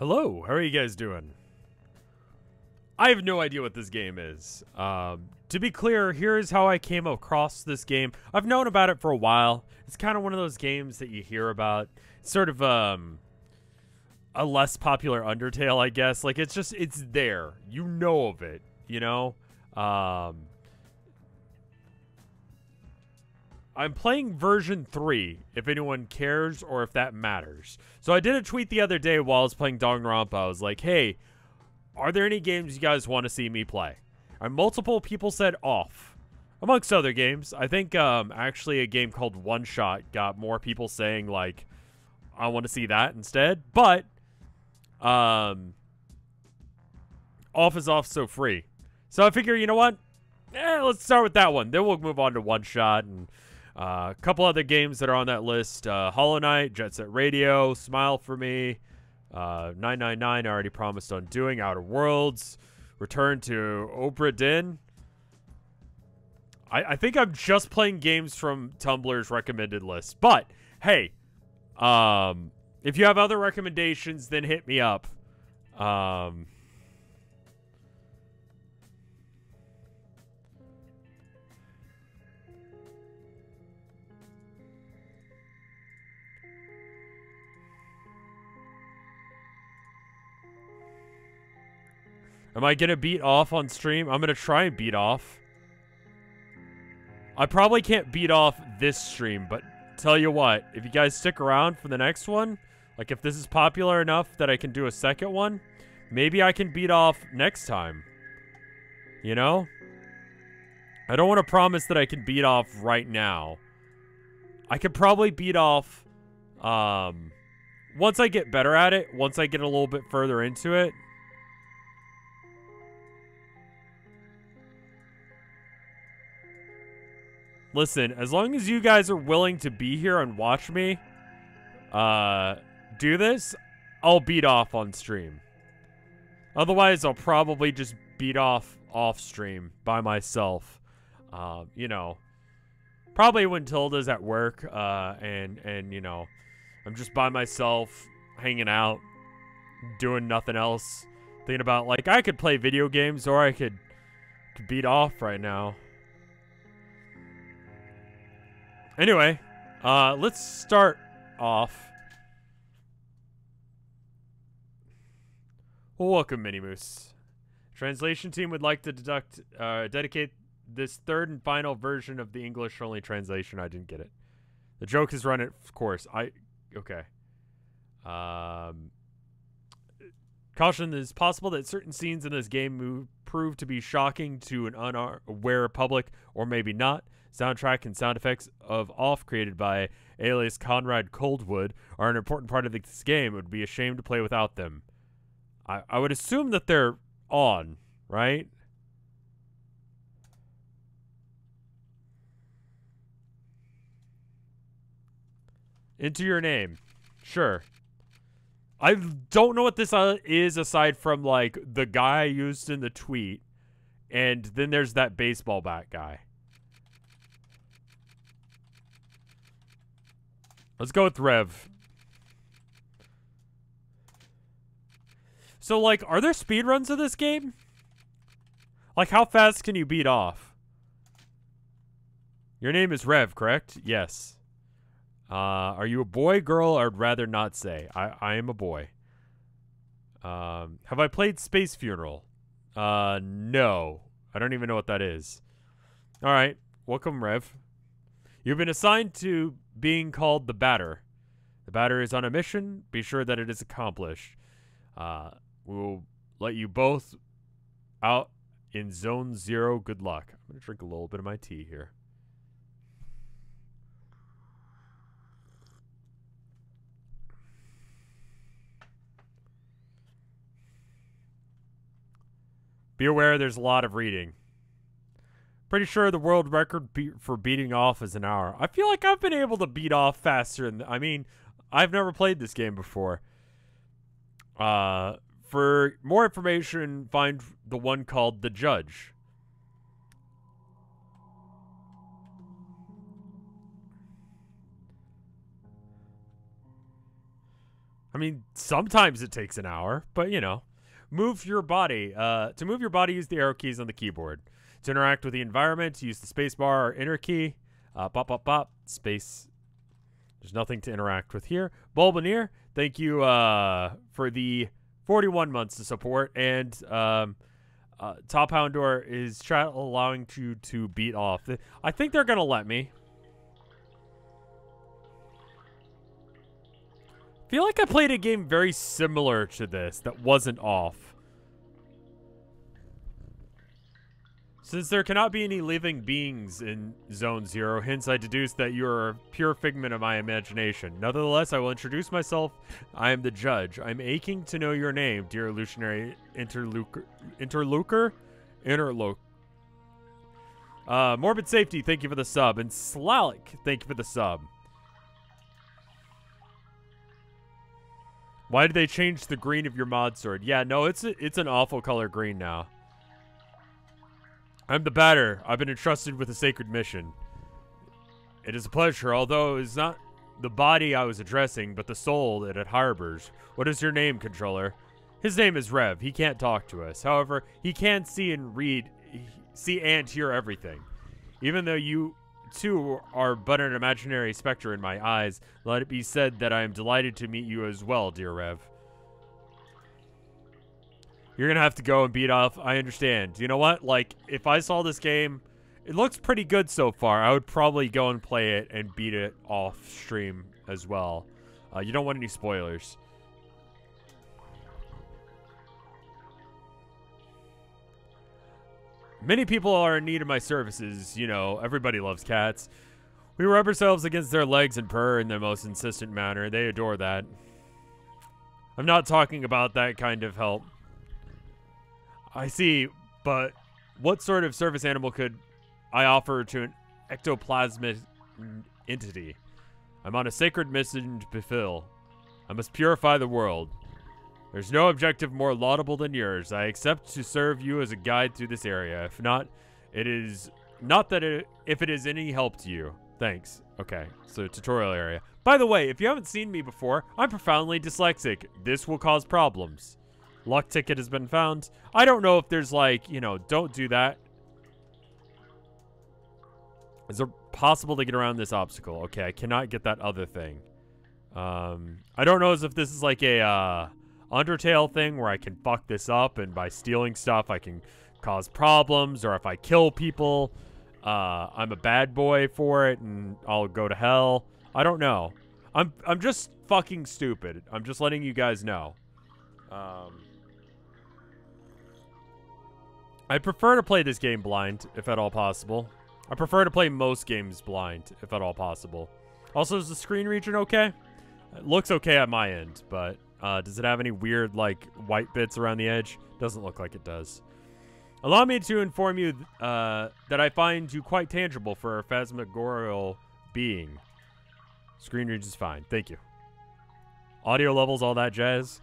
Hello, how are you guys doing? I have no idea what this game is. Um, to be clear, here's how I came across this game. I've known about it for a while. It's kind of one of those games that you hear about. sort of um, a less popular Undertale, I guess. Like it's just it's there. You know of it, you know? Um, I'm playing version 3, if anyone cares or if that matters. So I did a tweet the other day while I was playing Danganronpa. I was like, hey, are there any games you guys want to see me play? And multiple people said off. Amongst other games. I think um, actually a game called One Shot got more people saying, like, I want to see that instead. But um, off is off so free. So I figure, you know what? Eh, let's start with that one. Then we'll move on to One Shot and uh, a couple other games that are on that list uh, Hollow Knight, Jet Set Radio, Smile for Me, uh, 999, I already promised on doing, Outer Worlds, Return to Obra Dinn. I, I think I'm just playing games from Tumblr's recommended list. But, hey, um, if you have other recommendations, then hit me up. Um, Am I to beat off on stream? I'm to try and beat off. I probably can't beat off this stream, but tell you what, if you guys stick around for the next one, like if this is popular enough that I can do a second one, maybe I can beat off next time. You know? I don't want to promise that I can beat off right now. I could probably beat off um once I get better at it, once I get a little bit further into it. Listen, as long as you guys are willing to be here and watch me uh, do this, I'll beat off on stream. Otherwise, I'll probably just beat off off stream by myself. Uh, you know, probably when Tilda's at work uh, and, and, you know, I'm just by myself, hanging out, doing nothing else, thinking about, like, I could play video games or I could, could beat off right now. Anyway, uh, let's start off. Welcome, Mini Moose. Translation team would like to deduct, uh, dedicate this third and final version of the English-only translation. I didn't get it. The joke is run of course. I okay. Um, caution: It is possible that certain scenes in this game prove to be shocking to an unaware public, or maybe not. Soundtrack and sound effects of Off, created by alias Conrad Coldwood, are an important part of this game. It would be a shame to play without them. I, I would assume that they're on, right? Into your name. Sure. I don't know what this uh, is aside from, like, the guy used in the tweet. And then there's that baseball bat guy. Let's go with Rev. So, like, are there speed runs of this game? Like, how fast can you beat off? Your name is Rev, correct? Yes. Uh, are you a boy, girl, I'd rather not say. I, I am a boy. Um, have I played Space Funeral? Uh, no. I don't even know what that is. All right. Welcome, Rev. You've been assigned to being called the batter. The batter is on a mission. Be sure that it is accomplished. Uh, we will let you both out in zone zero. Good luck. I'm going to drink a little bit of my tea here. Be aware there's a lot of reading. Pretty sure the world record be for beating off is an hour. I feel like I've been able to beat off faster. Than, I mean, I've never played this game before. Uh, for more information, find the one called The Judge. I mean, sometimes it takes an hour, but you know. Move your body. Uh, to move your body, use the arrow keys on the keyboard. To interact with the environment, use the space bar or enter key. Uh, pop, pop, pop. Space. There's nothing to interact with here. Bulbaneer, thank you uh, for the 41 months of support. And um, uh, Top Houndour is try allowing you to beat off. I think they're going to let me. feel like I played a game very similar to this that wasn't off. Since there cannot be any living beings in Zone Zero, hence I deduce that you are a pure figment of my imagination. Nevertheless, I will introduce myself. I am the judge. I'm aching to know your name, dear illusionary interlocutor. Interlocutor? Interloc. Uh, Morbid Safety, thank you for the sub. And Slalik, thank you for the sub. Why did they change the green of your mod sword? Yeah, no, it's a, it's an awful color green now. I'm the batter. I've been entrusted with a sacred mission. It is a pleasure, although it is not the body I was addressing, but the soul that it harbors. What is your name, controller? His name is Rev. He can't talk to us. However, he can see and read, see and hear everything. Even though you two are but an imaginary specter in my eyes. Let it be said that I am delighted to meet you as well, dear Rev. You're going to have to go and beat off. I understand. You know what? Like, if I saw this game, it looks pretty good so far. I would probably go and play it and beat it off stream as well. Uh, you don't want any spoilers. Many people are in need of my services. You know, everybody loves cats. We rub ourselves against their legs and purr in the most insistent manner. They adore that. I'm not talking about that kind of help. I see, but what sort of service animal could I offer to an ectoplasmic entity? I'm on a sacred mission to fulfill. I must purify the world. There's no objective more laudable than yours. I accept to serve you as a guide through this area. If not, it is not that it, if it is any help to you. Thanks. Okay, so tutorial area. By the way, if you haven't seen me before, I'm profoundly dyslexic. This will cause problems. Luck ticket has been found. I don't know if there's like, you know, don't do that. Is it possible to get around this obstacle? Okay, I cannot get that other thing. Um, I don't know as if this is like a, uh, Undertale thing where I can fuck this up and by stealing stuff I can cause problems or if I kill people uh, I'm a bad boy for it and I'll go to hell. I don't know. I'm I'm just fucking stupid. I'm just letting you guys know. Um, I prefer to play this game blind, if at all possible. I prefer to play most games blind, if at all possible. Also, is the screen region okay? It looks okay at my end, but uh, does it have any weird, like, white bits around the edge? Doesn't look like it does. Allow me to inform you uh, that I find you quite tangible for a phantasmagorical being. Screen reads is fine. Thank you. Audio levels, all that jazz.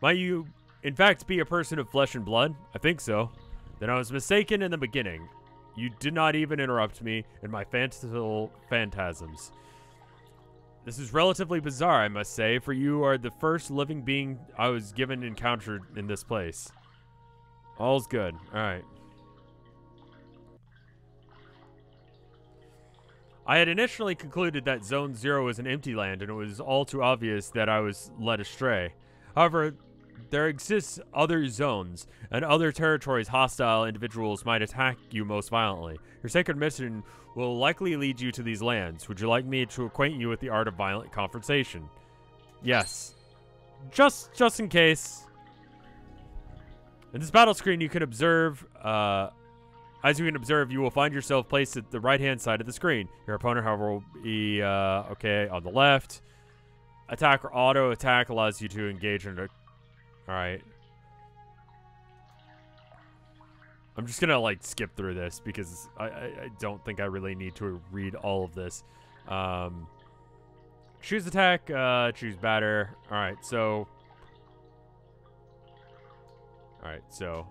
Might you, in fact, be a person of flesh and blood? I think so. Then I was mistaken in the beginning. You did not even interrupt me in my fanciful phantasms. This is relatively bizarre, I must say, for you are the first living being I was given encountered in this place. All's good. Alright. I had initially concluded that Zone Zero was an empty land, and it was all too obvious that I was led astray. However, there exists other zones, and other territories hostile individuals might attack you most violently. Your sacred mission will likely lead you to these lands. Would you like me to acquaint you with the art of violent confrontation? Yes. Just just in case. In this battle screen, you can observe, uh, as you can observe, you will find yourself placed at the right-hand side of the screen. Your opponent, however, will be, uh, okay, on the left. Attack or auto attack allows you to engage in a Alright. I'm just gonna like skip through this because I, I, I, don't think I really need to read all of this. Um, choose attack, uh, choose batter. Alright, so... Alright, so...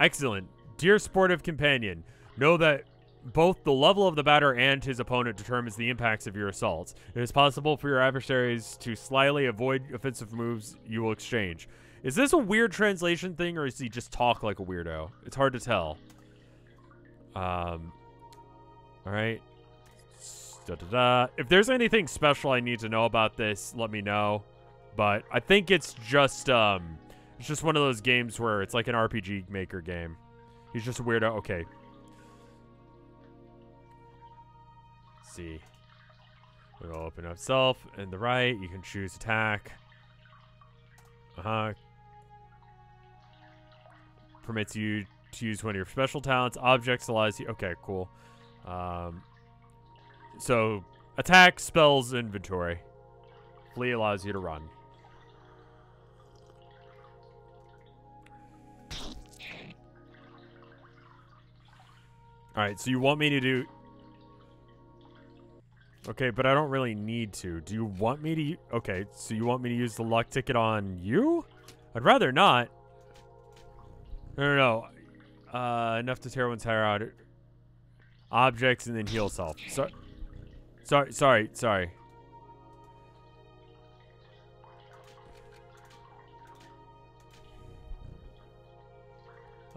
Excellent. Dear sportive companion, know that both the level of the batter and his opponent determines the impacts of your assaults. It is possible for your adversaries to slyly avoid offensive moves you will exchange. Is this a weird translation thing, or is he just talk like a weirdo? It's hard to tell. Um, all right. Da, da, da. If there's anything special I need to know about this, let me know. But I think it's just um, it's just one of those games where it's like an RPG maker game. He's just a weirdo. Okay. See. We'll open up self and the right. You can choose attack. Uh huh. Permits you to use one of your special talents. Objects allows you. Okay, cool. Um, so attack, spells, inventory. Flee allows you to run. Alright, so you want me to do... Okay, but I don't really need to. Do you want me to... Okay, so you want me to use the luck ticket on you? I'd rather not. No, no, no. Uh, enough to tear one's hair out. Objects and then heal self. So sorry, sorry, sorry.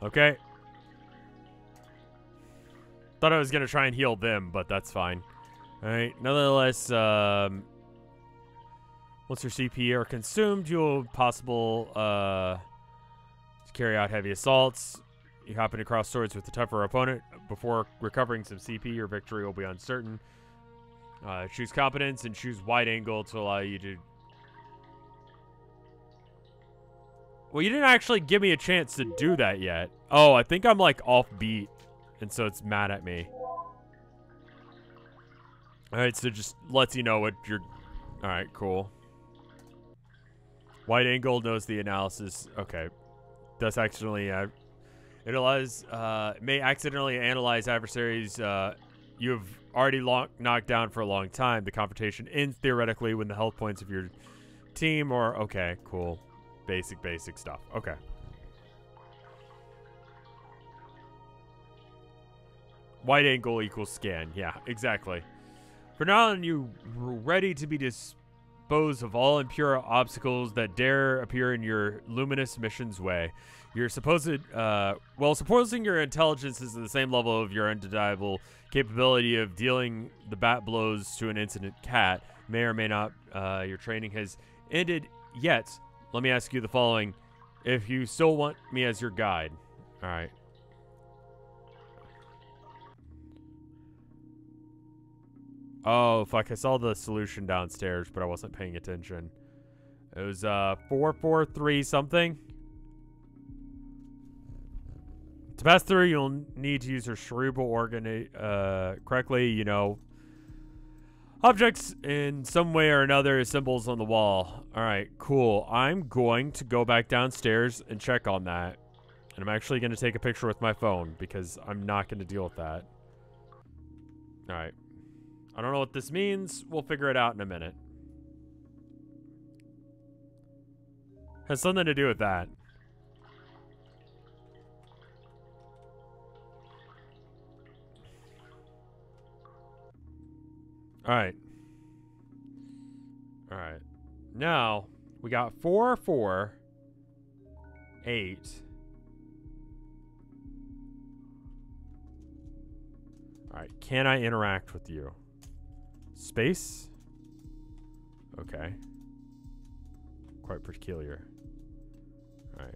Okay. Thought I was going to try and heal them, but that's fine. Alright, nonetheless, um, once your CP are consumed, you'll possible uh, carry out heavy assaults. You happen to cross swords with a tougher opponent. Before recovering some CP, your victory will be uncertain. Uh, choose competence and choose wide angle to allow you to... Well, you didn't actually give me a chance to do that yet. Oh, I think I'm like offbeat. And so it's mad at me. Alright, so just lets you know what you're... Alright, cool. Wide angle knows the analysis. Okay. Does accidentally... Uh, it allows... Uh, may accidentally analyze adversaries uh, you have already long, knocked down for a long time. The confrontation ends theoretically when the health points of your team or... Okay, cool. Basic, basic stuff. Okay. Wide angle equals scan. Yeah, exactly. For now you ready to be disposed of all impure obstacles that dare appear in your luminous mission's way. Your supposed, uh, well, supposing your intelligence is at the same level of your undeniable capability of dealing the bat blows to an incident cat, may or may not, uh, your training has ended yet. Let me ask you the following. If you still want me as your guide. All right. Oh, fuck. I saw the solution downstairs, but I wasn't paying attention. It was, uh, 443 something. To pass through, you'll need to use your cerebral organ uh, correctly, you know. Objects in some way or another, symbols on the wall. Alright, cool. I'm going to go back downstairs and check on that. And I'm actually going to take a picture with my phone because I'm not going to deal with that. Alright. I don't know what this means. We'll figure it out in a minute. Has something to do with that. Alright. Alright. Now, we got four, four, eight. Alright, can I interact with you? Space? Okay. Quite peculiar. Alright.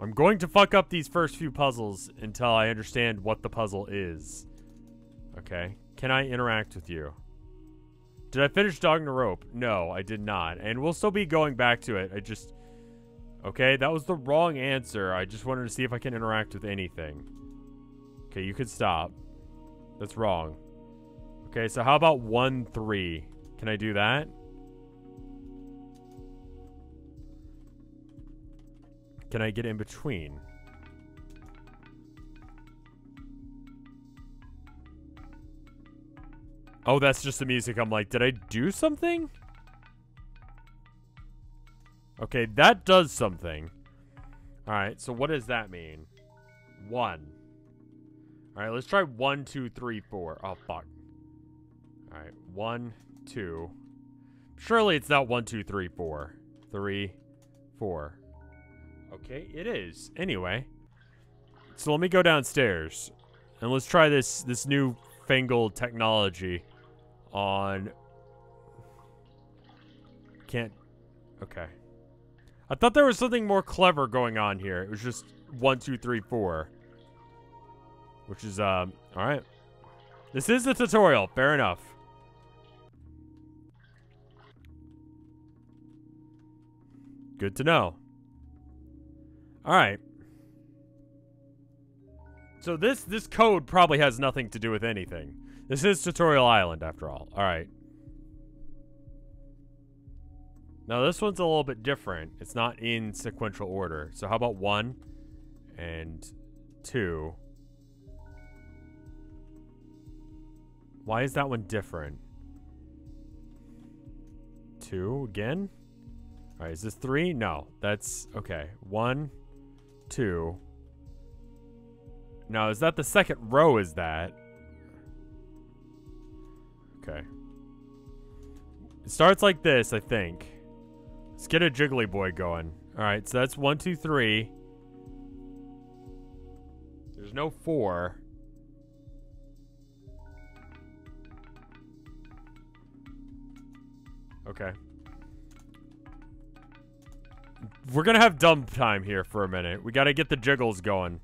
I'm going to fuck up these first few puzzles until I understand what the puzzle is. Okay. Can I interact with you? Did I finish Dog the Rope? No, I did not. And we'll still be going back to it. I just... Okay, that was the wrong answer. I just wanted to see if I can interact with anything. Okay, you could stop. That's wrong. Okay, so how about 1-3? Can I do that? Can I get in between? Oh, that's just the music. I'm like, did I do something? Okay, that does something. Alright, so what does that mean? One. All right, let's try one, two, three, four. Oh, fuck. All right, one, two. Surely it's not one, two, three, four. Three, four. Okay, it is. Anyway. So let me go downstairs. And let's try this this new fangled technology on... Can't... Okay. I thought there was something more clever going on here. It was just one, two, three, four. Which is, um, alright. This is the tutorial. Fair enough. Good to know. Alright. So this this code probably has nothing to do with anything. This is Tutorial Island, after all. Alright. Now, this one's a little bit different. It's not in sequential order. So how about one and two? Why is that one different? Two again? All right, is this three? No, that's okay. One, two. Now, is that the second row? Is that? Okay. It starts like this, I think. Let's get a jiggly boy going. All right, so that's one, two, three. There's no four. Okay. We're gonna have dumb time here for a minute. We gotta get the jiggles going.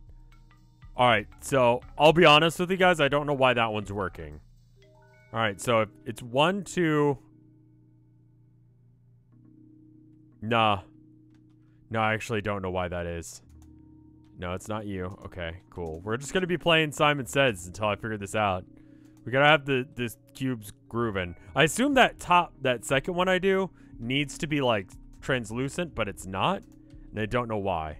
Alright, so I'll be honest with you guys, I don't know why that one's working. Alright, so it's one, two... Nah. No, I actually don't know why that is. No, it's not you. Okay, cool. We're just gonna be playing Simon Says until I figure this out. We gotta have the this cubes grooving. I assume that top, that second one I do, needs to be like translucent, but it's not. And I don't know why.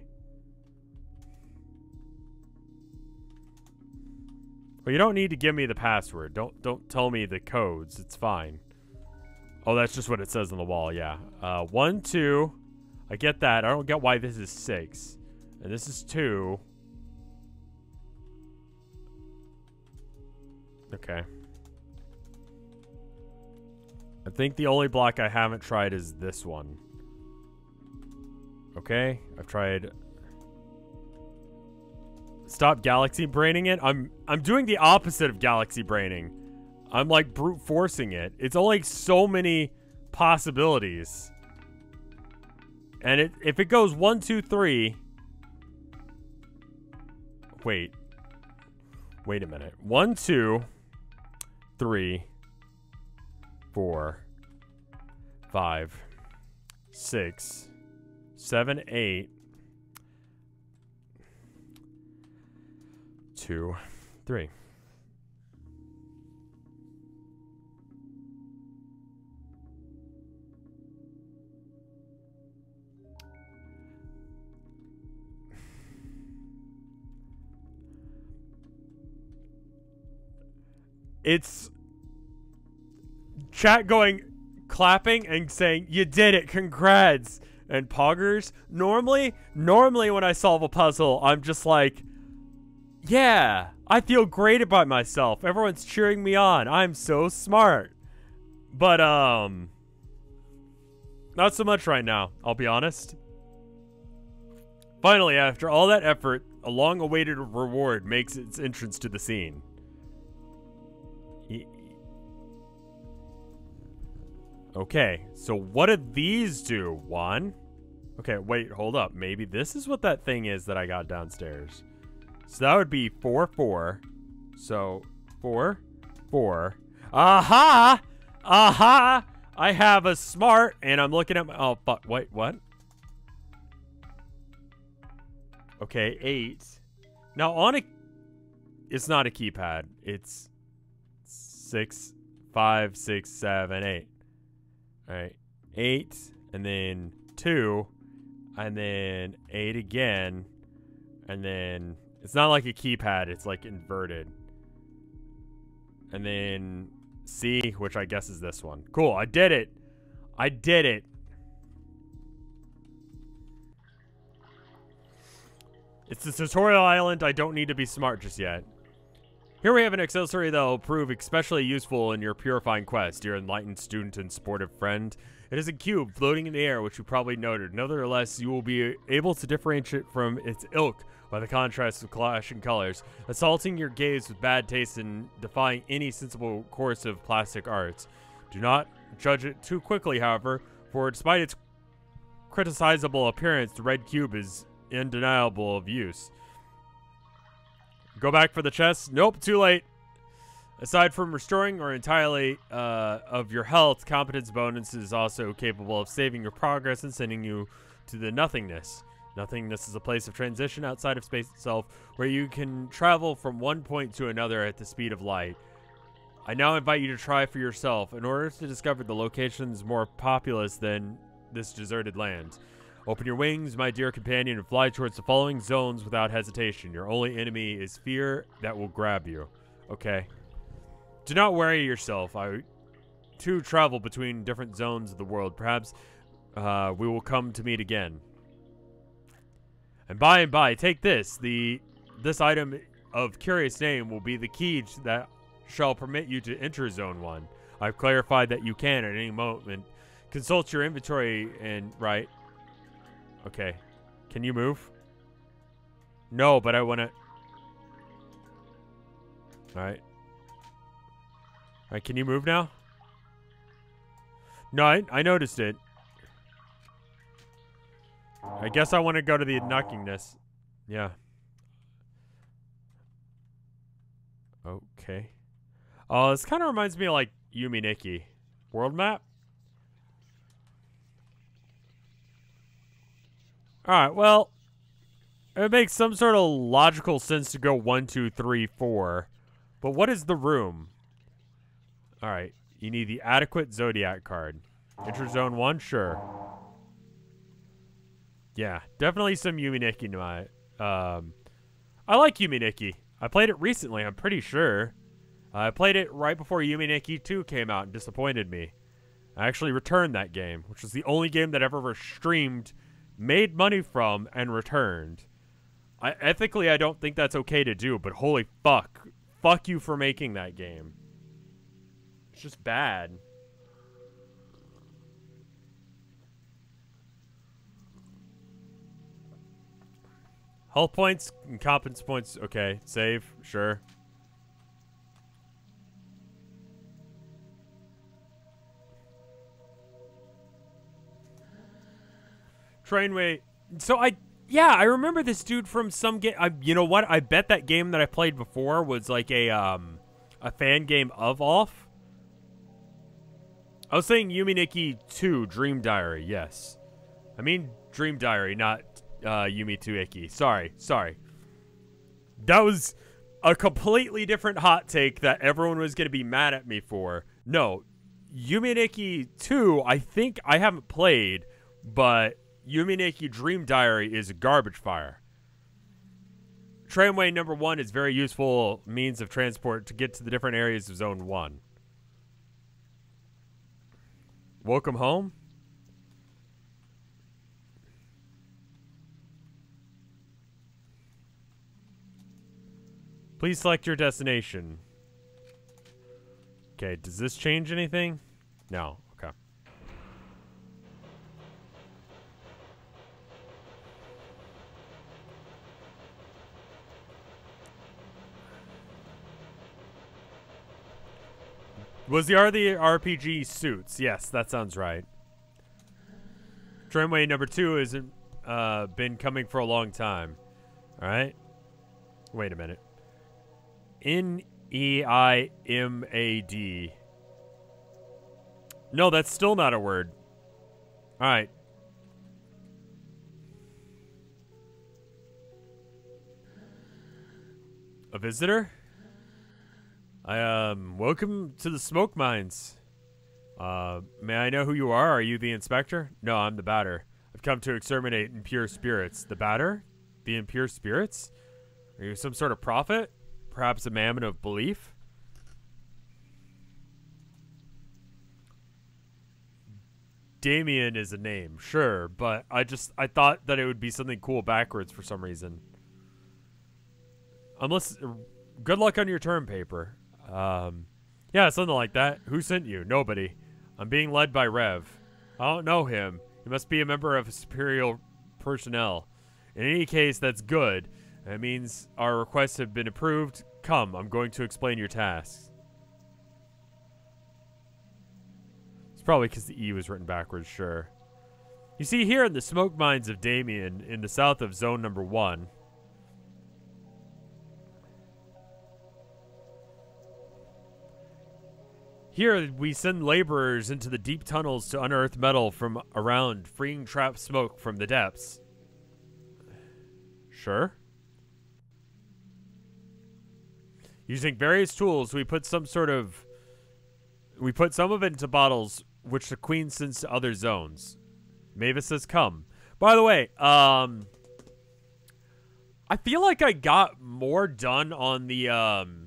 Well, you don't need to give me the password. Don't don't tell me the codes. It's fine. Oh, that's just what it says on the wall. Yeah. Uh, one, two. I get that. I don't get why this is six. And this is two. Okay. I think the only block I haven't tried is this one. Okay, I've tried... Stop galaxy braining it? I'm I'm doing the opposite of galaxy braining. I'm like brute forcing it. It's only so many possibilities. And it if it goes one, two, three. Wait. Wait a minute. One, two, three, four, five, six, seven, eight, two, three. It's chat going clapping and saying you did it congrats and poggers. Normally normally when i solve a puzzle i'm just like yeah i feel great about myself. Everyone's cheering me on. I'm so smart. But um not so much right now i'll be honest. Finally after all that effort a long awaited reward makes its entrance to the scene Okay, so what did these do? One. Okay, wait, hold up. Maybe this is what that thing is that I got downstairs. So that would be four, four. So four, four. Aha! Aha! I have a smart, and I'm looking at my. Oh, but wait, what? Okay, eight. Now on a, it's not a keypad. It's six, five, six, seven, eight. Right. Eight, and then two, and then eight again, and then it's not like a keypad, it's like inverted. And then C, which I guess is this one. Cool, I did it. I did it. It's the tutorial island. I don't need to be smart just yet. Here we have an accessory that will prove especially useful in your purifying quest, your enlightened student and sportive friend. It is a cube floating in the air, which you probably noted. Nevertheless, you will be able to differentiate from its ilk by the contrast of clashing colors, assaulting your gaze with bad taste and defying any sensible course of plastic arts. Do not judge it too quickly, however, for despite its criticizable appearance, the red cube is undeniable of use. Go back for the chest? Nope, too late. Aside from restoring or entirely uh, of your health, competence bonus is also capable of saving your progress and sending you to the nothingness. Nothingness is a place of transition outside of space itself where you can travel from one point to another at the speed of light. I now invite you to try for yourself in order to discover the locations more populous than this deserted land. Open your wings, my dear companion, and fly towards the following zones without hesitation. Your only enemy is fear that will grab you. Okay. Do not worry yourself. I too travel between different zones of the world. Perhaps uh, we will come to meet again. And by and by, take this. The this item of curious name will be the key that shall permit you to enter Zone 1. I've clarified that you can at any moment. Consult your inventory and right. Okay. Can you move? No, but I want to... Alright. Alright, can you move now? No, I, I noticed it. I guess I want to go to the nothingness. Yeah. Okay. Oh, this kind of reminds me of like Yume Nikki. World map? Alright, well, it makes some sort of logical sense to go one, two, three, four. But what is the room? Alright, you need the adequate Zodiac card. Enter zone one? Sure. Yeah, definitely some Yume Nikki to my... Um, I like Yume Nikki. I played it recently, I'm pretty sure. I played it right before Yume Nikki 2 came out and disappointed me. I actually returned that game, which was the only game that ever streamed made money from, and returned. I, ethically, I don't think that's okay to do, but holy fuck. Fuck you for making that game. It's just bad. Health points and competence points, okay. Save, sure. Trainway. So I, yeah, I remember this dude from some game. I, you know what? I bet that game that I played before was like a um, a fan game of off. I was saying Yume Nikki 2 Dream Diary. Yes, I mean Dream Diary, not uh, Yume 2kki. Sorry, sorry. That was a completely different hot take that everyone was going to be mad at me for. No, Yume Nikki 2, I think I haven't played, but Yume Nikki Dream Diary is garbage fire. Tramway number one is very useful means of transport to get to the different areas of Zone 1. Welcome home? Please select your destination. Okay, does this change anything? No. Was the R the RPG suits? Yes, that sounds right. Tramway number two has uh, been coming for a long time. All right. Wait a minute. N E I M A D. No, that's still not a word. All right. A visitor? I um welcome to the smoke mines. Uh, may I know who you are? Are you the inspector? No, I'm the batter. I've come to exterminate impure spirits. The batter? The impure spirits? Are you some sort of prophet? Perhaps a mammon of belief? Damien is a name, sure, but I just I thought that it would be something cool backwards for some reason. Unless good luck on your term paper. Um, yeah, something like that. Who sent you? Nobody. I'm being led by Rev. I don't know him. He must be a member of superior personnel. In any case, that's good. That means our requests have been approved. Come, I'm going to explain your tasks. It's probably because the E was written backwards, sure. You see, here in the smoke mines of Damien, in the south of Zone Number 1, Here, we send laborers into the deep tunnels to unearth metal from around, freeing trapped smoke from the depths. Sure. Using various tools, we put some sort of... We put some of it into bottles, which the queen sends to other zones. Mavis says come. By the way, um... I feel like I got more done on the, um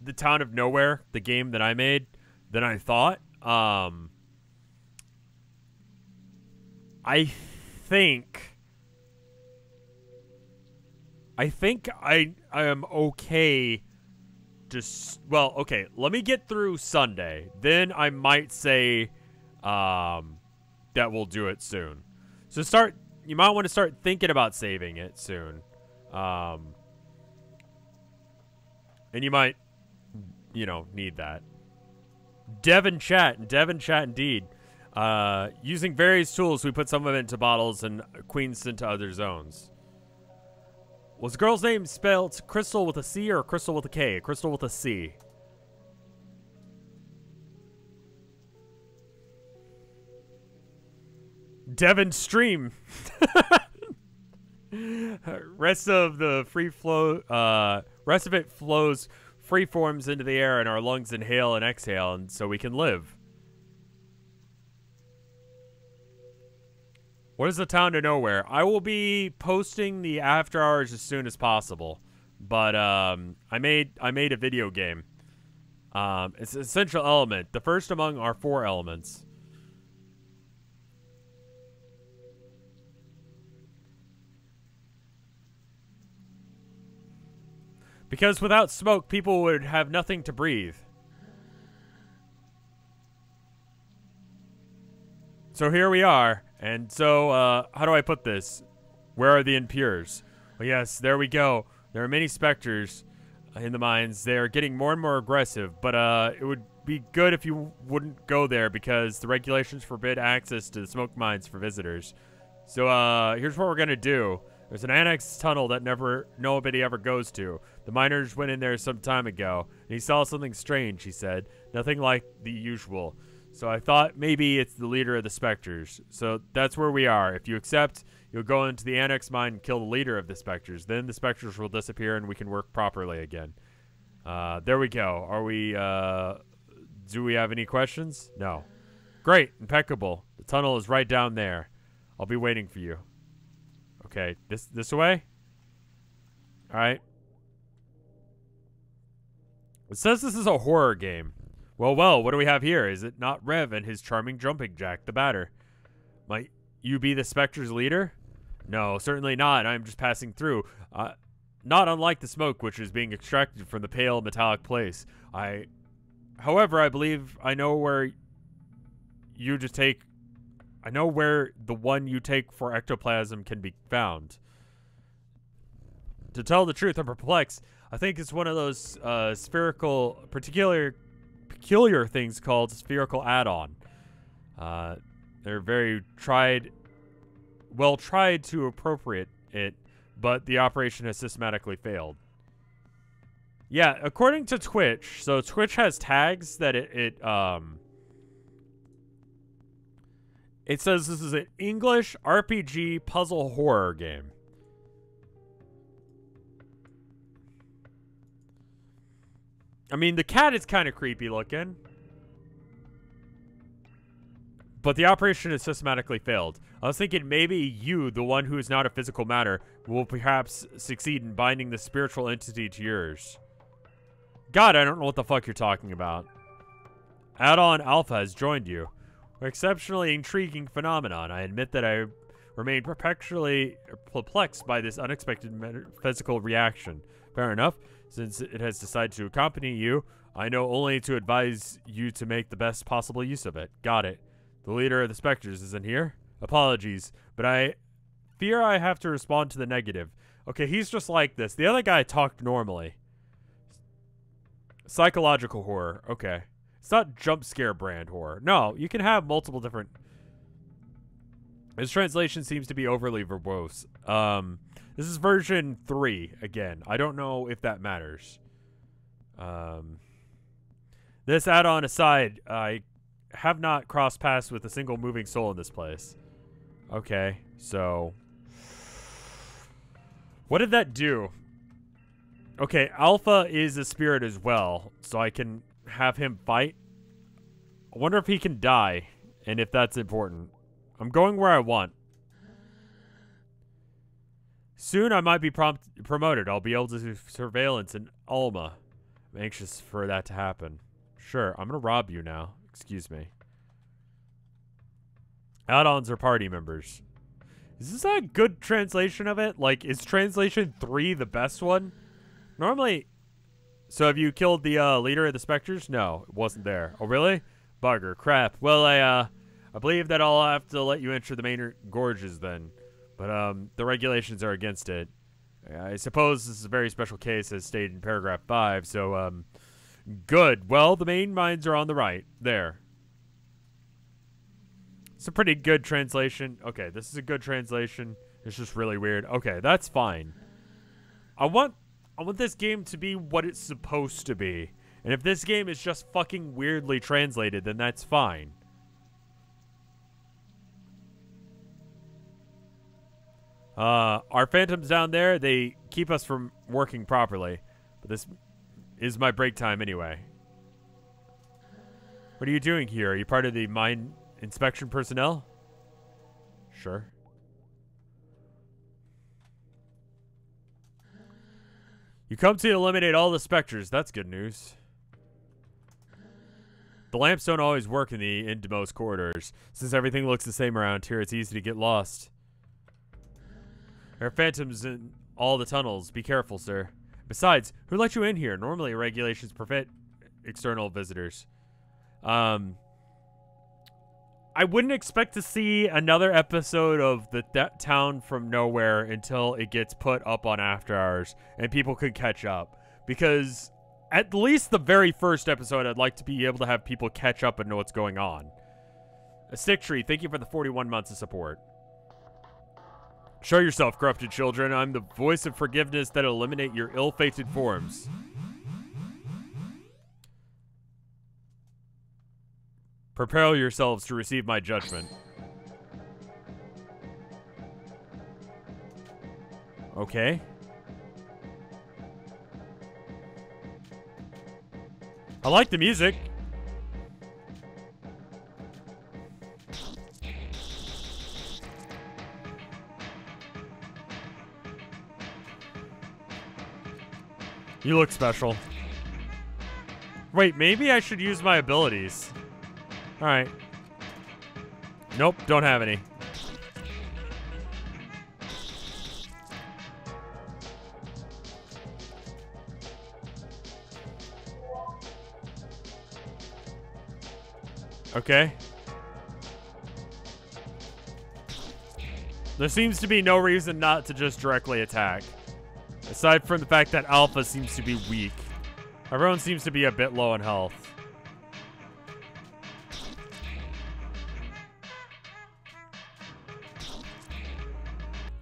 the Town of Nowhere, the game that I made, than I thought. Um, I think. I think I I am okay. Just well, okay. Let me get through Sunday, then I might say um, that we'll do it soon. So start. You might want to start thinking about saving it soon. Um, and you might you know, need that. Devon chat, and Devon chat indeed. Uh, using various tools, we put some of it into bottles and queens into other zones. Was the girl's name spelled Crystal with a C or Crystal with a K? Crystal with a C. Devon Stream. rest of the free flow, uh, rest of it flows free forms into the air and our lungs inhale and exhale, and so we can live. What is the town to nowhere? I will be posting the after hours as soon as possible, but um, I made I made a video game. Um, it's an essential element, the first among our four elements. Because without smoke, people would have nothing to breathe. So here we are. And so, uh, how do I put this? Where are the impures? Well, yes, there we go. There are many specters in the mines. They are getting more and more aggressive, but uh, it would be good if you wouldn't go there because the regulations forbid access to the smoke mines for visitors. So uh, here's what we're going to do. There's an annex tunnel that never nobody ever goes to. The miners went in there some time ago, and he saw something strange, he said. Nothing like the usual. So I thought maybe it's the leader of the Spectres. So that's where we are. If you accept, you'll go into the annex mine and kill the leader of the Spectres. Then the Spectres will disappear and we can work properly again. Uh, there we go. Are we, uh, do we have any questions? No. Great. Impeccable. The tunnel is right down there. I'll be waiting for you. Okay, this this way? Alright. It says this is a horror game. Well, well, what do we have here? Is it not Rev and his charming jumping jack, the batter? Might you be the Spectre's leader? No, certainly not. I'm just passing through. Uh, not unlike the smoke which is being extracted from the pale metallic place. I, however, I believe I know where you just take I know where the one you take for ectoplasm can be found. To tell the truth, I'm perplexed. I think it's one of those uh, spherical, particular, peculiar things called spherical add-on. Uh, they're very tried, well tried to appropriate it, but the operation has systematically failed. Yeah, according to Twitch, so Twitch has tags that it, it um, it says this is an English RPG puzzle horror game. I mean, the cat is kind of creepy looking. But the operation has systematically failed. I was thinking maybe you, the one who is not a physical matter, will perhaps succeed in binding the spiritual entity to yours. God, I don't know what the fuck you're talking about. Add-on Alpha has joined you exceptionally intriguing phenomenon. I admit that I remain perpetually perplexed by this unexpected physical reaction. Fair enough. Since it has decided to accompany you, I know only to advise you to make the best possible use of it. Got it. The leader of the Spectres isn't here? Apologies, but I fear I have to respond to the negative. Okay, he's just like this. The other guy talked normally. Psychological horror. Okay. It's not jump scare brand horror. No, you can have multiple different... His translation seems to be overly verbose. Um, this is version 3, again. I don't know if that matters. Um, this add-on aside, I have not crossed paths with a single moving soul in this place. Okay, so... What did that do? Okay, Alpha is a spirit as well, so I can have him fight. I wonder if he can die, and if that's important. I'm going where I want. Soon I might be promoted. I'll be able to do surveillance in Alma. I'm anxious for that to happen. Sure, I'm going to rob you now. Excuse me. Add-ons are party members. Is this a good translation of it? Like, is translation 3 the best one? Normally... So have you killed the uh, leader of the Spectres? No, it wasn't there. Oh, really? Bugger. Crap. Well, I, uh... I believe that I'll have to let you enter the main gorges then. But, um, the regulations are against it. I suppose this is a very special case as stated in paragraph 5, so, um... Good. Well, the main mines are on the right. There. It's a pretty good translation. Okay, this is a good translation. It's just really weird. Okay, that's fine. I want I want this game to be what it's supposed to be. And if this game is just fucking weirdly translated, then that's fine. Uh, our phantoms down there, they keep us from working properly. But this is my break time anyway. What are you doing here? Are you part of the mine Inspection personnel? Sure. You come to eliminate all the specters. That's good news. The lamps don't always work in the innermost corridors. Since everything looks the same around here, it's easy to get lost. There are phantoms in all the tunnels. Be careful, sir. Besides, who let you in here? Normally, regulations prevent external visitors. Um, I wouldn't expect to see another episode of the town from nowhere until it gets put up on After Hours and people could catch up. Because at least the very first episode, I'd like to be able to have people catch up and know what's going on. A stick tree, thank you for the 41 months of support. Show yourself, corrupted children. I'm the voice of forgiveness that eliminate your ill-fated forms. Prepare yourselves to receive my judgment. Okay. I like the music. You look special. Wait, maybe I should use my abilities. Alright. Nope, don't have any. Okay. There seems to be no reason not to just directly attack. Aside from the fact that Alpha seems to be weak. Everyone seems to be a bit low in health.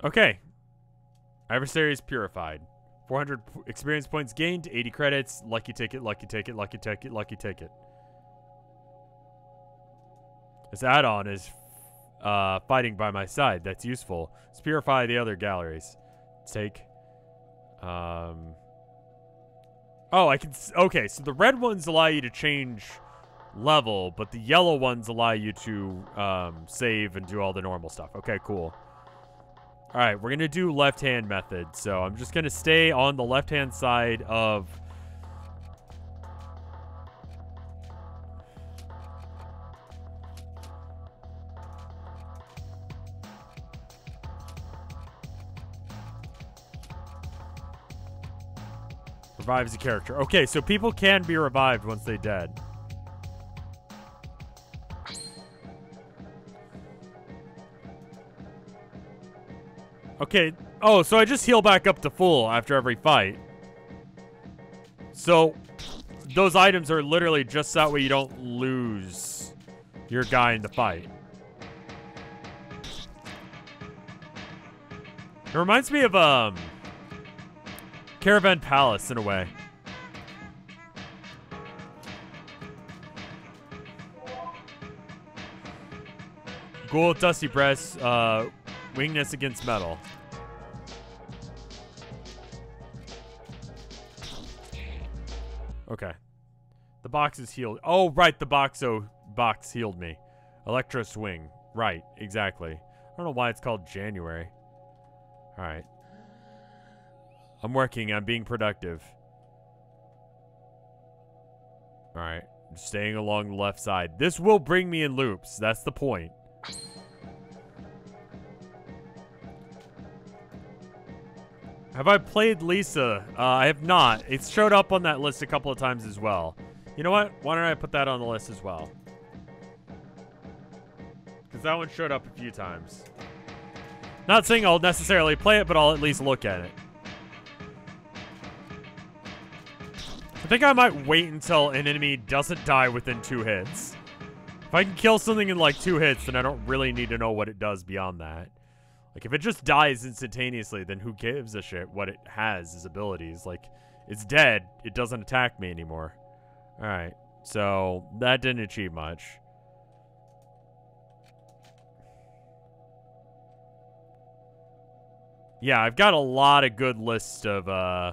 Okay. Adversary is purified. 400 experience points gained, 80 credits, lucky ticket, lucky ticket, lucky ticket, lucky ticket. This add-on is uh, fighting by my side. That's useful. Let's purify the other galleries. Take. Um. Oh, I can. Okay, so the red ones allow you to change level, but the yellow ones allow you to um, save and do all the normal stuff. Okay, cool. All right, we're going to do left-hand method. So I'm just going to stay on the left-hand side of... Revives a character. Okay, so people can be revived once they're dead. Okay. Oh, so I just heal back up to full after every fight. So, those items are literally just that way you don't lose your guy in the fight. It reminds me of, um... Caravan Palace, in a way. Ghoul Dusty Breast, uh, Wingness against Metal. Okay. The box is healed. Oh, right, the boxo box healed me. Electro Swing. Right, exactly. I don't know why it's called January. Alright. I'm working. I'm being productive. Alright. Staying along the left side. This will bring me in loops. That's the point. Have I played Lisa? Uh, I have not. It's showed up on that list a couple of times as well. You know what? Why don't I put that on the list as well? Because that one showed up a few times. Not saying I'll necessarily play it, but I'll at least look at it. I think I might wait until an enemy doesn't die within two hits. If I can kill something in like two hits, then I don't really need to know what it does beyond that. Like, if it just dies instantaneously, then who gives a shit what it has as abilities? Like, it's dead. It doesn't attack me anymore. Alright. So, that didn't achieve much. Yeah, I've got a lot of good lists of uh,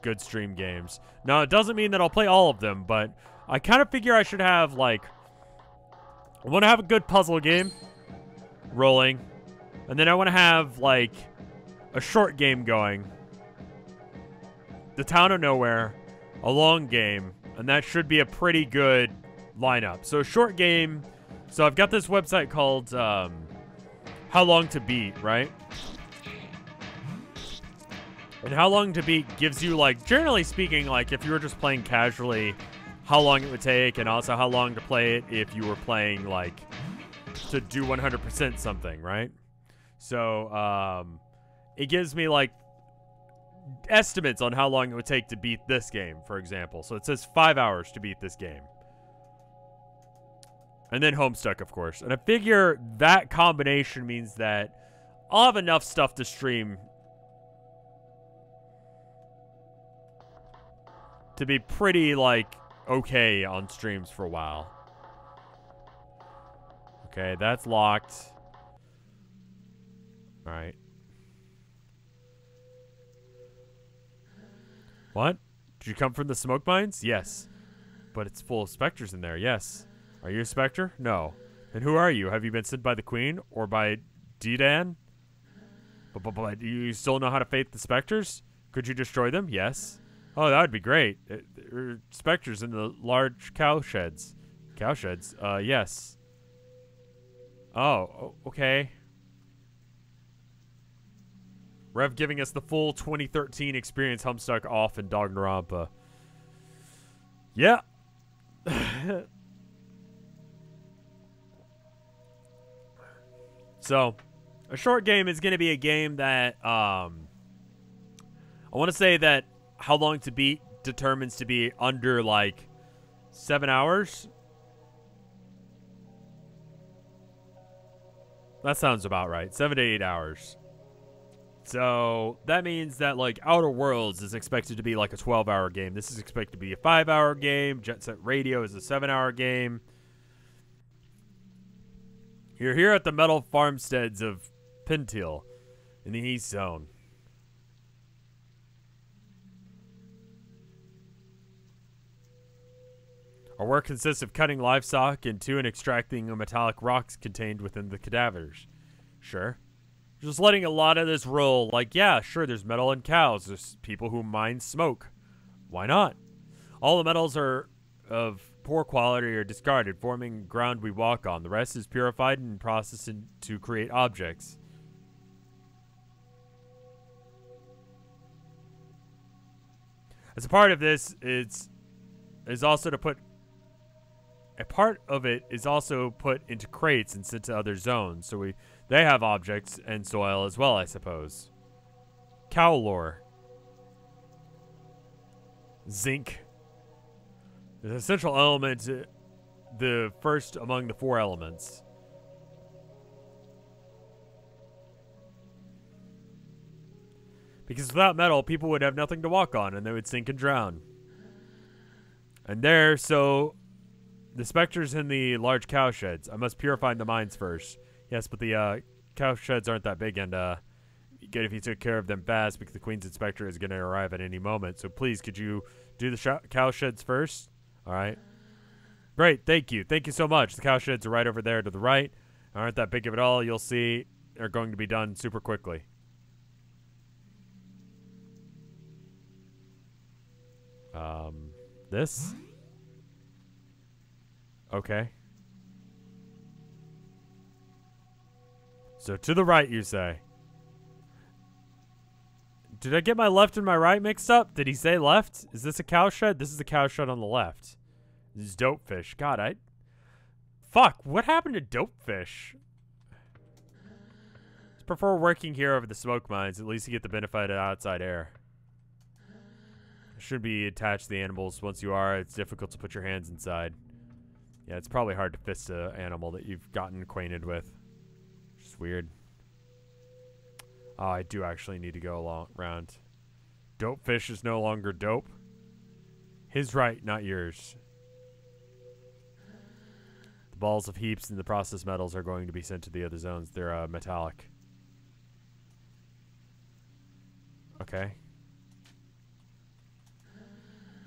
good stream games. Now, it doesn't mean that I'll play all of them, but I kind of figure I should have, like... I want to have a good puzzle game rolling. And then I want to have, like, a short game going. The Town of Nowhere, a long game, and that should be a pretty good lineup. So, short game. So, I've got this website called um, How Long to Beat, right? And How Long to Beat gives you, like, generally speaking, like, if you were just playing casually, how long it would take, and also how long to play it if you were playing, like, to do 100% something, right? So, um, it gives me like estimates on how long it would take to beat this game, for example. So it says five hours to beat this game. And then Homestuck, of course. And I figure that combination means that I'll have enough stuff to stream to be pretty, like, okay on streams for a while. Okay, that's locked. Alright. What? Did you come from the smoke mines? Yes. But it's full of specters in there, yes. Are you a specter? No. Then who are you? Have you been sent by the queen? Or by Dedan? But, but, but you still know how to fight the specters? Could you destroy them? Yes. Oh, that would be great. Uh, there are specters in the large cow sheds. Cow sheds? Uh, yes. Oh, okay. Rev giving us the full 2013 experience Homestuck off in Danganronpa. Yeah. so, a short game is going to be a game that, um, I want to say that how long to beat determines to be under, like, seven hours. That sounds about right. Seven to eight hours. So that means that like Outer Worlds is expected to be like a 12 hour game. This is expected to be a five hour game. Jet Set Radio is a seven hour game. You're here at the metal farmsteads of Pentel in the East Zone. Our work consists of cutting livestock into and extracting metallic rocks contained within the cadavers. Sure. Just letting a lot of this roll. Like, yeah, sure, there's metal in cows. There's people who mine smoke. Why not? All the metals are of poor quality or discarded, forming ground we walk on. The rest is purified and processed to create objects. As a part of this, it's is also to put a part of it is also put into crates and sent to other zones. So we they have objects and soil as well, I suppose. Cow lore. Zinc. The essential element, uh, the first among the four elements. Because without metal, people would have nothing to walk on and they would sink and drown. And there, so the specters in the large cow sheds. I must purify the mines first. Yes, but the uh, cow sheds aren't that big, and uh, good if you took care of them fast because the Queen's Inspector is going to arrive at any moment. So please, could you do the sh cow sheds first? All right. Great, thank you. Thank you so much. The cow sheds are right over there to the right. Aren't that big of it all. You'll see they're going to be done super quickly. Um, this? Okay. So to the right, you say. Did I get my left and my right mixed up? Did he say left? Is this a cow shed? This is a cow shed on the left. This is dope fish. God, I... Fuck, what happened to dope fish? Prefer working here over the smoke mines. At least you get the benefit of outside air. Should be attached to the animals. Once you are, it's difficult to put your hands inside. Yeah, it's probably hard to fist an animal that you've gotten acquainted with. Weird. Oh, I do actually need to go along around. Dope fish is no longer dope. His right, not yours. The balls of heaps and the processed metals are going to be sent to the other zones. They're uh, metallic. Okay.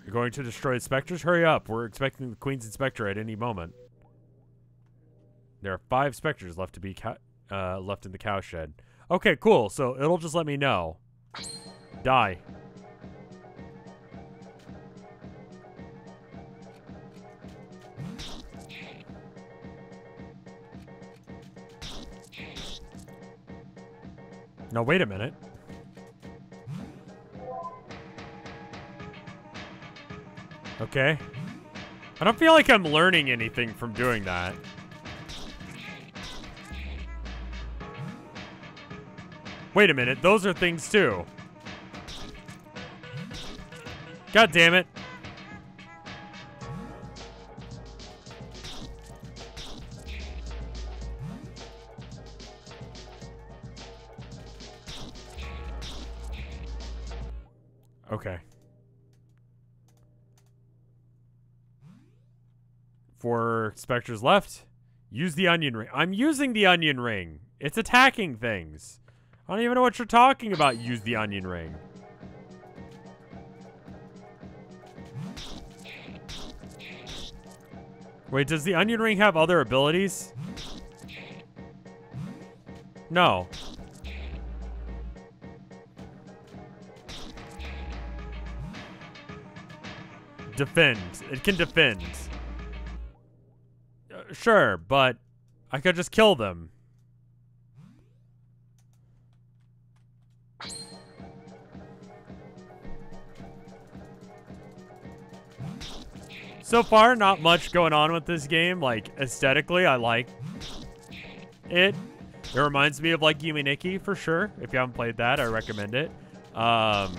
You're going to destroy the specters? Hurry up. We're expecting the Queen's Inspector at any moment. There are five specters left to be uh, left in the cow shed. Okay, cool. So it'll just let me know. Die. No, wait a minute. Okay. I don't feel like I'm learning anything from doing that. Wait a minute, those are things too. God damn it. Okay. For Spectres left, use the onion ring. I'm using the onion ring. It's attacking things. I don't even know what you're talking about, use the onion ring. Wait, does the onion ring have other abilities? No. Defend. It can defend. Uh, sure, but I could just kill them. So far, not much going on with this game. Like, aesthetically, I like it. It reminds me of, like, Yume Nikki, for sure. If you haven't played that, I recommend it. Um,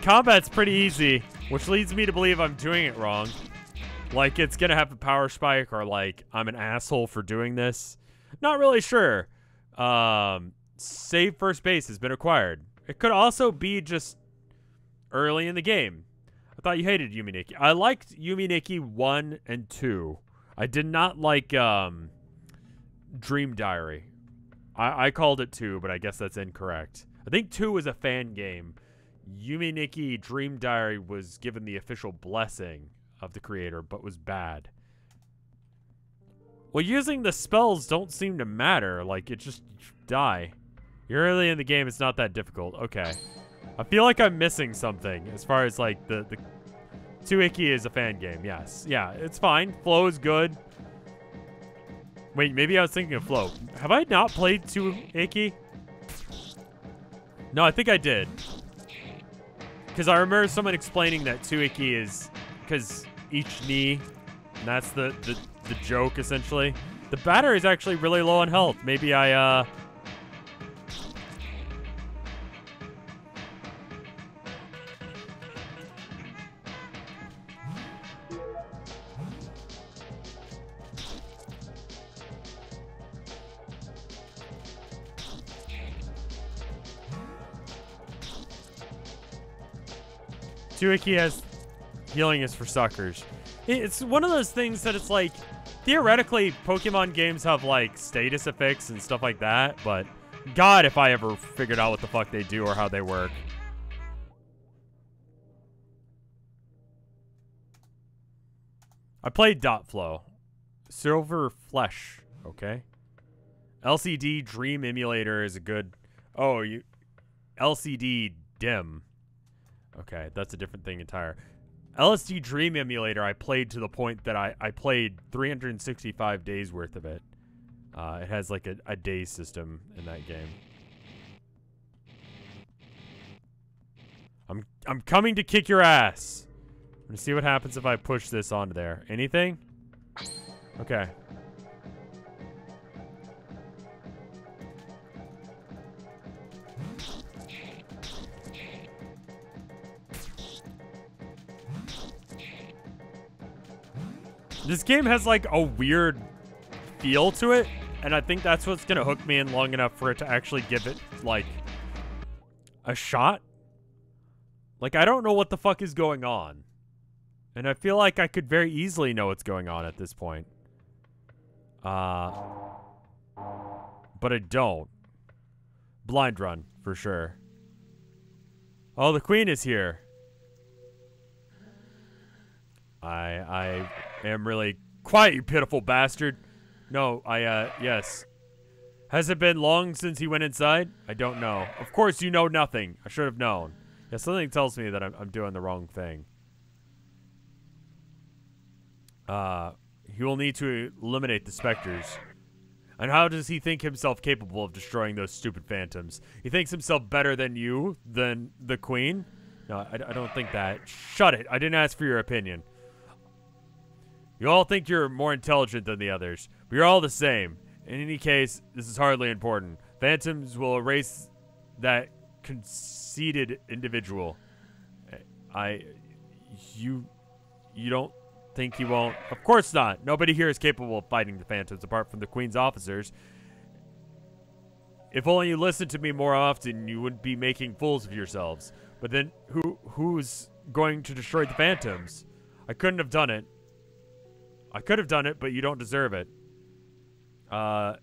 combat's pretty easy, which leads me to believe I'm doing it wrong. Like, it's gonna have a power spike, or, like, I'm an asshole for doing this. Not really sure. Um, save first base has been acquired. It could also be just early in the game. I thought you hated Yume Nikki. I liked Yume Nikki 1 and 2. I did not like um, Dream Diary. I, I called it 2, but I guess that's incorrect. I think 2 was a fan game. Yume Nikki Dream Diary was given the official blessing of the creator, but was bad. Well, using the spells don't seem to matter. Like, it just die. You're early in the game, it's not that difficult. Okay. I feel like I'm missing something as far as like the the 2kki is a fan game. Yes, yeah, it's fine. Flow is good. Wait, maybe I was thinking of Flow. Have I not played Two Icky? No, I think I did. Because I remember someone explaining that Tsuiki is because each knee, and that's the, the, the joke, essentially. The battery is actually really low on health. Maybe I, uh... Tsuiki has healing is for suckers. It's one of those things that it's like, theoretically, Pokemon games have like status effects and stuff like that, but God, if I ever figured out what the fuck they do or how they work. I played Dot Flow. Silver Flesh, okay. LSD Dream Emulator is a good. Oh, you. LCD Dim. Okay, that's a different thing entire. LSD Dream Emulator, I played to the point that I, I played 365 days worth of it. Uh, it has like a, a day system in that game. I'm I'm coming to kick your ass. I'm see what happens if I push this onto there. Anything? Okay. This game has like a weird feel to it, and I think that's what's gonna hook me in long enough for it to actually give it like a shot. Like I don't know what the fuck is going on. And I feel like I could very easily know what's going on at this point. Uh but I don't. Blind run, for sure. Oh, the queen is here. I I am really quiet, you pitiful bastard. No, I uh yes. Has it been long since he went inside? I don't know. Of course you know nothing. I should have known. Yeah, something tells me that I'm, I'm doing the wrong thing. Uh, he will need to eliminate the specters. And how does he think himself capable of destroying those stupid phantoms? He thinks himself better than you, than the queen? No, I, I don't think that. Shut it. I didn't ask for your opinion. You all think you're more intelligent than the others, but you're all the same. In any case, this is hardly important. Phantoms will erase that conceited individual. I, you, you don't think he won't? Of course not. Nobody here is capable of fighting the Phantoms apart from the Queen's officers. If only you listened to me more often, you wouldn't be making fools of yourselves. But then, who who's going to destroy the Phantoms? I couldn't have done it. I could have done it, but you don't deserve it. Uh,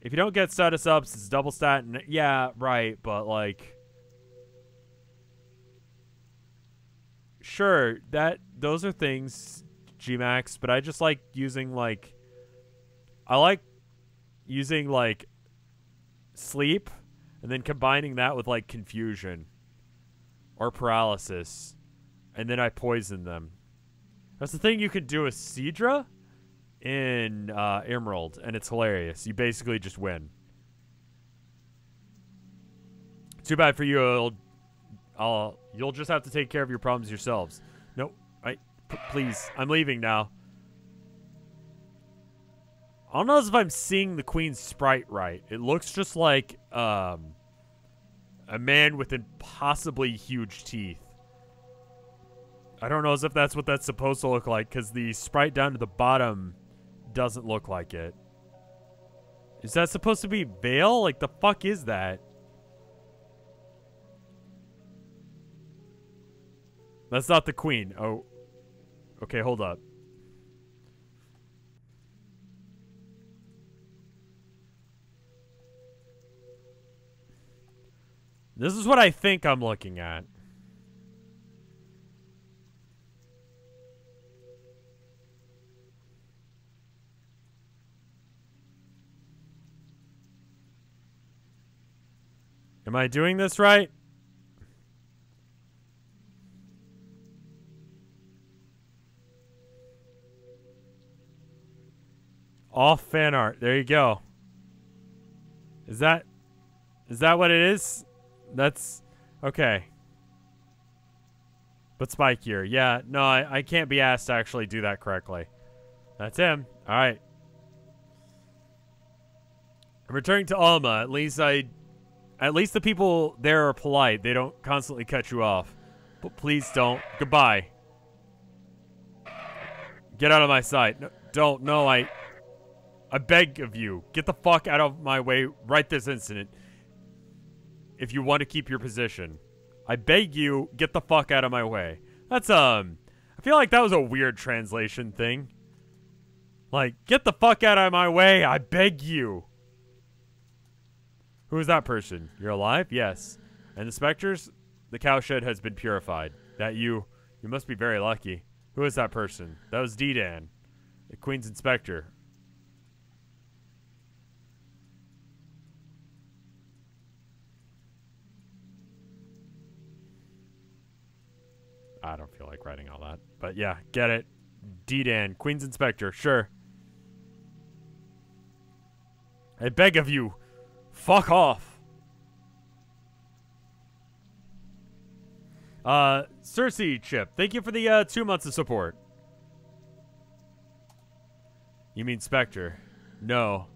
if you don't get status ups, it's double stat. And yeah, right, but like, sure, that those are things, Gmax. But I just like using like, I like using like sleep, and then combining that with like confusion or paralysis, and then I poison them. That's the thing you can do with Seadra in uh, Emerald, and it's hilarious. You basically just win. Too bad for you. I'll, you'll just have to take care of your problems yourselves. No, I, please, I'm leaving now. I don't know if I'm seeing the queen's sprite right. It looks just like um, a man with impossibly huge teeth. I don't know as if that's what that's supposed to look like because the sprite down to the bottom doesn't look like it. Is that supposed to be Vale? Like, the fuck is that? That's not the queen. Oh. Okay, hold up. This is what I think I'm looking at. Am I doing this right? Off fan art. There you go. Is that is that what it is? That's okay. But spikier. Yeah, no, I, I can't be asked to actually do that correctly. That's him. All right. I'm returning to Alma. At least I... At least the people there are polite. They don't constantly cut you off. But please don't. Goodbye. Get out of my sight. No, don't. No, I... I beg of you. Get the fuck out of my way right this instant. If you want to keep your position. I beg you, get the fuck out of my way. That's, um... I feel like that was a weird translation thing. Like, get the fuck out of my way, I beg you. Who is that person? You're alive? Yes. And the specters? The cowshed has been purified. That you? You must be very lucky. Who is that person? That was Dedan, the Queen's Inspector. I don't feel like writing all that. But yeah, get it. Dedan, Queen's Inspector, sure. I beg of you, fuck off. Uh, Cersei Chip, thank you for the uh, two months of support. You mean Spectre? No.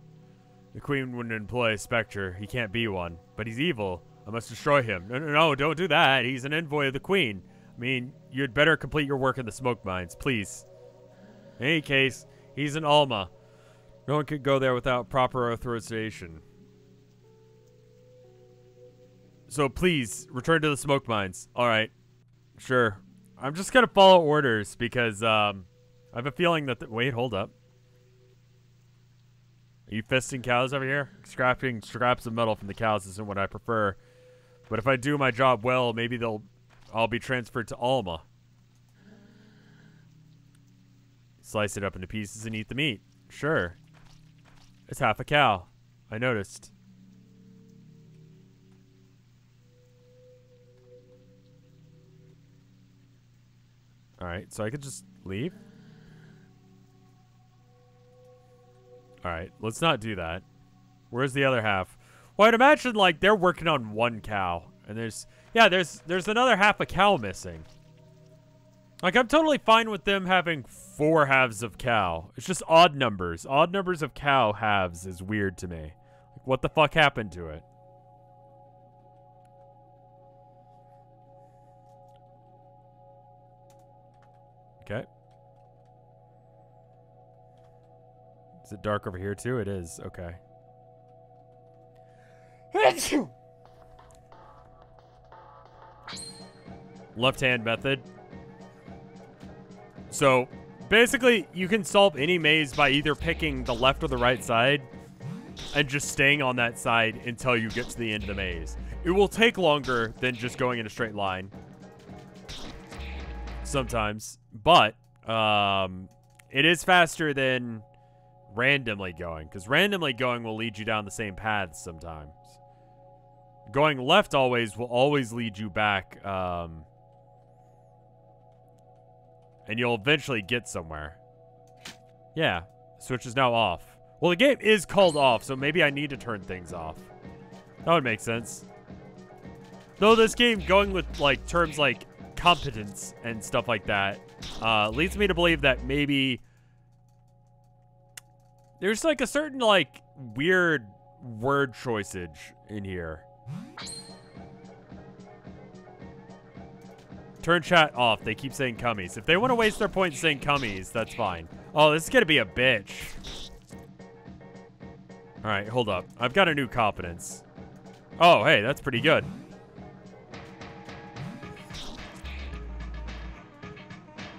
The Queen wouldn't employ Spectre. He can't be one. But he's evil. I must destroy him. No, no, no, don't do that. He's an envoy of the Queen. I mean, you'd better complete your work in the smoke mines, please. In any case, he's an Alma. No one could go there without proper authorization. So please, return to the smoke mines. Alright. Sure. I'm just gonna follow orders because, um, I have a feeling that- Wait, hold up. Are you fisting cows over here? Scrapping scraps of metal from the cows isn't what I prefer. But if I do my job well, maybe they'll- I'll be transferred to Alma. Slice it up into pieces and eat the meat. Sure. It's half a cow. I noticed. Alright, so I could just leave? Alright, let's not do that. Where's the other half? Well, I'd imagine, like, they're working on one cow. And there's... Yeah, there's there's another half a cow missing. Like, I'm totally fine with them having four halves of cow. It's just odd numbers. Odd numbers of cow halves is weird to me. Like, what the fuck happened to it? Okay. Is it dark over here too? It is. Okay. Left hand method. So, basically, you can solve any maze by either picking the left or the right side and just staying on that side until you get to the end of the maze. It will take longer than just going in a straight line. Sometimes. But, um, it is faster than randomly going. Because randomly going will lead you down the same paths sometimes. Going left always will always lead you back, um, and you'll eventually get somewhere. Yeah, switch is now off. Well, the game is called off, so maybe I need to turn things off. That would make sense. Though this game, going with like terms like competence and stuff like that, uh, leads me to believe that maybe there's like a certain like weird word choiceage in here. Turn chat off. They keep saying cummies. If they want to waste their points saying cummies, that's fine. Oh, this is going to be a bitch. All right, hold up. I've got a new competence. Oh, hey, that's pretty good.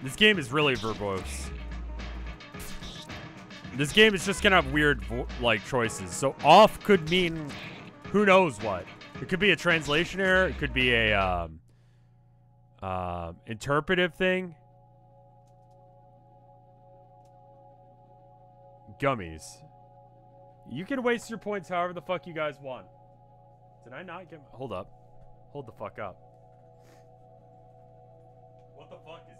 This game is really verbose. This game is just to have weird, like, choices. So off could mean who knows what. It could be a translation error. It could be a, um, uh, interpretive thing. Gummies. You can waste your points however the fuck you guys want. Did I not get... Hold up. Hold the fuck up. What the fuck is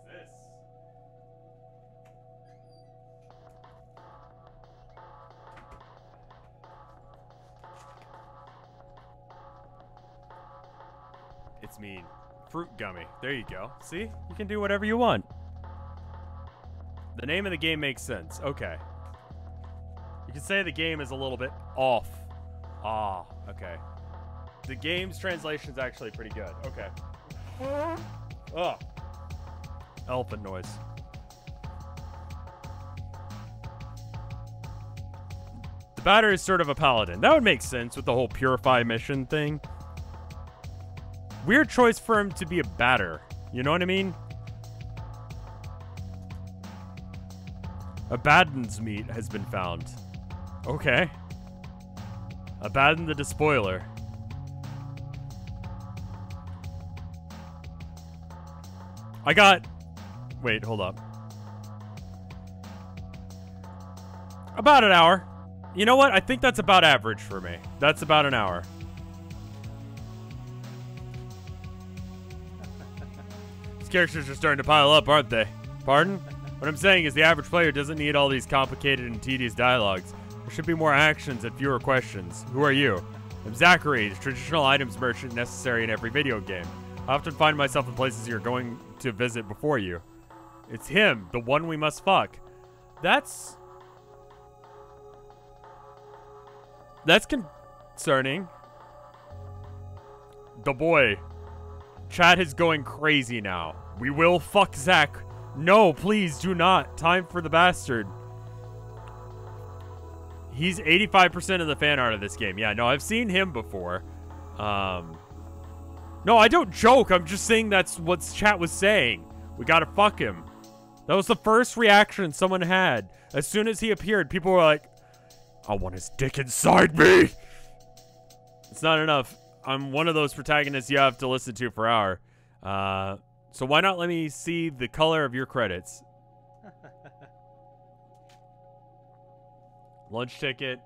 It's mean. Fruit gummy. There you go. See? You can do whatever you want. The name of the game makes sense. Okay. You can say the game is a little bit off. Ah, okay. The game's translation is actually pretty good. Okay. Oh. Elephant noise. The batter is sort of a paladin. That would make sense with the whole purify mission thing. Weird choice for him to be a batter. You know what I mean? Abaddon's meat has been found. Okay. Abaddon the Despoiler. I got... Wait, hold up. About an hour. You know what? I think that's about average for me. That's about an hour. These characters are starting to pile up, aren't they? Pardon? What I'm saying is the average player doesn't need all these complicated and tedious dialogues. There should be more actions and fewer questions. Who are you? I'm Zacharie, the traditional items merchant necessary in every video game. I often find myself in places you're going to visit before you. It's him, the one we must fuck. That's That's concerning. The boy. Chat is going crazy now. We will fuck Zach. No, please do not. Time for the bastard. He's 85% of the fan art of this game. Yeah, no, I've seen him before. Um, no, I don't joke. I'm just saying that's what chat was saying. We gotta fuck him. That was the first reaction someone had. As soon as he appeared, people were like, I want his dick inside me. It's not enough. I'm one of those protagonists you have to listen to for hour. Uh, so why not let me see the color of your credits? Lunch ticket.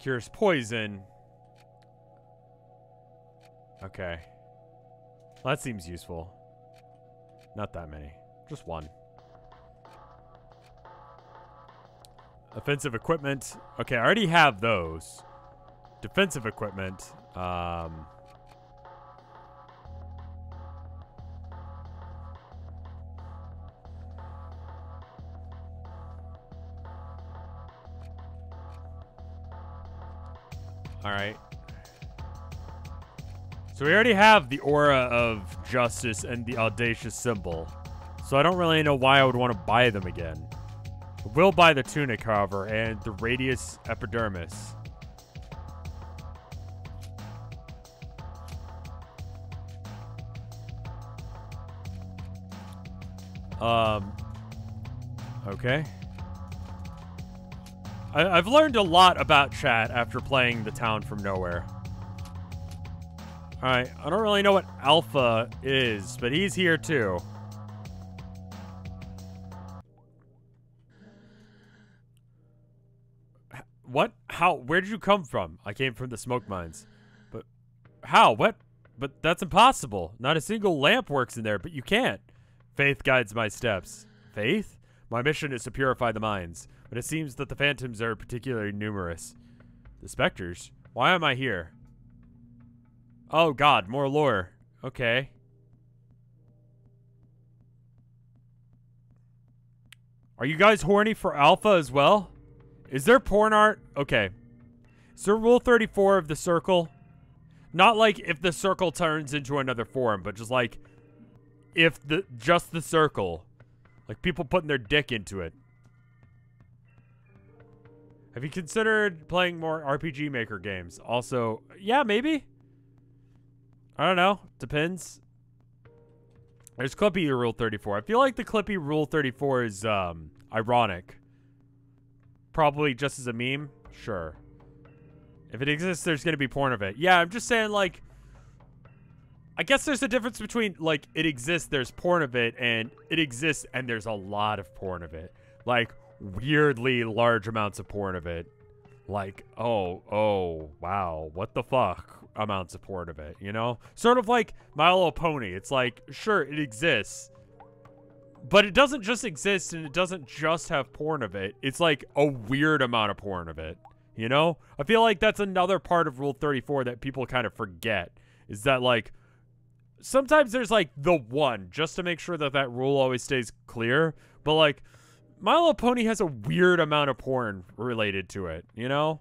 Cures poison. Okay. Well, that seems useful. Not that many. Just one. Offensive equipment. Okay, I already have those. Defensive equipment. Um... Alright. So we already have the aura of justice and the audacious symbol. So I don't really know why I would want to buy them again. We'll buy the tunic, however, and the radius epidermis. Um. Okay. I, I've learned a lot about chat after playing the town from nowhere. Alright, I don't really know what Alpha is, but he's here too. What? How? Where did you come from? I came from the smoke mines. But how? What? But that's impossible. Not a single lamp works in there, but you can't. Faith guides my steps. Faith? My mission is to purify the mines, but it seems that the phantoms are particularly numerous. The specters? Why am I here? Oh god, more lore. Okay. Are you guys horny for alpha as well? Is there porn art? Okay. Is there rule 34 of the circle? Not like if the circle turns into another form, but just like if the just the circle. Like people putting their dick into it. Have you considered playing more RPG Maker games? Also, yeah, maybe. I don't know. Depends. There's Clippy Rule 34. I feel like the Clippy Rule 34 is um, ironic probably just as a meme? Sure. If it exists, there's going to be porn of it. Yeah, I'm just saying, like, I guess there's a difference between, like, it exists, there's porn of it, and it exists, and there's a lot of porn of it. Like, weirdly large amounts of porn of it. Like, oh, oh, wow, what the fuck amounts of porn of it, you know? Sort of like My Little Pony. It's like, sure, it exists, but it doesn't just exist and it doesn't just have porn of it. It's like a weird amount of porn of it. You know? I feel like that's another part of Rule 34 that people kind of forget is that, like, sometimes there's, like, the one just to make sure that that rule always stays clear. But, like, My Little Pony has a weird amount of porn related to it, you know?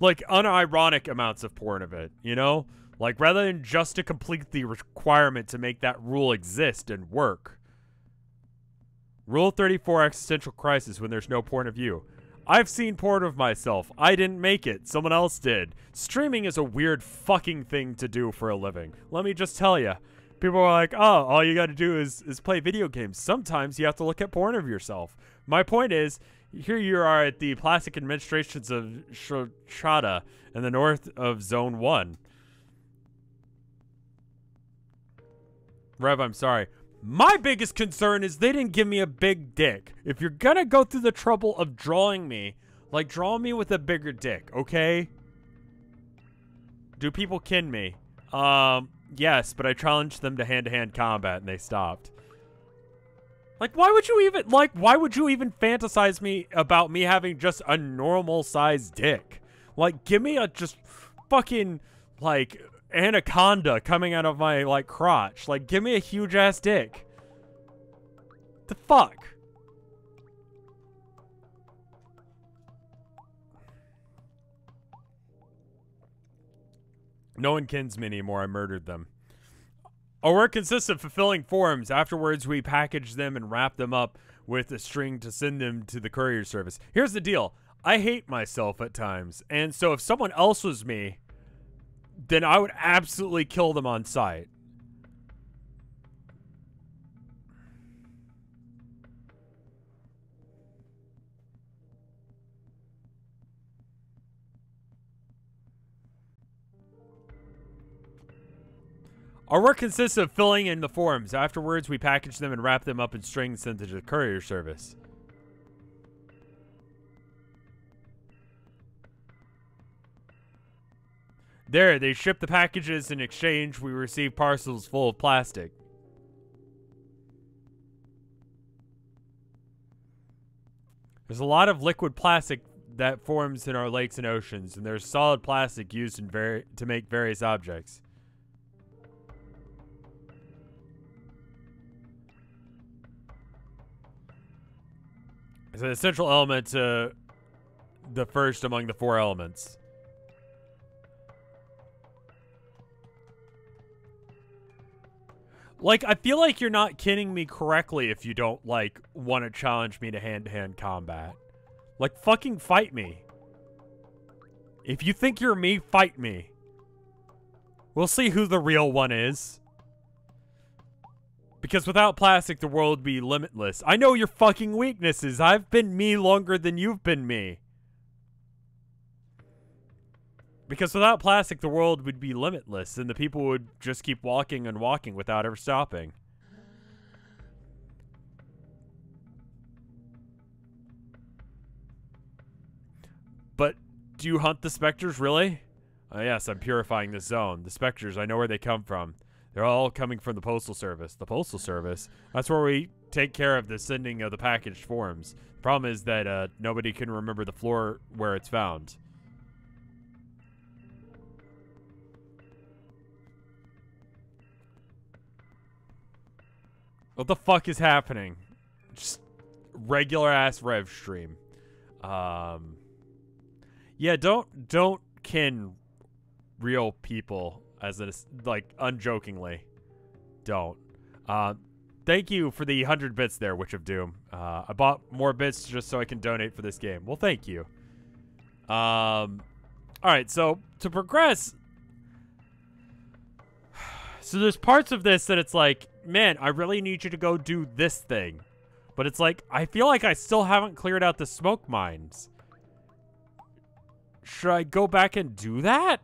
Like, unironic amounts of porn of it, you know? Like, rather than just to complete the requirement to make that rule exist and work. Rule 34 Existential Crisis when there's no point of view. I've seen porn of myself. I didn't make it. Someone else did. Streaming is a weird fucking thing to do for a living. Let me just tell you. People are like, oh, all you gotta do is, is play video games. Sometimes you have to look at porn of yourself. My point is, here you are at the plastic administrations of Shochada in the north of Zone 1. Rev, I'm sorry. My biggest concern is they didn't give me a big dick. If you're gonna go through the trouble of drawing me, like draw me with a bigger dick, okay? Do people kin me? Um, yes, but I challenged them to hand-to-hand -hand combat and they stopped. Like, why would you even, like, why would you even fantasize me about me having just a normal-sized dick? Like, give me a just fucking, like, anaconda coming out of my, like, crotch. Like, give me a huge-ass dick. The fuck? No one kins me anymore. I murdered them. Our work consists of fulfilling forms. Afterwards, we package them and wrap them up with a string to send them to the courier service. Here's the deal. I hate myself at times. And so if someone else was me, then I would absolutely kill them on sight. Our work consists of filling in the forms. Afterwards, we package them and wrap them up in strings sent to the courier service. There, they ship the packages. In exchange, we receive parcels full of plastic. There's a lot of liquid plastic that forms in our lakes and oceans, and there's solid plastic used in to make various objects. It's an essential element to the first among the four elements. Like, I feel like you're not kidding me correctly if you don't, like, want to challenge me to hand-to-hand -hand combat. Like, fucking fight me. If you think you're me, fight me. We'll see who the real one is. Because without plastic, the world would be limitless. I know your fucking weaknesses. I've been me longer than you've been me. Because without plastic, the world would be limitless, and the people would just keep walking and walking without ever stopping. But do you hunt the specters, really? Uh, yes, I'm purifying this zone. The specters, I know where they come from. They're all coming from the Postal Service. The Postal Service? That's where we take care of the sending of the packaged forms. The problem is that uh, nobody can remember the floor where it's found. What the fuck is happening? Just regular ass rev stream. Um, yeah, don't don't kin real people as like unjokingly. Don't. Uh, thank you for the 100 bits there, Witch of Doom. Uh, I bought more bits just so I can donate for this game. Well, thank you. Um, all right, so to progress, so there's parts of this that it's like, man, I really need you to go do this thing. But it's like, I feel like I still haven't cleared out the smoke mines. Should I go back and do that?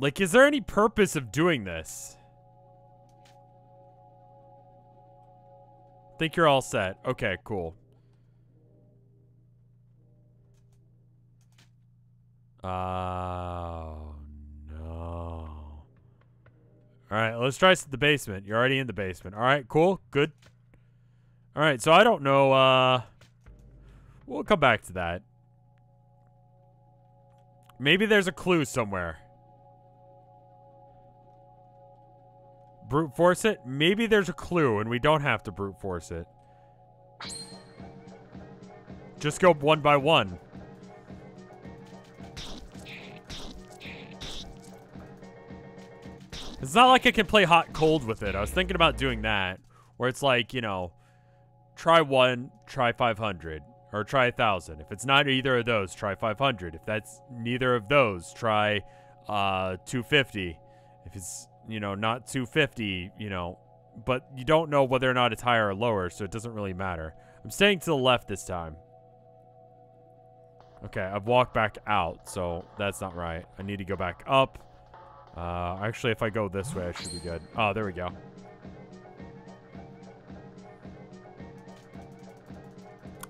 Like, is there any purpose of doing this? Think you're all set. Okay, cool. Oh, no. All right, let's try the basement. You're already in the basement. All right, cool. Good. All right, so I don't know. Uh, we'll come back to that. Maybe there's a clue somewhere. Brute force it? Maybe there's a clue and we don't have to brute force it. Just go one by one. It's not like I can play hot cold with it. I was thinking about doing that. Where it's like, you know, try one, try 500. Or try 1,000. If it's not either of those, try 500. If that's neither of those, try uh, 250. If it's, you know, not 250, you know, but you don't know whether or not it's higher or lower, so it doesn't really matter. I'm staying to the left this time. Okay, I've walked back out, so that's not right. I need to go back up. Uh, actually, if I go this way, I should be good. Oh, there we go.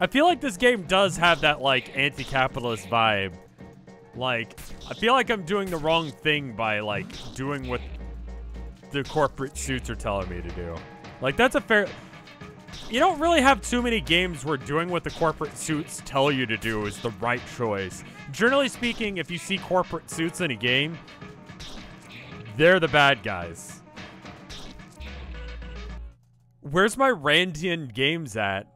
I feel like this game does have that, like, anti-capitalist vibe. Like, I feel like I'm doing the wrong thing by, like, doing what the corporate suits are telling me to do. Like, that's a fair... You don't really have too many games where doing what the corporate suits tell you to do is the right choice. Generally speaking, if you see corporate suits in a game, they're the bad guys. Where's my Randian games at?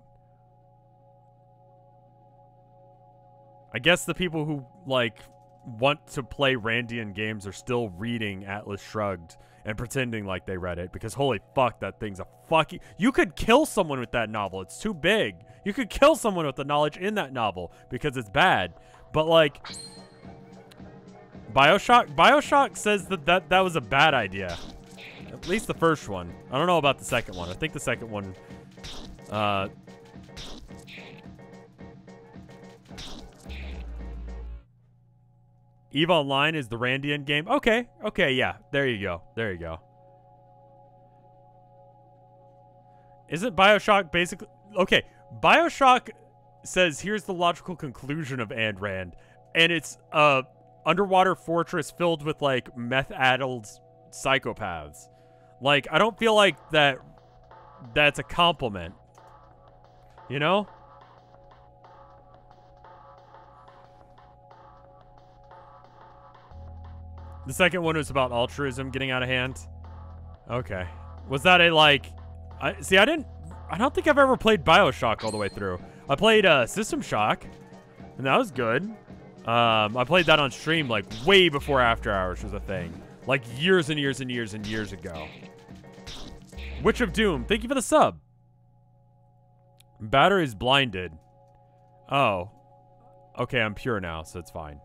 I guess the people who, like, want to play Randian games are still reading Atlas Shrugged and pretending like they read it because holy fuck, that thing's a fucking. You could kill someone with that novel. It's too big. You could kill someone with the knowledge in that novel because it's bad. But like, Bioshock. Bioshock says that that that was a bad idea. At least the first one. I don't know about the second one. I think the second one. Uh, EVE Online is the Randian game. Okay, okay, yeah. There you go. There you go. Isn't Bioshock basically... Okay, Bioshock says, here's the logical conclusion of Ayn Rand. And it's a underwater fortress filled with, like, meth-addled psychopaths. Like, I don't feel like that that's a compliment. You know? The second one was about altruism getting out of hand. Okay. Was that a, like... I See, I didn't... I don't think I've ever played Bioshock all the way through. I played uh, System Shock, and that was good. Um, I played that on stream, like, way before After Hours was a thing. Like, years and years and years and years ago. Witch of Doom, thank you for the sub. Battery's blinded. Oh. Okay, I'm pure now, so it's fine.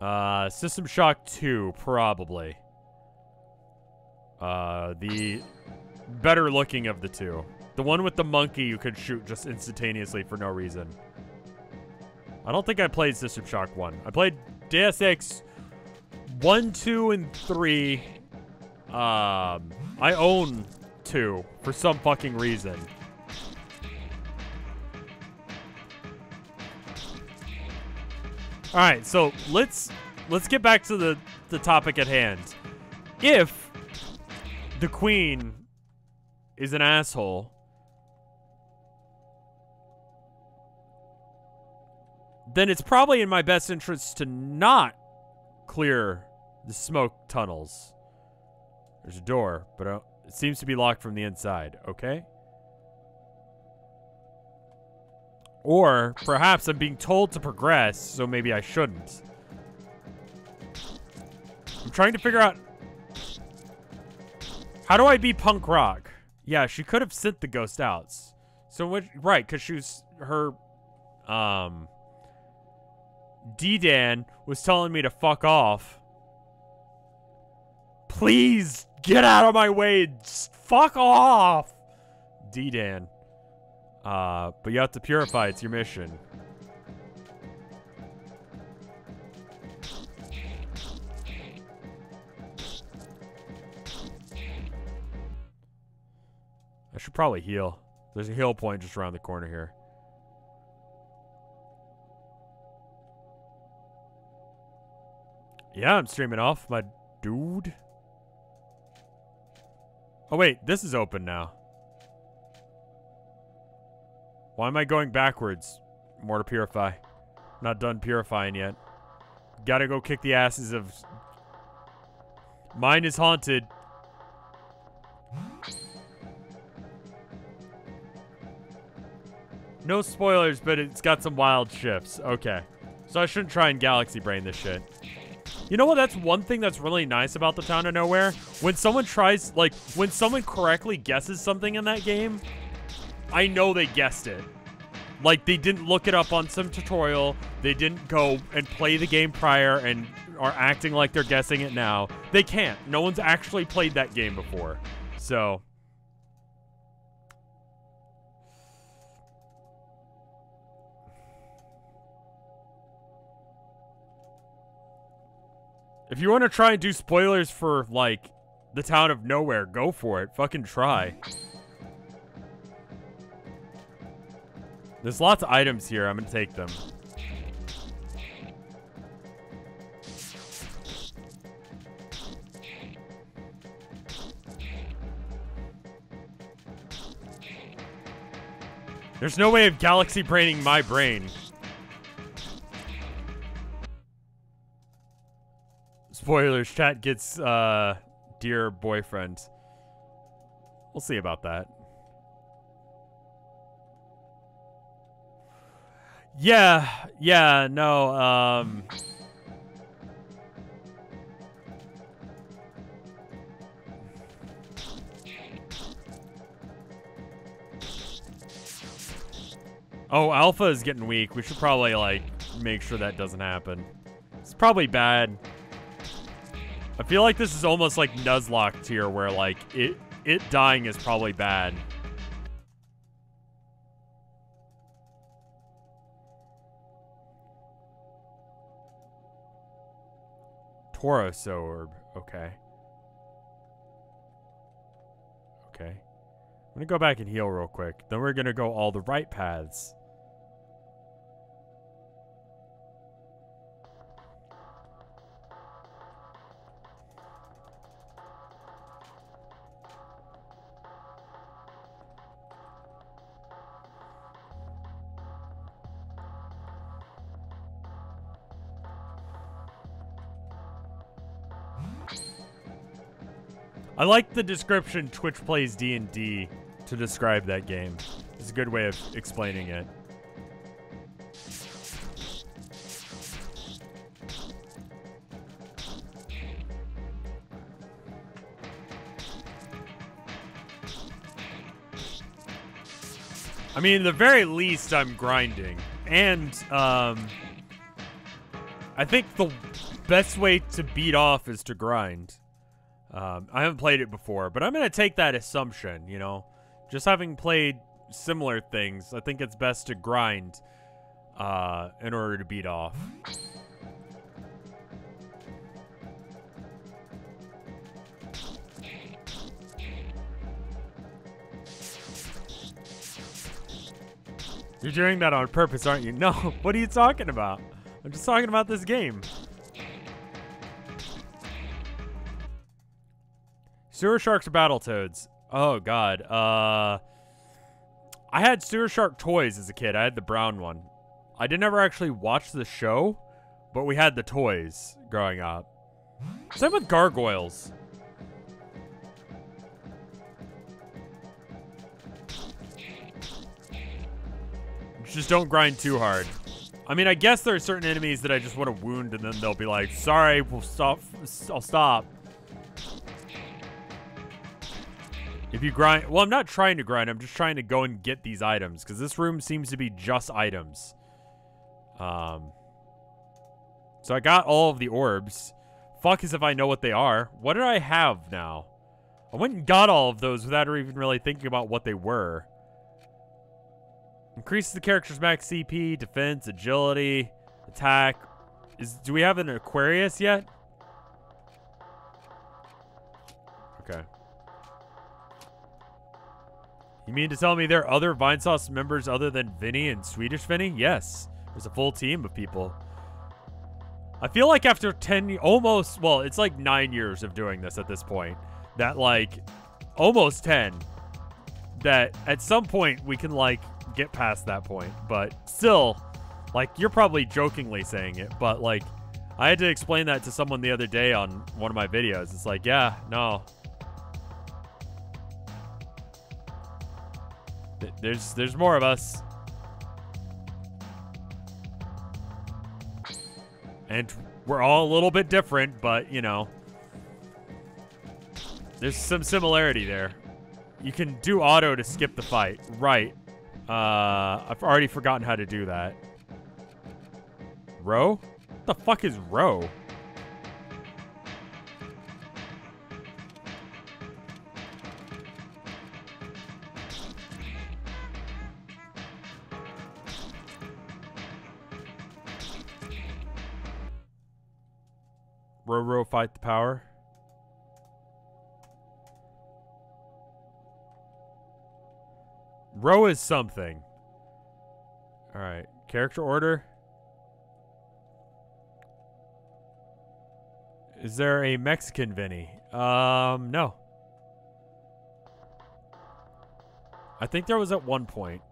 Uh, System Shock 2, probably. Uh, the better looking of the two. The one with the monkey you could shoot just instantaneously for no reason. I don't think I played System Shock 1. I played Deus Ex 1, 2, and 3. Um, I own 2 for some fucking reason. All right, so let's let's get back to the the topic at hand. If the queen is an asshole, then it's probably in my best interest to not clear the smoke tunnels. There's a door, but uh, it seems to be locked from the inside. Okay. Or perhaps I'm being told to progress, so maybe I shouldn't. I'm trying to figure out... How do I be punk rock? Yeah, she could have sent the ghost outs. So which, Right, because she was... Her... Um... Dedan was telling me to fuck off. Please, get out of my way. Just fuck off. Dedan. Uh, but you have to purify. It's your mission. I should probably heal. There's a heal point just around the corner here. Yeah, I'm streaming off, my dude. Oh, wait. This is open now. Why am I going backwards? More to purify. Not done purifying yet. Gotta go kick the asses of... Mine is haunted. No spoilers, but it's got some wild shifts. Okay. So I shouldn't try and galaxy brain this shit. You know what? That's one thing that's really nice about the Town of Nowhere. When someone tries, like, when someone correctly guesses something in that game, I know they guessed it. Like, they didn't look it up on some tutorial. They didn't go and play the game prior and are acting like they're guessing it now. They can't. No one's actually played that game before. So, If you want to try and do spoilers for, like, the town of nowhere, go for it. Fucking try. There's lots of items here. I'm going to take them. There's no way of galaxy braining my brain. Spoilers, chat gets uh dear boyfriend. We'll see about that. Yeah, yeah, no, um Oh, Alpha is getting weak. We should probably, like, make sure that doesn't happen. It's probably bad. I feel like this is almost like Nuzlocke tier where like it it dying is probably bad. Taurus orb. Okay. Okay. I'm gonna go back and heal real quick. Then we're gonna go all the right paths. I like the description Twitch plays D&D to describe that game. It's a good way of explaining it. I mean, the very least, I'm grinding. And, um... I think the best way to beat off is to grind. Um, I haven't played it before, but I'm going to take that assumption, you know. Just having played similar things, I think it's best to grind uh, in order to beat off. You're doing that on purpose, aren't you? No, what are you talking about? I'm just talking about this game. Sewer sharks or Battletoads? Oh god. Uh I had sewer shark toys as a kid. I had the brown one. I didn't ever actually watch the show, but we had the toys growing up. Same with gargoyles. Just don't grind too hard. I mean, I guess there are certain enemies that I just want to wound and then they'll be like, sorry, we'll stop, I'll stop. If you grind... Well, I'm not trying to grind. I'm just trying to go and get these items. Because this room seems to be just items. Um, so I got all of the orbs. Fuck as if I know what they are. What did I have now? I went and got all of those without even really thinking about what they were. Increases the character's max CP, defense, agility, attack. Is Do we have an Aquarius yet? You mean to tell me there are other Vinesauce members other than Vinny and Swedish Vinny? Yes. There's a full team of people. I feel like after 10, almost, well, it's like nine years of doing this at this point, that like, almost 10, that at some point we can like get past that point. But still, like, you're probably jokingly saying it, but like, I had to explain that to someone the other day on one of my videos. It's like, yeah, no. There's there's more of us. And we're all a little bit different, but, you know, there's some similarity there. You can do auto to skip the fight. Right. Uh, I've already forgotten how to do that. Row? What the fuck is row? Row row fight the power. Row is something. Alright. Character order. Is there a Mexican Vinny? Um, no. I think there was at one point.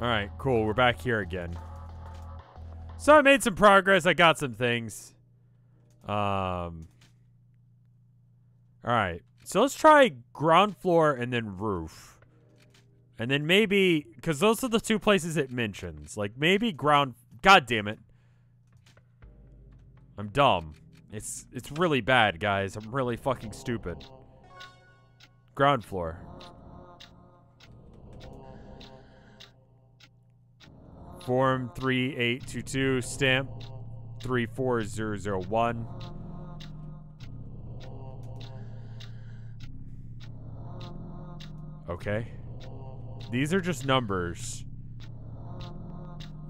Alright, cool. We're back here again. So I made some progress. I got some things. Um. Alright. So let's try ground floor and then roof. And then maybe, because those are the two places it mentions. Like maybe ground, god damn it. I'm dumb. It's, it's really bad, guys. I'm really fucking stupid. Ground floor. Form 3822, stamp 34001. Okay. These are just numbers.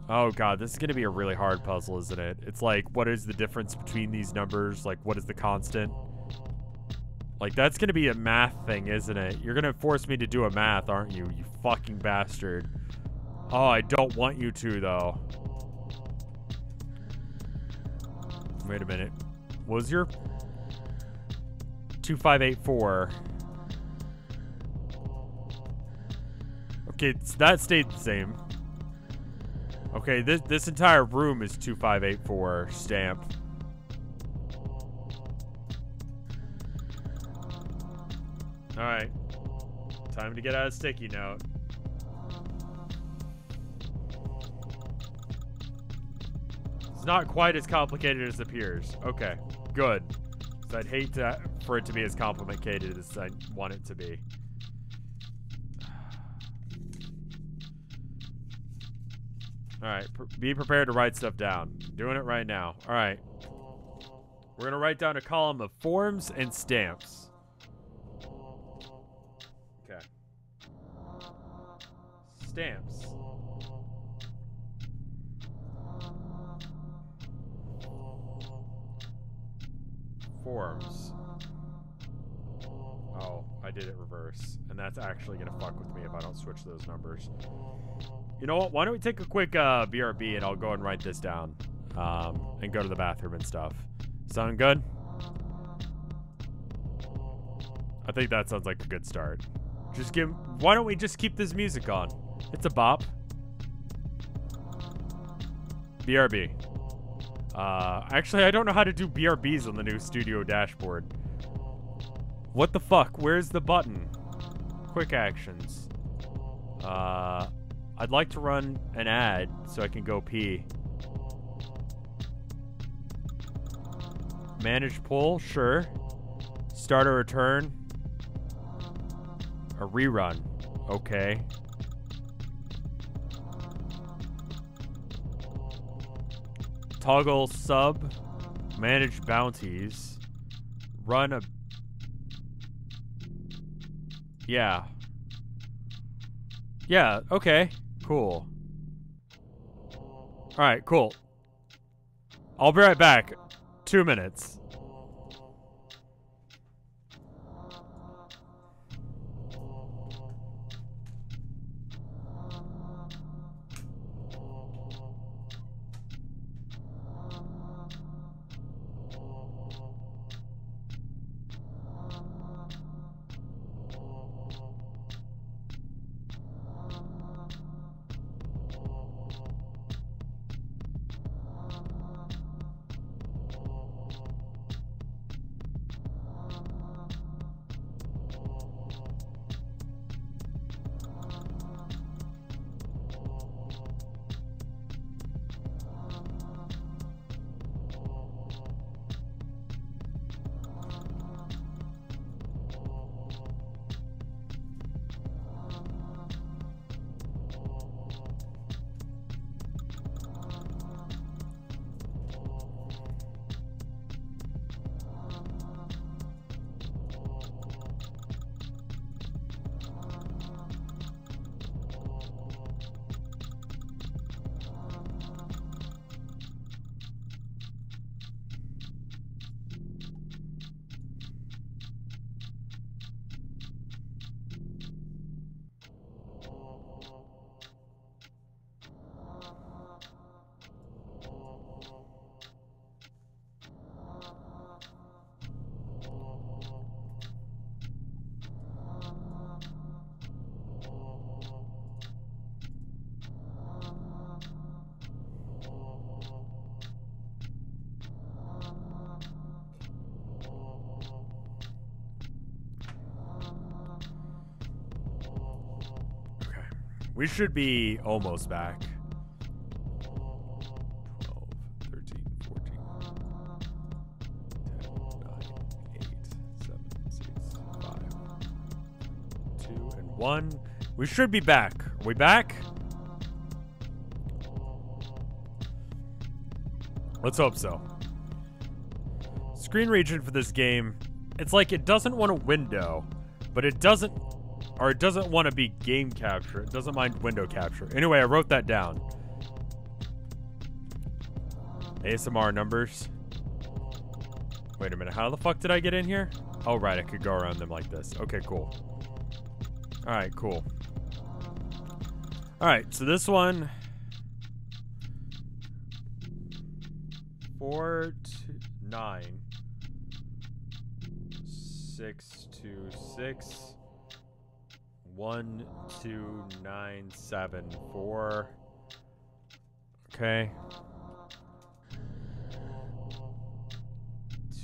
Oh god, this is going to be a really hard puzzle, isn't it? It's like, what is the difference between these numbers? Like, what is the constant? Like, that's going to be a math thing, isn't it? You're going to force me to do a math, aren't you? You fucking bastard. Oh, I don't want you to, though. Wait a minute. What was your... 2584... Okay, that stayed the same. Okay, this this entire room is 2584 stamp. Alright. Time to get out of sticky note. It's not quite as complicated as it appears. Okay, good. So I'd hate to, for it to be as complicated as I want it to be. All right, be prepared to write stuff down. Doing it right now. All right. We're going to write down a column of forms and stamps. Okay. Stamps. Forms. Oh, I did it reverse. And that's actually going to fuck with me if I don't switch those numbers. You know what? Why don't we take a quick uh, BRB and I'll go and write this down. Um, and go to the bathroom and stuff. Sound good? I think that sounds like a good start. Just give... Why don't we just keep this music on? It's a bop. BRB. Uh, actually, I don't know how to do BRBs on the new studio dashboard. What the fuck? Where's the button? Quick actions. Uh, I'd like to run an ad so I can go pee. Manage pull, sure. Start a return. A rerun. Okay. Toggle sub. Manage bounties. Run a... Yeah. Yeah, okay. Cool. Alright, cool. I'll be right back. two minutes. We should be almost back. 12, 13, 14, 10, 9, 8, 7, 6, 5, 2, and 1. We should be back. Are we back? Let's hope so. Screen region for this game, it's like it doesn't want a window, but it doesn't, or it doesn't want to be game capture. It doesn't mind window capture. Anyway, I wrote that down. ASMR numbers. Wait a minute, how the fuck did I get in here? Oh, right, I could go around them like this. Okay, cool. All right, cool. All right, so this one. Four, two, nine, six, two, six, one, two, nine, seven, four. Okay.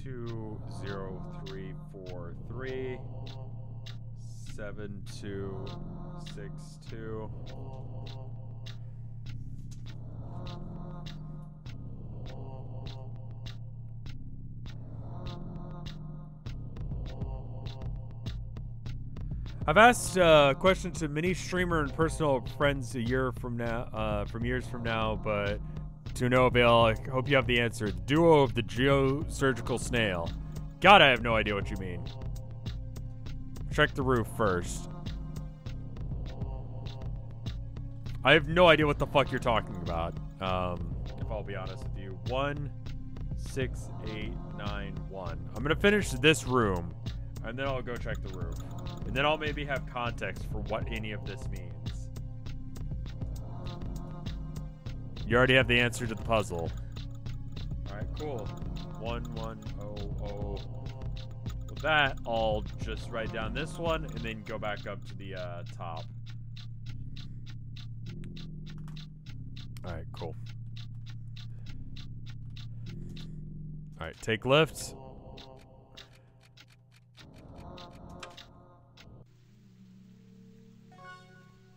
Two, zero, three, four, three, seven, two, six, two. I've asked uh, a question to many streamer and personal friends a year from now, uh, from years from now, but to no avail. I hope you have the answer. The duo of the geosurgical snail. God, I have no idea what you mean. Check the roof first. I have no idea what the fuck you're talking about. Um, if I'll be honest with you. One, six, eight, nine, one. I'm gonna finish this room, and then I'll go check the roof. And then I'll maybe have context for what any of this means. You already have the answer to the puzzle. Alright, cool. One, one, oh, oh. With that, I'll just write down this one and then go back up to the uh, top. Alright, cool. Alright, take lifts.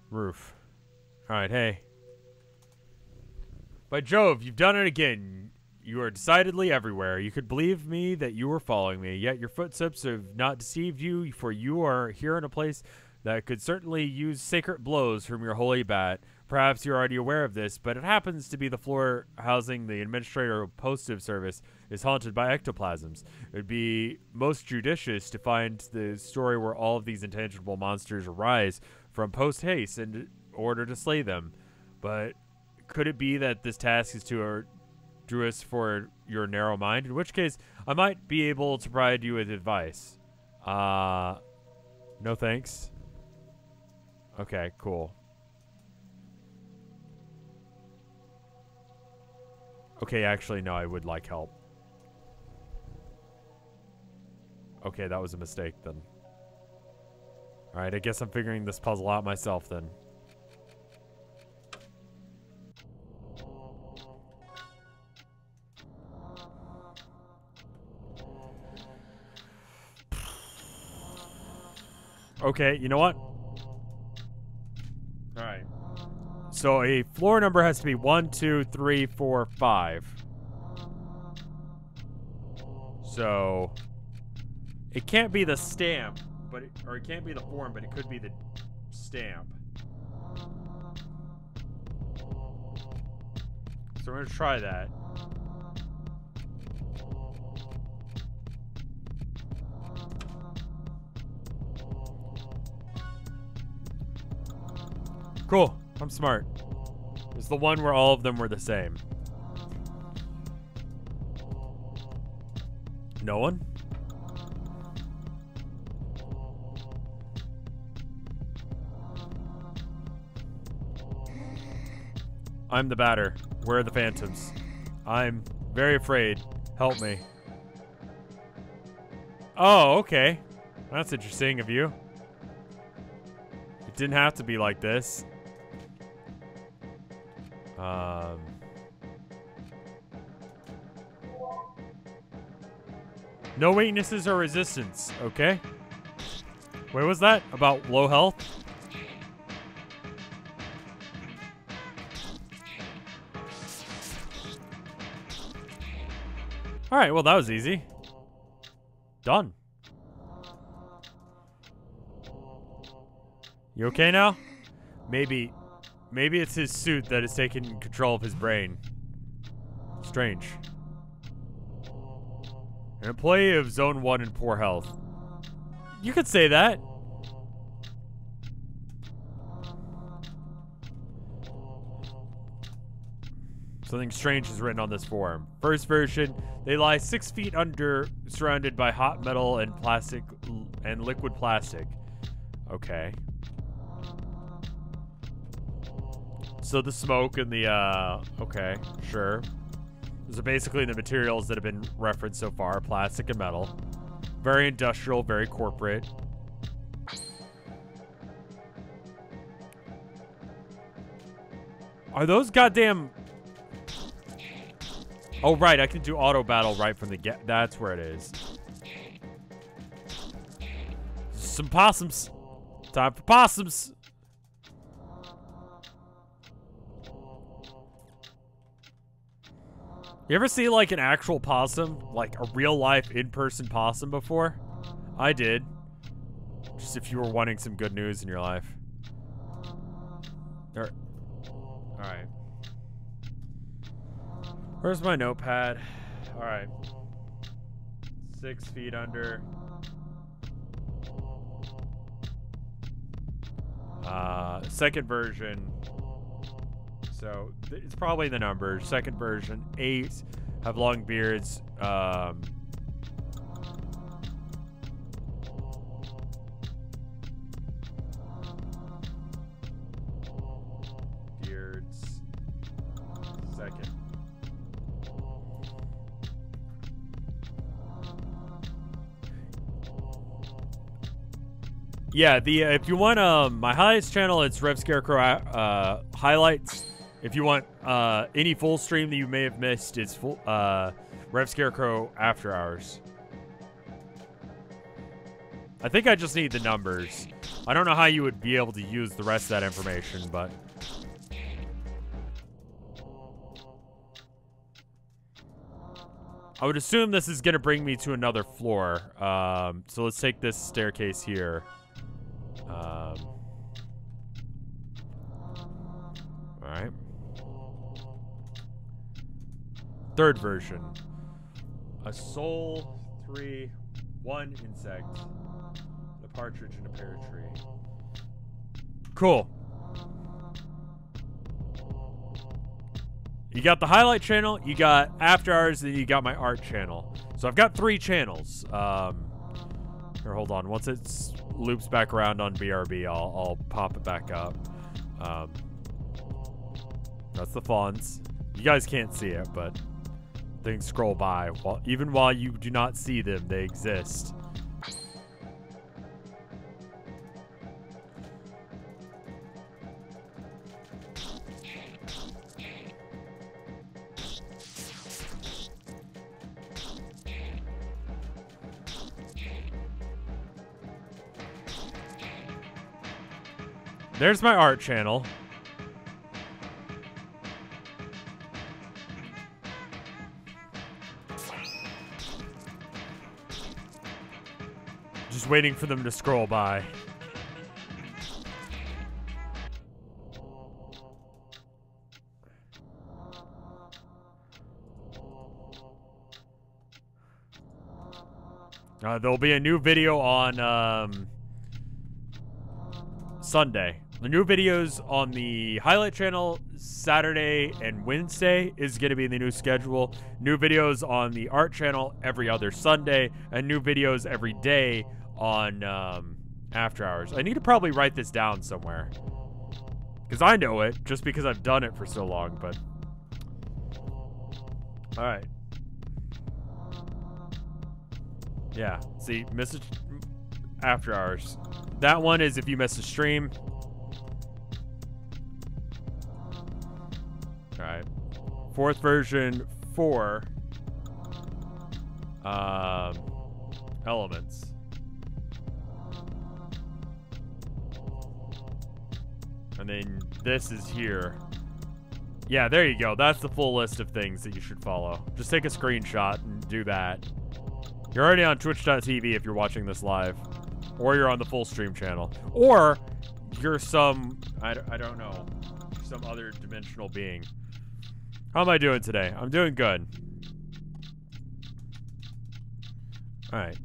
Roof. Alright, hey. By Jove, you've done it again. You are decidedly everywhere. You could believe me that you were following me, yet your footsteps have not deceived you, for you are here in a place that could certainly use sacred blows from your holy bat. Perhaps you're already aware of this, but it happens to be the floor housing the administrator of postal service is haunted by ectoplasms. It would be most judicious to find the story where all of these intangible monsters arise from post haste in order to slay them. But could it be that this task is too arduous for your narrow mind, in which case I might be able to provide you with advice. Uh, no thanks. Okay, cool. Okay, actually, no, I would like help. Okay, that was a mistake then. Alright, I guess I'm figuring this puzzle out myself then. Okay, you know what? Alright. So a floor number has to be one, two, three, four, five. So it can't be the stamp, but it, or it can't be the form, but it could be the stamp. So we're gonna try that. Cool. I'm smart. It's the one where all of them were the same. No one? I'm the batter. Where are the phantoms? I'm very afraid. Help me. Oh, okay. That's interesting of you. It didn't have to be like this. Um... No weaknesses or resistance, okay? Wait, was that? About low health? Alright, well that was easy. Done. You okay now? Maybe, maybe it's his suit that is taking control of his brain. Strange. An employee of Zone 1 in poor health. You could say that. Something strange is written on this form. First version, they lie six feet under, surrounded by hot metal and plastic and liquid plastic. Okay. So the smoke and the, uh, okay, sure. Those are basically the materials that have been referenced so far, plastic and metal. Very industrial, very corporate. Are those goddamn Oh, right. I can do auto battle right from the get. That's where it is. Some possums. Time for possums. You ever see like an actual possum? Like a real life in-person possum before? I did. Just if you were wanting some good news in your life. Alright. Where's my notepad? Alright. Six feet under. Uh, second version. So it's probably the numbers. Second version, eight have long beards. Um, yeah, the uh, if you want um my highlights channel, it's Rev Scarecrow uh, highlights. If you want uh, any full stream that you may have missed, it's full uh, Rev Scarecrow After Hours. I think I just need the numbers. I don't know how you would be able to use the rest of that information, but... I would assume this is going to bring me to another floor. Um, so let's take this staircase here. Um, Alright. Third version. A soul, three, one insect, a partridge, and a pear tree. Cool. You got the highlight channel, you got after hours, then you got my art channel. So I've got three channels. Um, hold on. Once it loops back around on BRB, I'll, I'll pop it back up. Um, that's the fonts. You guys can't see it, but things scroll by. While, even while you do not see them, they exist. There's my art channel. Just waiting for them to scroll by. Uh, there'll be a new video on um, Sunday. The new videos on the highlight channel Saturday and Wednesday is going to be in the new schedule. New videos on the art channel every other Sunday, and new videos every day on um, after hours. I need to probably write this down somewhere. Because I know it, just because I've done it for so long, but... Alright. Yeah, see, message after hours. That one is if you miss a stream. Alright. Fourth version, four. Um, elements. And then this is here. Yeah, there you go. That's the full list of things that you should follow. Just take a screenshot and do that. You're already on twitch.tv if you're watching this live. Or you're on the full stream channel. Or you're some, I, I don't know, some other dimensional being. How am I doing today? I'm doing good. Alright.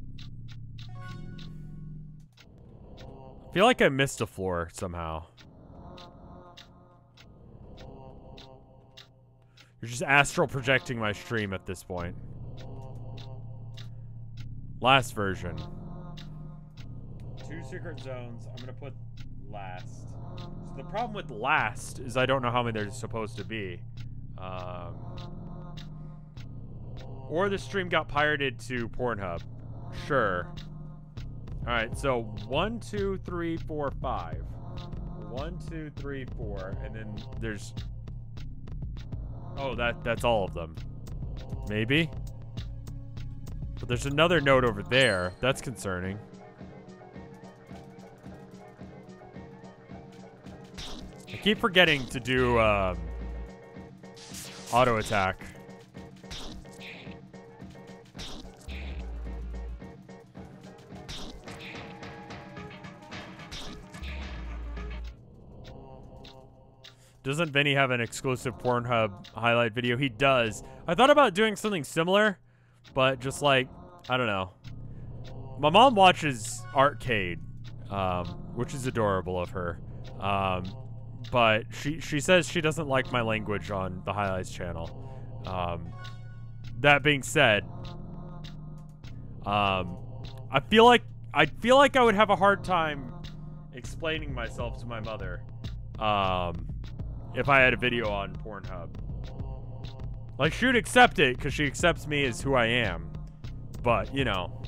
I feel like I missed a floor somehow. You're just astral projecting my stream at this point. Last version. Two secret zones. I'm to put last. So the problem with last is I don't know how many there's supposed to be. Um, or the stream got pirated to Pornhub. Sure. Alright, so one, two, three, four, five. One, two, three, four, and then there's... Oh, that that's all of them. Maybe? But there's another note over there. That's concerning. I keep forgetting to do, um, Auto attack. Doesn't Vinny have an exclusive Pornhub highlight video? He does. I thought about doing something similar, but just like, I don't know. My mom watches Arcade, um, which is adorable of her. Um, but she she says she doesn't like my language on the highlights channel. Um, that being said, um, I feel like I feel like I would have a hard time explaining myself to my mother um, if I had a video on Pornhub. Like, she'd accept it because she accepts me as who I am. But, you know.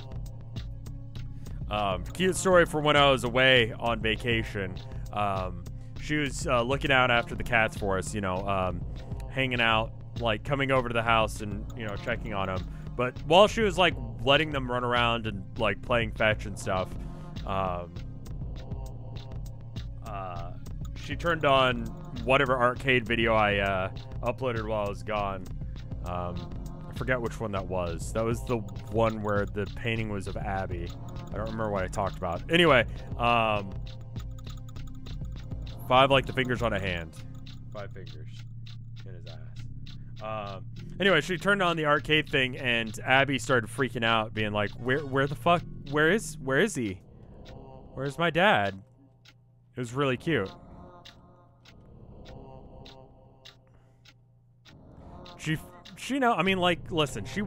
Um, cute story from when I was away on vacation. Um, she was uh, looking out after the cats for us, you know, um, hanging out, like coming over to the house and, you know, checking on them. But while she was like letting them run around and like playing fetch and stuff, um, uh, she turned on whatever arcade video I uh, uploaded while I was gone. Um, I forget which one that was. That was the one where the painting was of Abby. I don't remember what I talked about. Anyway, um, Five like the fingers on a hand. Five fingers in his ass. Um, anyway, she turned on the arcade thing, and Abby started freaking out, being like, "Where, where the fuck? Where is, where is he? Where's my dad?" It was really cute. She, she know. I mean, like, listen, she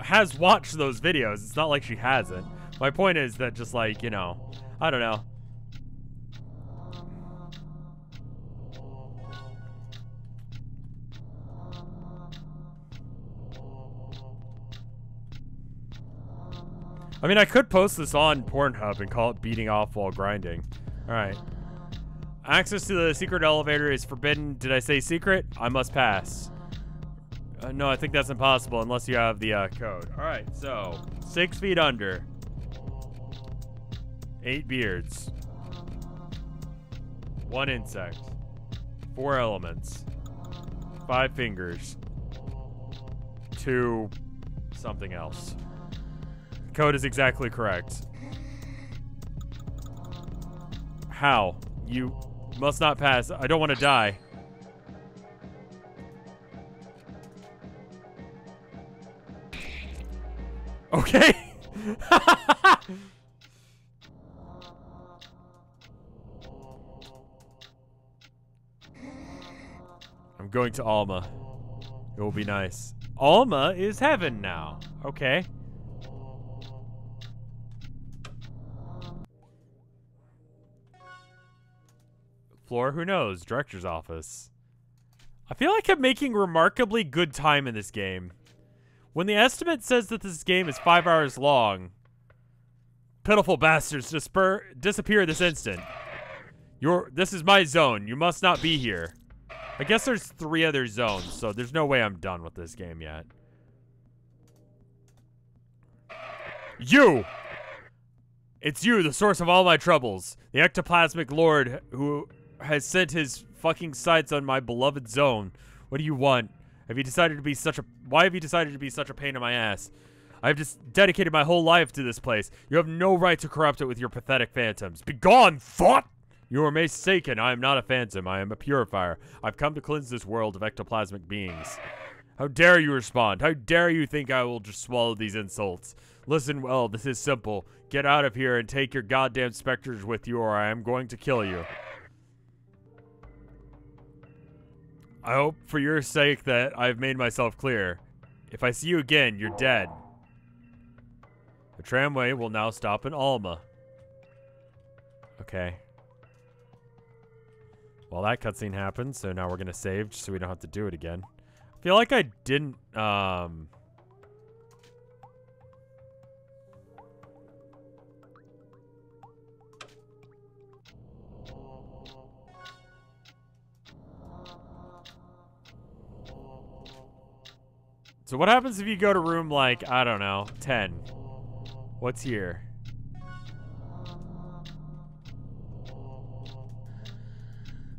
has watched those videos. It's not like she hasn't. My point is that just like you know, I don't know. I mean, I could post this on Pornhub and call it beating off while grinding. All right. Access to the secret elevator is forbidden. Did I say secret? I must pass. Uh, no, I think that's impossible unless you have the uh, code. All right, so six feet under. Eight beards. One insect. Four elements. Five fingers. Two something else. Code is exactly correct. How? You must not pass. I don't want to die. Okay. I'm going to Alma. It will be nice. Alma is heaven now. Okay. Floor, who knows? Director's office. I feel like I'm making remarkably good time in this game. When the estimate says that this game is five hours long, pitiful bastards disappear this instant. Your this is my zone. You must not be here. I guess there's three other zones, so there's no way I'm done with this game yet. You! It's you, the source of all my troubles. The ectoplasmic lord who has sent his fucking sights on my beloved zone. What do you want? Have you decided to be such a- Why have you decided to be such a pain in my ass? I've just dedicated my whole life to this place. You have no right to corrupt it with your pathetic phantoms. Begone, thought! You are mistaken. I am not a phantom. I am a purifier. I've come to cleanse this world of ectoplasmic beings. How dare you respond? How dare you think I will just swallow these insults? Listen well, this is simple. Get out of here and take your goddamn specters with you or I am going to kill you. I hope for your sake that I've made myself clear. If I see you again, you're dead. The tramway will now stop in Alma. Okay. Well, that cutscene happened, so now we're to save just so we don't have to do it again. I feel like I didn't, um... So what happens if you go to room like, I don't know, 10? What's here?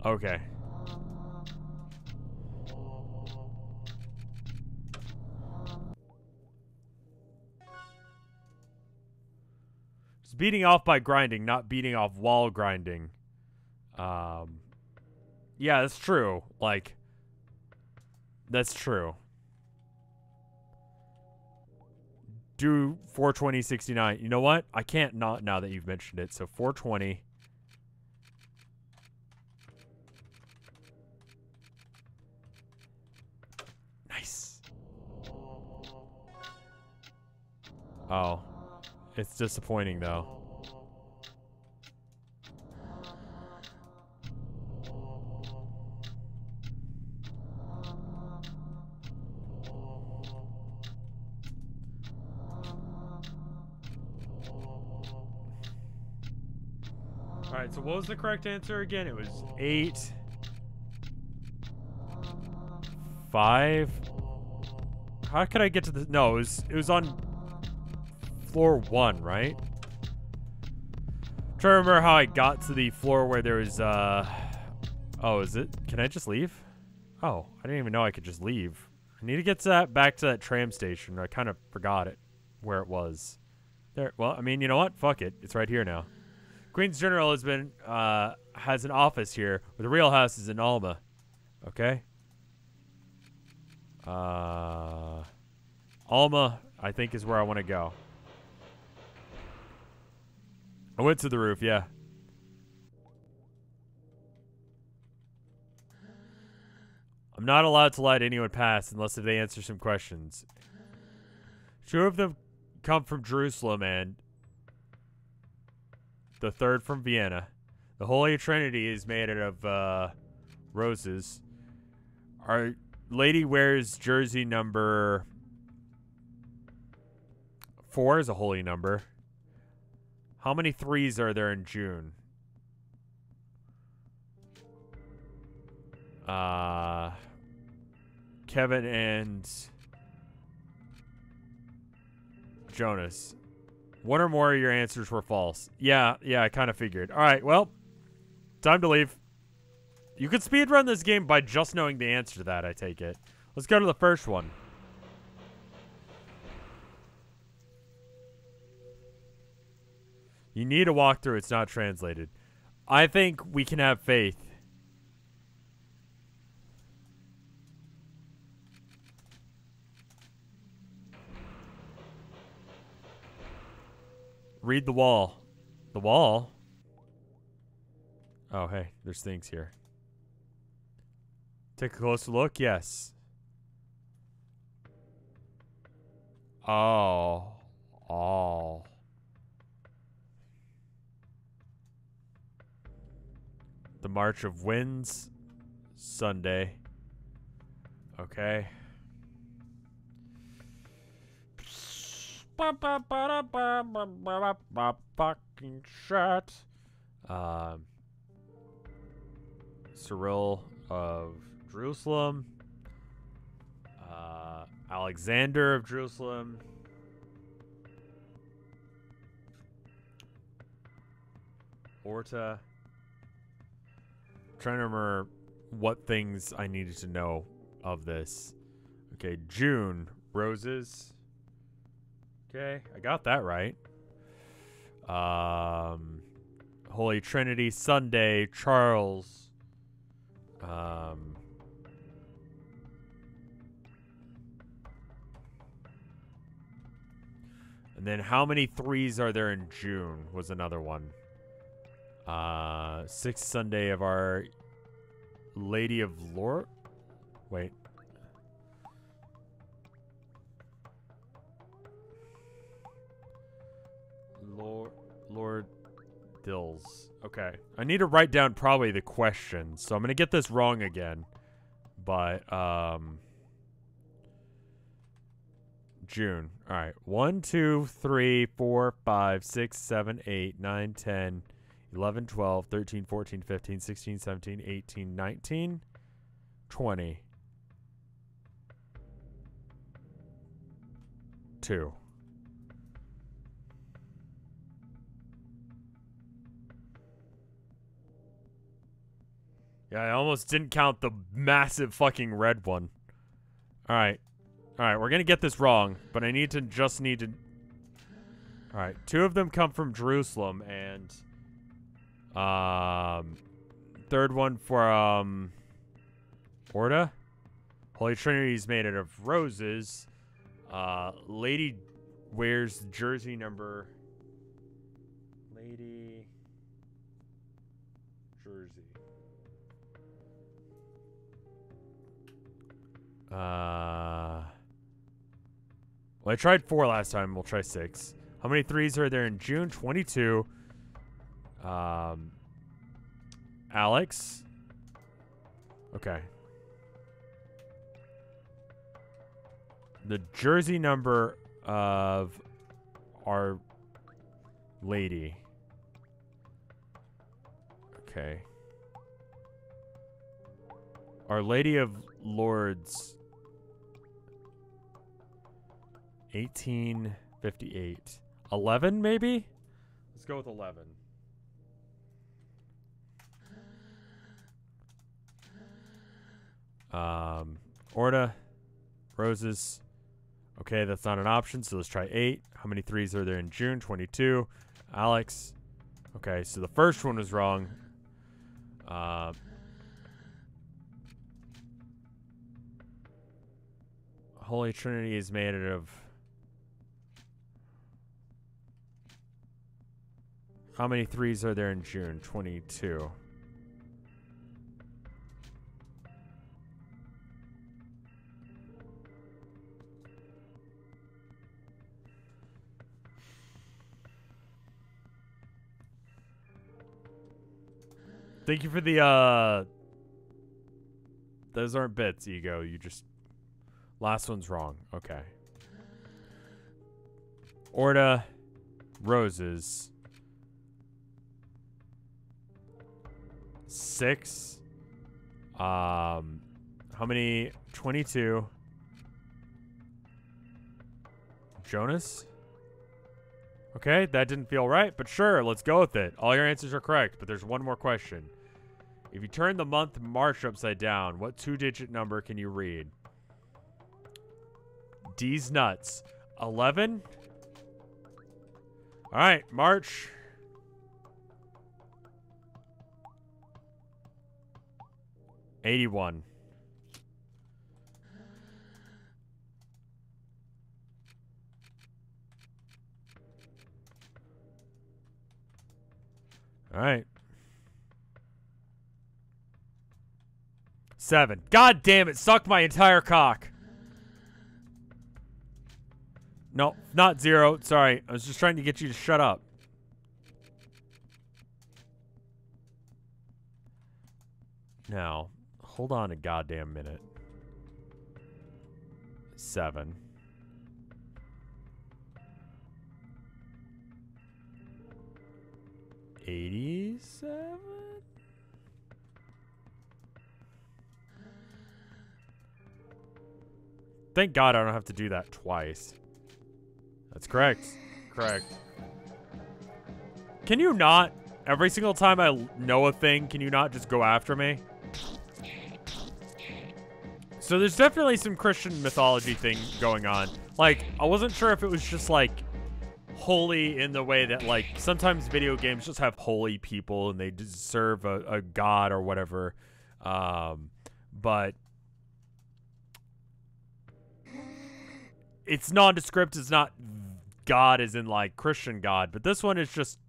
Okay. Just beating off by grinding, not beating off while grinding. Um, yeah, that's true. Like, that's true. Do 42069. You know what? I can't not now that you've mentioned it. So 420. Nice. Oh. It's disappointing though. What was the correct answer again? It was eight. Five. How could I get to the no, it was it was on floor one, right? Trying to remember how I got to the floor where there was uh oh, is it can I just leave? Oh, I didn't even know I could just leave. I need to get to that back to that tram station. I kind of forgot it where it was. There well, I mean, you know what? Fuck it. It's right here now. Queens General has been uh, has an office here, but the real house is in Alma. Okay. Uh, Alma, I think, is where I want to go. I went to the roof, yeah. I'm not allowed to let anyone pass unless if they answer some questions. Two of them come from Jerusalem and the third from Vienna. The Holy Trinity is made out of uh, roses. Our lady wears jersey number four is a holy number. How many threes are there in June? Uh, Kevin and Jonas. One or more of your answers were false. Yeah, yeah, I kind of figured. All right, well, time to leave. You could speedrun this game by just knowing the answer to that, I take it. Let's go to the first one. You need a walkthrough. It's not translated. I think we can have faith. Read the wall. The wall? Oh, hey, there's things here. Take a closer look. Yes. Oh. Oh. The March of Winds. Sunday. Okay. Fucking shit. Um, Cyril of Jerusalem. Uh, Alexander of Jerusalem. Orta. trying to remember what things I needed to know of this. Okay, June. Roses. Okay, I got that right. Um, Holy Trinity, Sunday, Charles. Um, and then how many threes are there in June was another one. Uh, sixth Sunday of our Lady of Lord. Wait. Lord Lord Dills. Okay. I need to write down probably the question, so I'm gonna get this wrong again. But um June. Alright. 1, 2, 3, 4, 5, 6, 7, 8, 9, 10, 11, 12, 13, 14, 15, 16, 17, 18, 19, 20. 2. Yeah, I almost didn't count the massive fucking red one. Alright. Alright, we're gonna get this wrong, but I need to just need to... Alright, two of them come from Jerusalem, and... Um... Third one from... Orta? Holy Trinity's made out of roses. Uh, Lady wears jersey number... Uh, well, I tried four last time. We'll try six. How many threes are there in June? 22. Um, Alex. Okay. The jersey number of our lady. Okay. Our Lady of Lourdes 1858. 11, maybe? Let's go with 11. Um, Orta, Roses. Okay, that's not an option, so let's try 8. How many threes are there in June? 22. Alex. Okay, so the first one was wrong. Uh, Holy Trinity is made out of How many threes are there in June? 22. Thank you for the, uh... Those aren't bits, Ego. You just... Last one's wrong. Okay. Orta. Roses. Six. Um... How many? 22. Jonas? Okay, that didn't feel right, but sure, let's go with it. All your answers are correct, but there's one more question. If you turn the month March upside down, what two-digit number can you read? D's nuts. 11? All right, March. Eighty-one. All right. Seven. God damn it. Suck my entire cock. No, not zero. Sorry. I was just trying to get you to shut up. Now, hold on a goddamn minute. Seven. 87? Thank God I don't have to do that twice. That's correct. Correct. Can you not, every single time I know a thing, can you not just go after me? So there's definitely some Christian mythology thing going on. Like, I wasn't sure if it was just like holy in the way that like sometimes video games just have holy people and they serve a, a god or whatever. Um, but it's nondescript it's not god as in like christian god but this one is just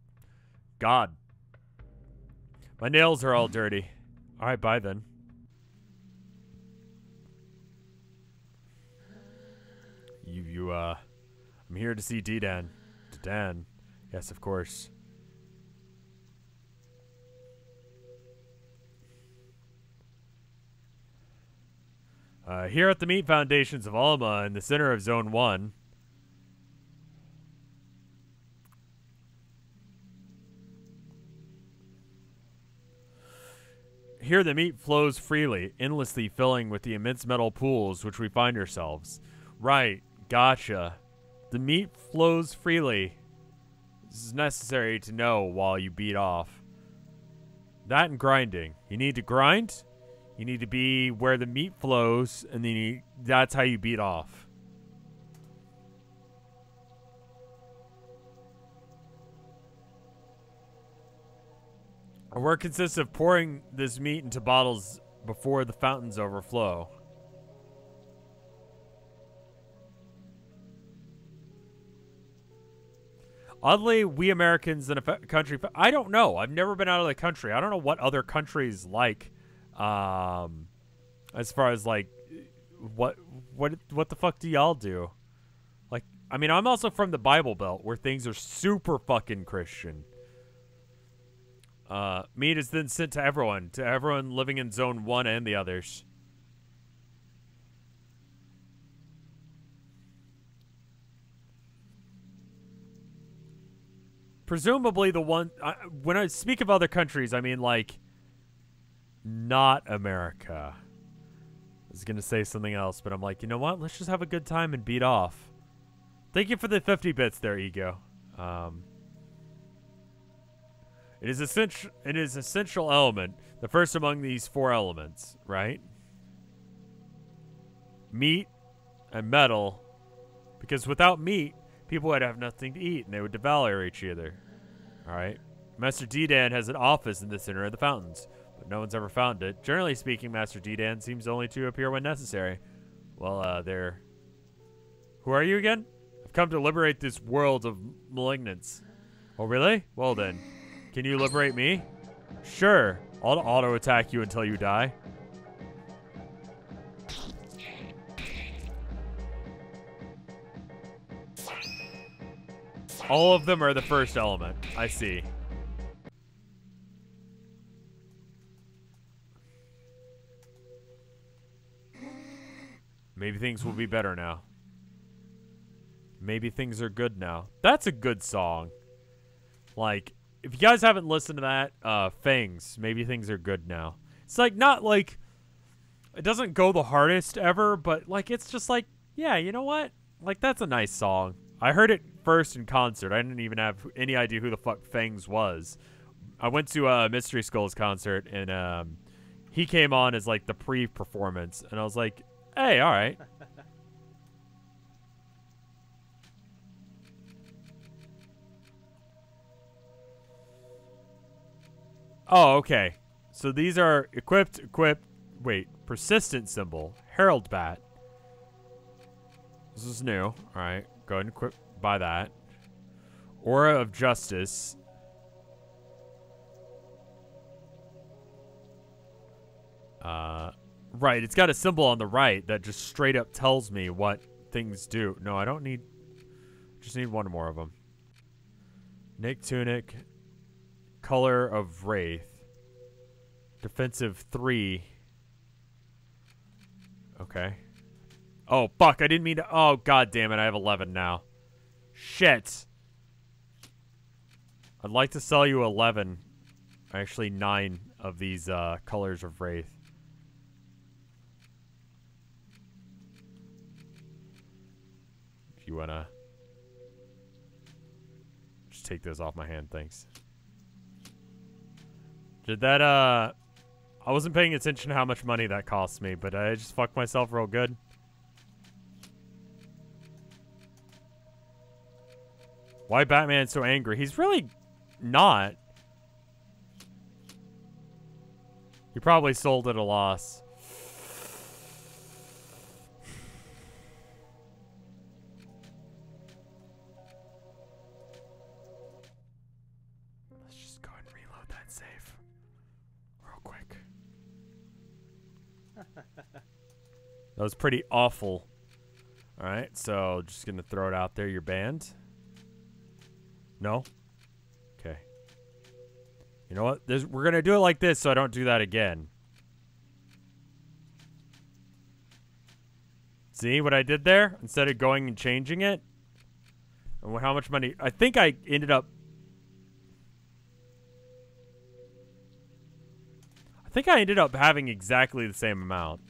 god. My nails are all dirty. All right bye then you uh i'm here to see d-dan Dan. Yes, of course. Uh, here at the Meat Foundations of Alma in the center of Zone 1. Here the meat flows freely, endlessly filling with the immense metal pools which we find ourselves. Right, gotcha. The meat flows freely. This is necessary to know while you beat off. That and grinding. You need to grind. You need to be where the meat flows, and then you, that's how you beat off. Our work consists of pouring this meat into bottles before the fountains overflow. Oddly, we Americans in a country, I don't know. I've never been out of the country. I don't know what other countries like, um, as far as like, what, what, what the fuck do y'all do? Like, I mean, I'm also from the Bible Belt where things are super fucking Christian. Uh, meat is then sent to everyone, to everyone living in Zone 1 and the others. Presumably the one when I speak of other countries, I mean like not America. I was gonna say something else, but I'm like, you know what? Let's just have a good time and beat off. Thank you for the 50 bits there, Ego. Um, it is essential. It is essential element, the first among these four elements, right? Meat and metal, because without meat, people would have nothing to eat and they would devour each other. Alright. Master Dedan has an office in the center of the fountains, but no one's ever found it. Generally speaking, Master Dedan seems only to appear when necessary. Well, uh, they're... Who are you again? I've come to liberate this world of malignants. Oh, really? Well then. Can you liberate me? Sure. I'll auto-attack you until you die. All of them are the first element. I see. Maybe things will be better now. Maybe things are good now. That's a good song. Like, if you guys haven't listened to that, uh, Fangs. Maybe things are good now. It's like, not like, it doesn't go the hardest ever, but like, it's just like, yeah, you know what? Like, that's a nice song. I heard it first in concert. I didn't even have any idea who the fuck Fangs was. I went to a Mystery Skulls concert and um, he came on as like the pre-performance, and I was like, hey, all right. Oh, okay. So these are equipped, equipped, wait, persistent symbol, Herald Bat. This is new. All right, go ahead and equip, buy that. Aura of Justice. Uh, right, it's got a symbol on the right that just straight up tells me what things do. No, I don't need, just need one more of them. Nick Tunic, Color of Wraith. Defensive 3. Okay. Oh, fuck. I didn't mean to... Oh, god damn it. I have 11 now. Shit. I'd like to sell you 11. Actually, 9 of these uh, Colors of Wraith. If you want to... Just take those off my hand, thanks. Did that, uh... I wasn't paying attention to how much money that cost me, but I just fucked myself real good. Why Batman so angry? He's really not. He probably sold at a loss. Let's just go and reload that save real quick. that was pretty awful. All right, so just going to throw it out there. Your band? No? Okay. You know what? We're going to do it like this so I don't do that again. See what I did there? Instead of going and changing it? And how much money? I think I ended up... I think I ended up having exactly the same amount.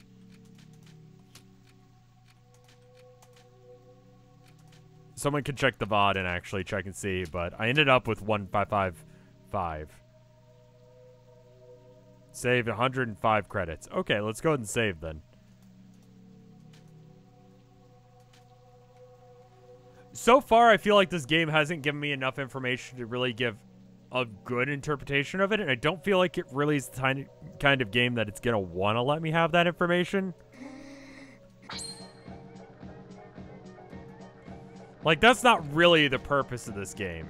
Someone can check the VOD and actually check and see, but I ended up with 1555. Save 105 credits. Okay, let's go ahead and save then. So far, I feel like this game hasn't given me enough information to really give a good interpretation of it, and I don't feel like it really is the kind of game that it's going to want to let me have that information. Like, that's not really the purpose of this game.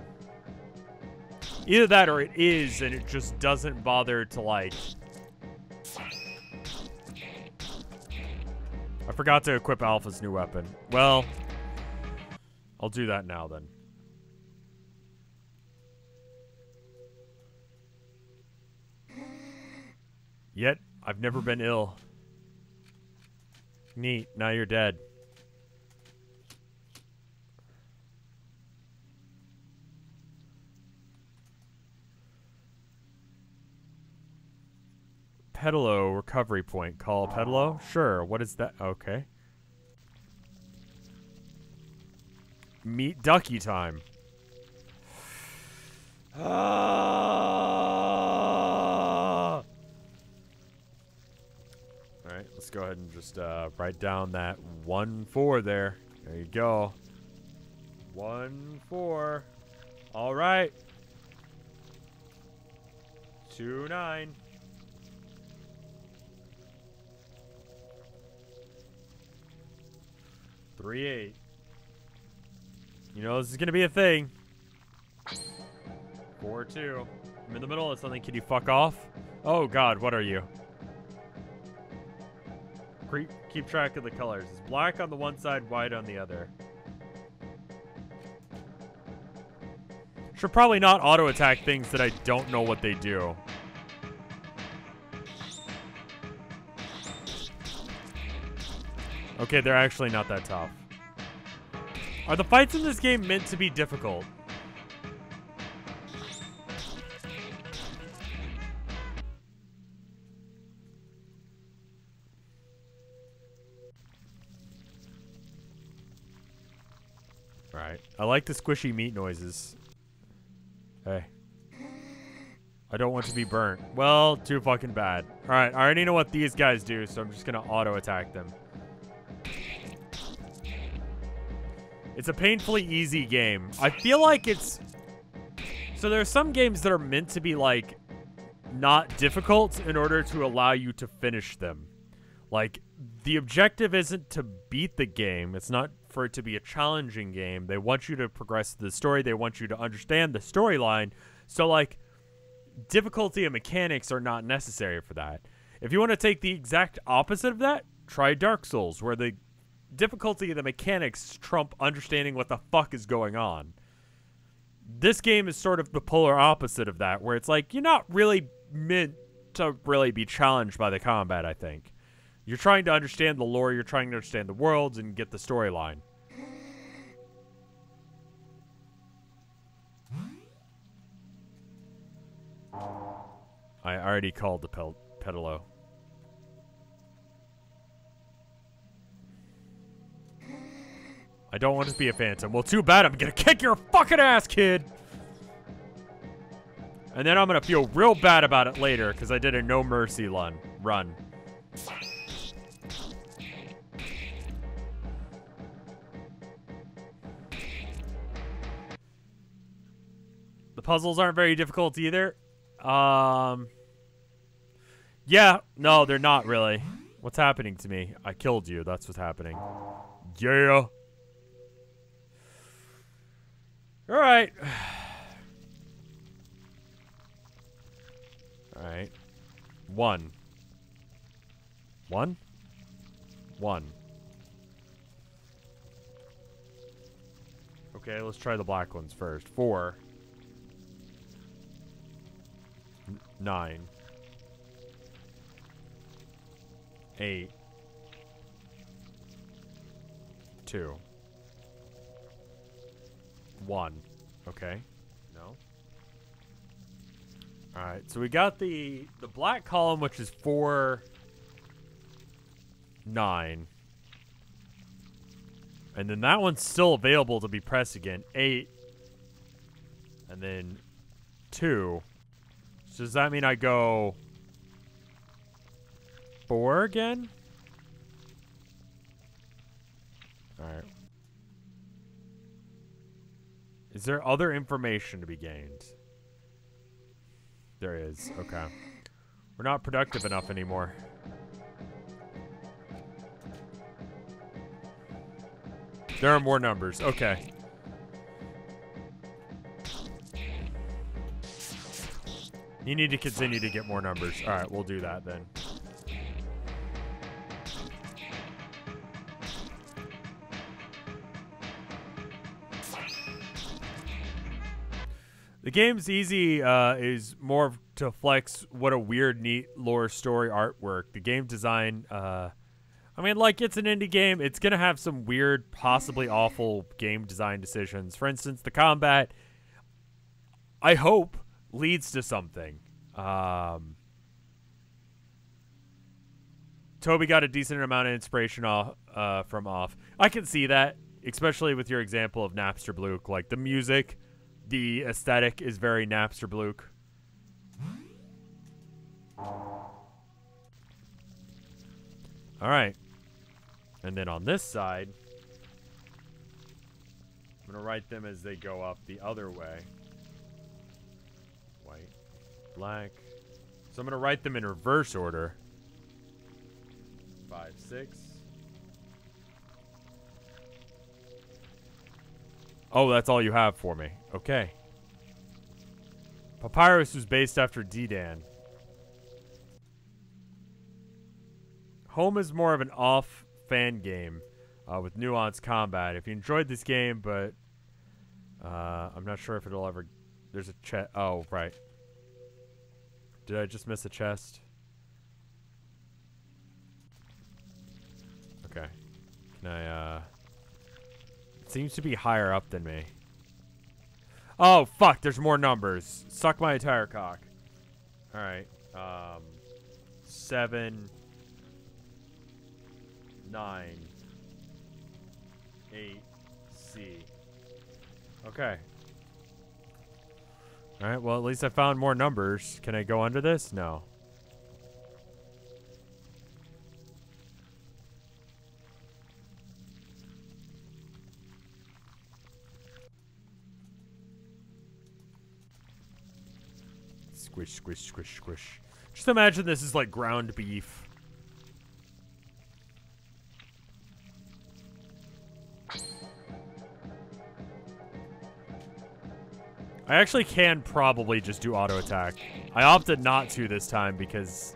Either that or it is, and it just doesn't bother to, like... I forgot to equip Alpha's new weapon. Well, I'll do that now, then. Yet, I've never been ill. Neat, now you're dead. Pedalo recovery point. Call Pedalo? Sure. What is that? Okay. Meet Ducky time. Ah! Alright, let's go ahead and just uh, write down that 1-4 there. There you go. 1-4. Alright. 2-9. Eight. You know this is gonna be a thing. Four two. I'm in the middle of something. Can you fuck off? Oh God, what are you? Keep, keep track of the colors. It's black on the one side, white on the other. Should probably not auto attack things that I don't know what they do. Okay, they're actually not that tough. Are the fights in this game meant to be difficult? Alright. I like the squishy meat noises. Hey. I don't want to be burnt. Well, too fucking bad. Alright, I already know what these guys do, so I'm just gonna auto-attack them. It's a painfully easy game. I feel like it's... So there are some games that are meant to be, like, not difficult in order to allow you to finish them. Like, the objective isn't to beat the game. It's not for it to be a challenging game. They want you to progress the story. They want you to understand the storyline. So, like, difficulty and mechanics are not necessary for that. If you want to take the exact opposite of that, try Dark Souls, where the difficulty of the mechanics trump understanding what the fuck is going on. This game is sort of the polar opposite of that, where it's like you're not really meant to really be challenged by the combat, I think. You're trying to understand the lore, you're trying to understand the worlds and get the storyline. I already called the pedalo. I don't want to be a phantom. Well, too bad. I'm gonna kick your fucking ass, kid. And then I'm gonna feel real bad about it later because I did a no mercy run. Run. The puzzles aren't very difficult either. Um. Yeah, no, they're not really. What's happening to me? I killed you. That's what's happening. Yeah. All right. All right. One. One? One. Okay, let's try the black ones first. Four. N nine. Eight. Two. One. Okay. No. Alright, so we got the the black column, which is four nine. And then that one's still available to be pressed again. Eight. And then two. So does that mean I go four again? Alright. Is there other information to be gained? There is. Okay. We're not productive enough anymore. There are more numbers. Okay. You need to continue to get more numbers. All right, we'll do that then. The game's easy uh, is more to flex what a weird, neat lore story artwork. The game design, uh, I mean, like, it's an indie game. It's going to have some weird, possibly awful game design decisions. For instance, the combat, I hope, leads to something. Um, Toby got a decent amount of inspiration off, uh, from off. I can see that, especially with your example of Napstablook. Like, the music the aesthetic is very Napstablook. Alright. And then on this side, I'm going to write them as they go up the other way. White, black. So I'm going to write them in reverse order. Five, six. Oh, that's all you have for me. Okay. Papyrus was based after Dedan. Home is more of an off fan game uh, with nuanced combat. If you enjoyed this game, but uh, I'm not sure if it'll ever. There's a chest. Oh, right. Did I just miss a chest? Okay. Can I, uh... Seems to be higher up than me. Oh, fuck, there's more numbers. Suck my entire cock. Alright, um... Seven... Nine... Eight... C. Okay. Alright, well, at least I found more numbers. Can I go under this? No. Squish, squish, squish, squish. Just imagine this is like ground beef. I actually can probably just do auto attack. I opted not to this time because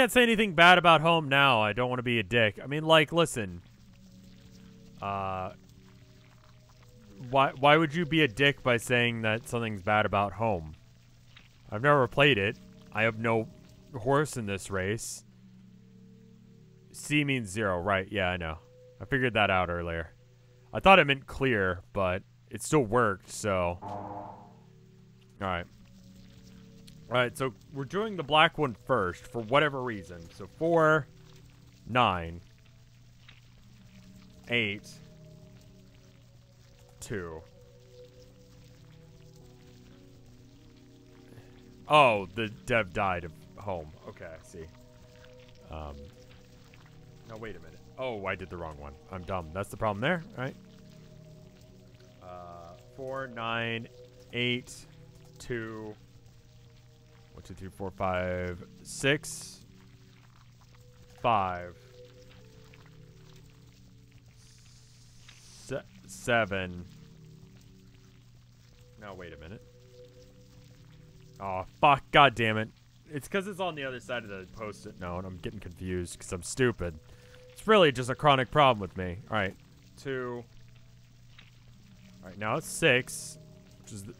can't say anything bad about home now. I don't want to be a dick. I mean, like, listen. Uh, why why would you be a dick by saying that something's bad about home? I've never played it. I have no horse in this race. C means zero, right? Yeah, I know. I figured that out earlier. I thought it meant clear, but it still worked, so... Alright. Alright, so we're doing the black one first, for whatever reason. So four, nine, eight, two. Oh, the dev died of home. Okay, I see. Um, no, wait a minute. Oh, I did the wrong one. I'm dumb. That's the problem there, right? Uh, four, nine, eight, two... One, two, three, four, five, six, five, se seven. Now wait a minute. Oh fuck! God damn it! It's because it's on the other side of the post-it note. I'm getting confused because I'm stupid. It's really just a chronic problem with me. All right, two. All right, now it's six, which is the,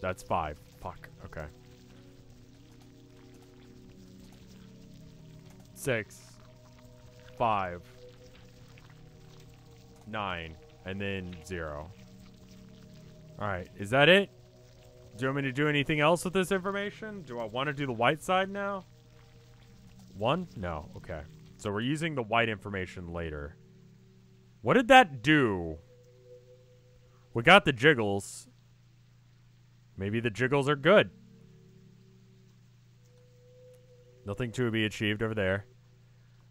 that's five. Fuck. Okay. Six. Five. Nine. And then zero. Alright. Is that it? Do you want me to do anything else with this information? Do I want to do the white side now? One? No. Okay. So we're using the white information later. What did that do? We got the jiggles. Maybe the jiggles are good. Nothing to be achieved over there.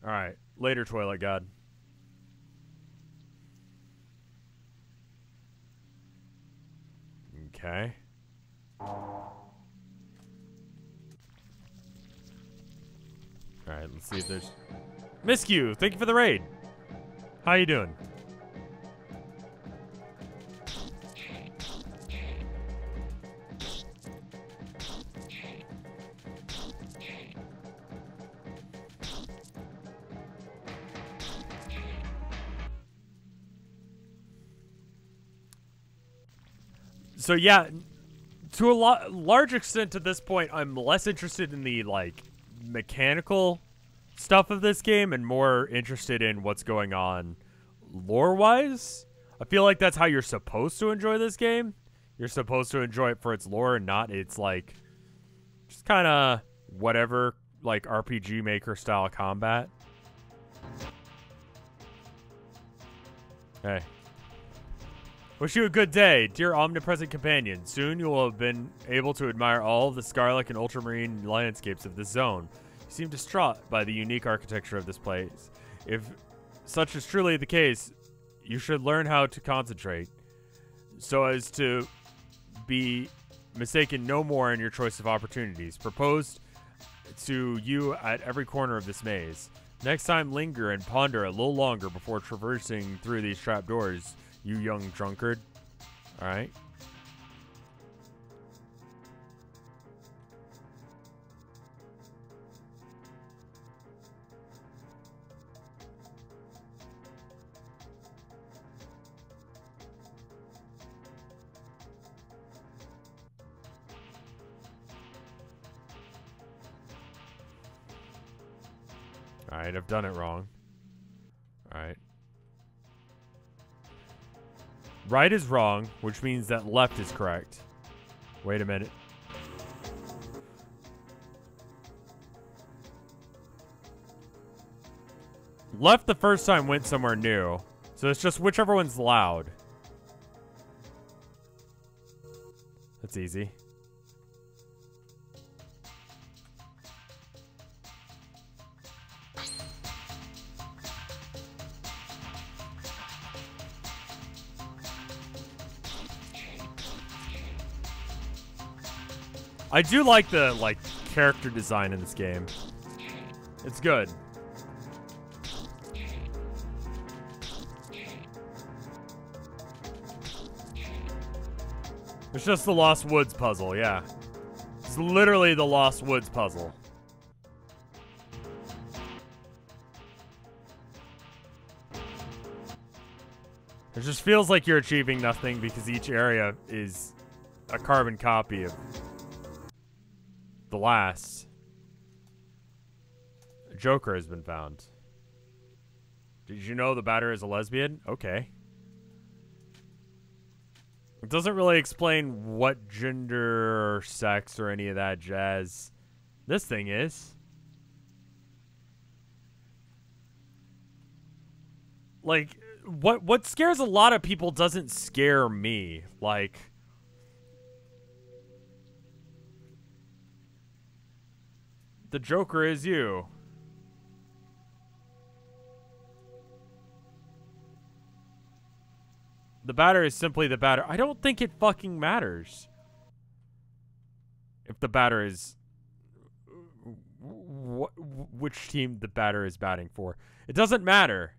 Alright. Later, Toilet God. Okay. Alright, let's see if there's... Miscue, thank you for the raid. How you doing? So yeah, to a large extent to this point, I'm less interested in the like mechanical stuff of this game and more interested in what's going on lore-wise. I feel like that's how you're supposed to enjoy this game. You're supposed to enjoy it for its lore and not its like just kind of whatever like RPG maker style combat. Hey, Wish you a good day, dear omnipresent companion. Soon you will have been able to admire all the scarlet and ultramarine landscapes of this zone. You seem distraught by the unique architecture of this place. If such is truly the case, you should learn how to concentrate so as to be mistaken no more in your choice of opportunities proposed to you at every corner of this maze. Next time, linger and ponder a little longer before traversing through these trapdoors you young drunkard. Alright. Alright, I've done it wrong. Alright. Right is wrong, which means that left is correct. Wait a minute. Left the first time went somewhere new. So it's just whichever one's loud. That's easy. I do like the like character design in this game. It's good. It's just the Lost Woods puzzle, yeah. It's literally the Lost Woods puzzle. It just feels like you're achieving nothing because each area is a carbon copy of the last. Joker has been found. Did you know the batter is a lesbian? Okay. It doesn't really explain what gender or sex or any of that jazz this thing is. Like what what scares a lot of people doesn't scare me. Like The Joker is you. The batter is simply the batter. I don't think it fucking matters. If the batter is... Wh which team the batter is batting for. It doesn't matter.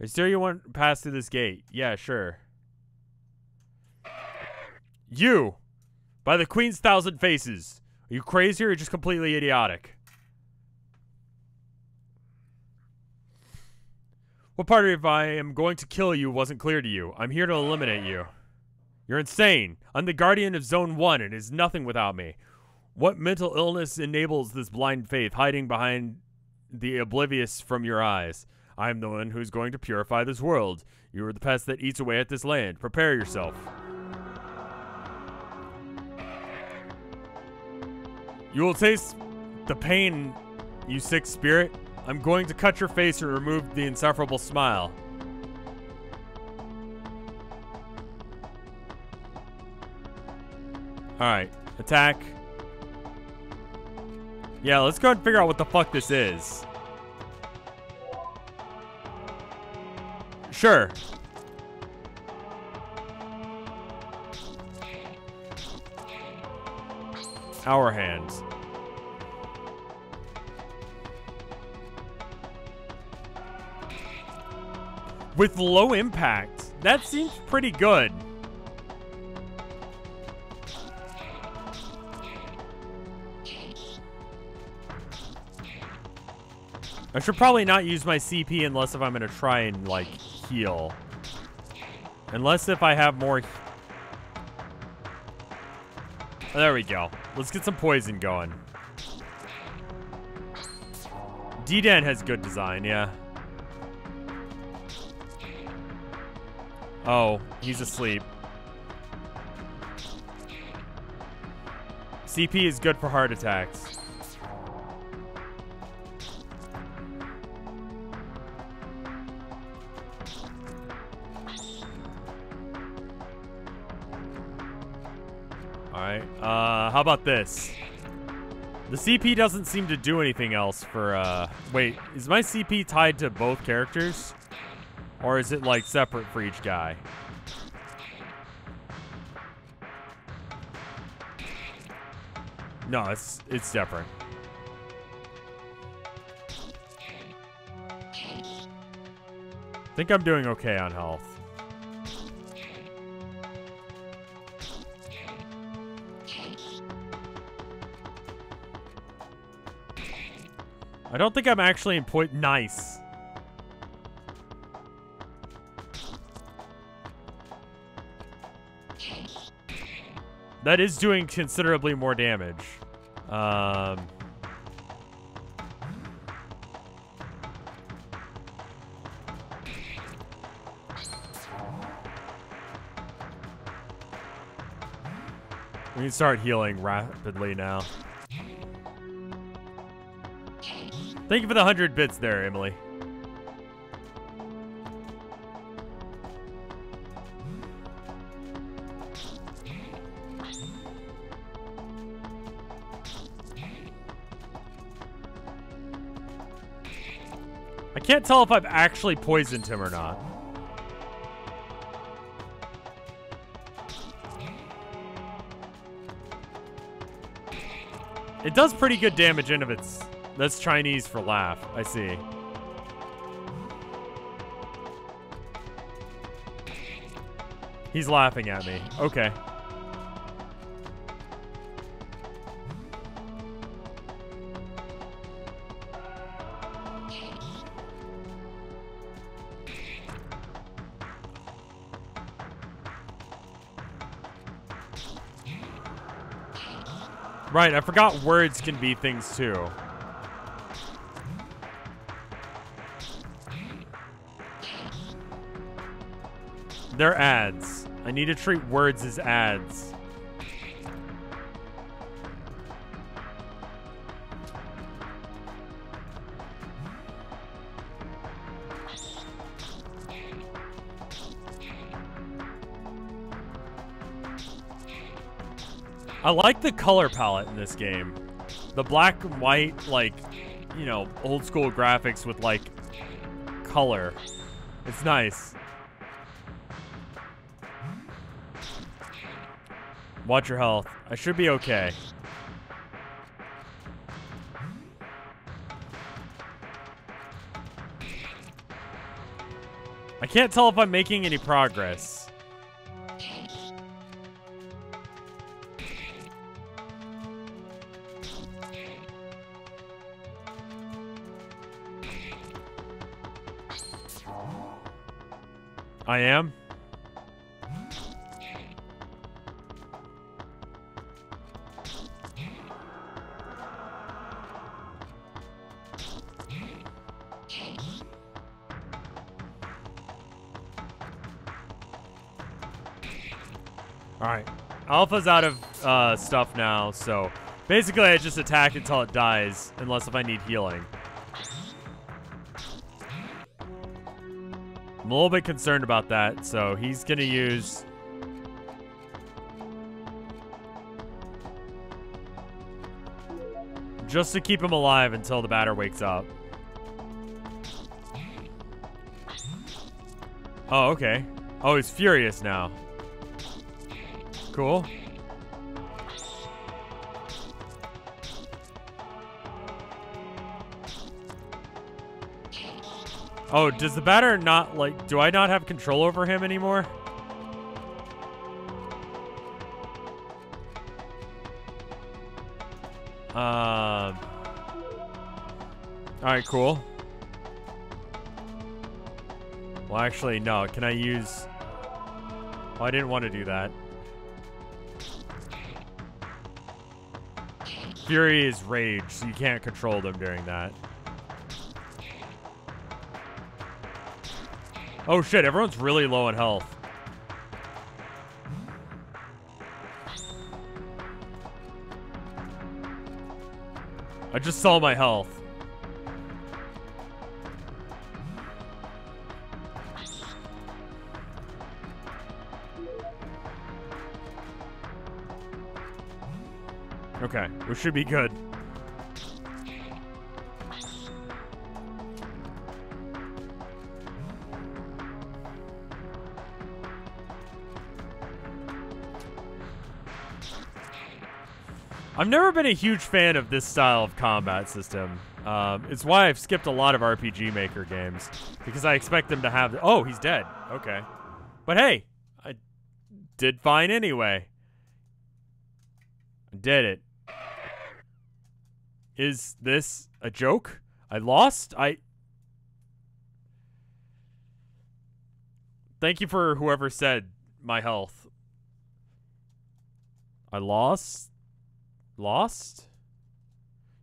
Is there you want pass through this gate? Yeah, sure. You! By the Queen's thousand faces. Are you crazy or just completely idiotic? What part of I am going to kill you wasn't clear to you? I'm here to eliminate you. You're insane. I'm the guardian of Zone 1 and is nothing without me. What mental illness enables this blind faith hiding behind the oblivious from your eyes? I am the one who's going to purify this world. You are the pest that eats away at this land. Prepare yourself. You will taste the pain, you sick spirit. I'm going to cut your face and remove the insufferable smile. Alright, attack. Yeah, let's go and figure out what the fuck this is. Sure. Our hands. With low impact. That seems pretty good. I should probably not use my CP unless if I'm going to try and, like, heal. Unless if I have more... Oh, there we go. Let's get some poison going. Dedan has good design, yeah. Oh, he's asleep. CP is good for heart attacks. Alright, uh, how about this? The CP doesn't seem to do anything else for, uh... Wait, is my CP tied to both characters? Or is it like separate for each guy? No, it's it's different. I think I'm doing okay on health. I don't think I'm actually in point. Nice. That is doing considerably more damage. Um... We can start healing rapidly now. Thank you for the 100 bits there, Emily. Tell if I've actually poisoned him or not. It does pretty good damage into its... That's Chinese for laugh. I see. He's laughing at me. Okay. Right, I forgot words can be things too. They're ads. I need to treat words as ads. I like the color palette in this game. The black and white, like, you know, old school graphics with, like, color. It's nice. Watch your health. I should be okay. I can't tell if I'm making any progress. I am? Alright. Alpha's out of uh, stuff now, so basically I just attack until it dies, unless if I need healing. I'm a little bit concerned about that, so he's going to use... Just to keep him alive until the batter wakes up. Oh, okay. Oh, he's furious now. Cool. Oh, does the batter not, like, do I not have control over him anymore? Uh, Alright, cool. Well, actually, no. Can I use... I didn't want to do that. Fury is rage, so you can't control them during that. Oh shit, everyone's really low in health. I just saw my health. Okay, we should be good. I've never been a huge fan of this style of combat system. Um, it's why I've skipped a lot of RPG Maker games because I expect them to have. oh, he's dead. Okay, but hey, I did fine anyway. I did it. Is this a joke? I lost. I. Thank you for whoever said my health. I lost. Lost?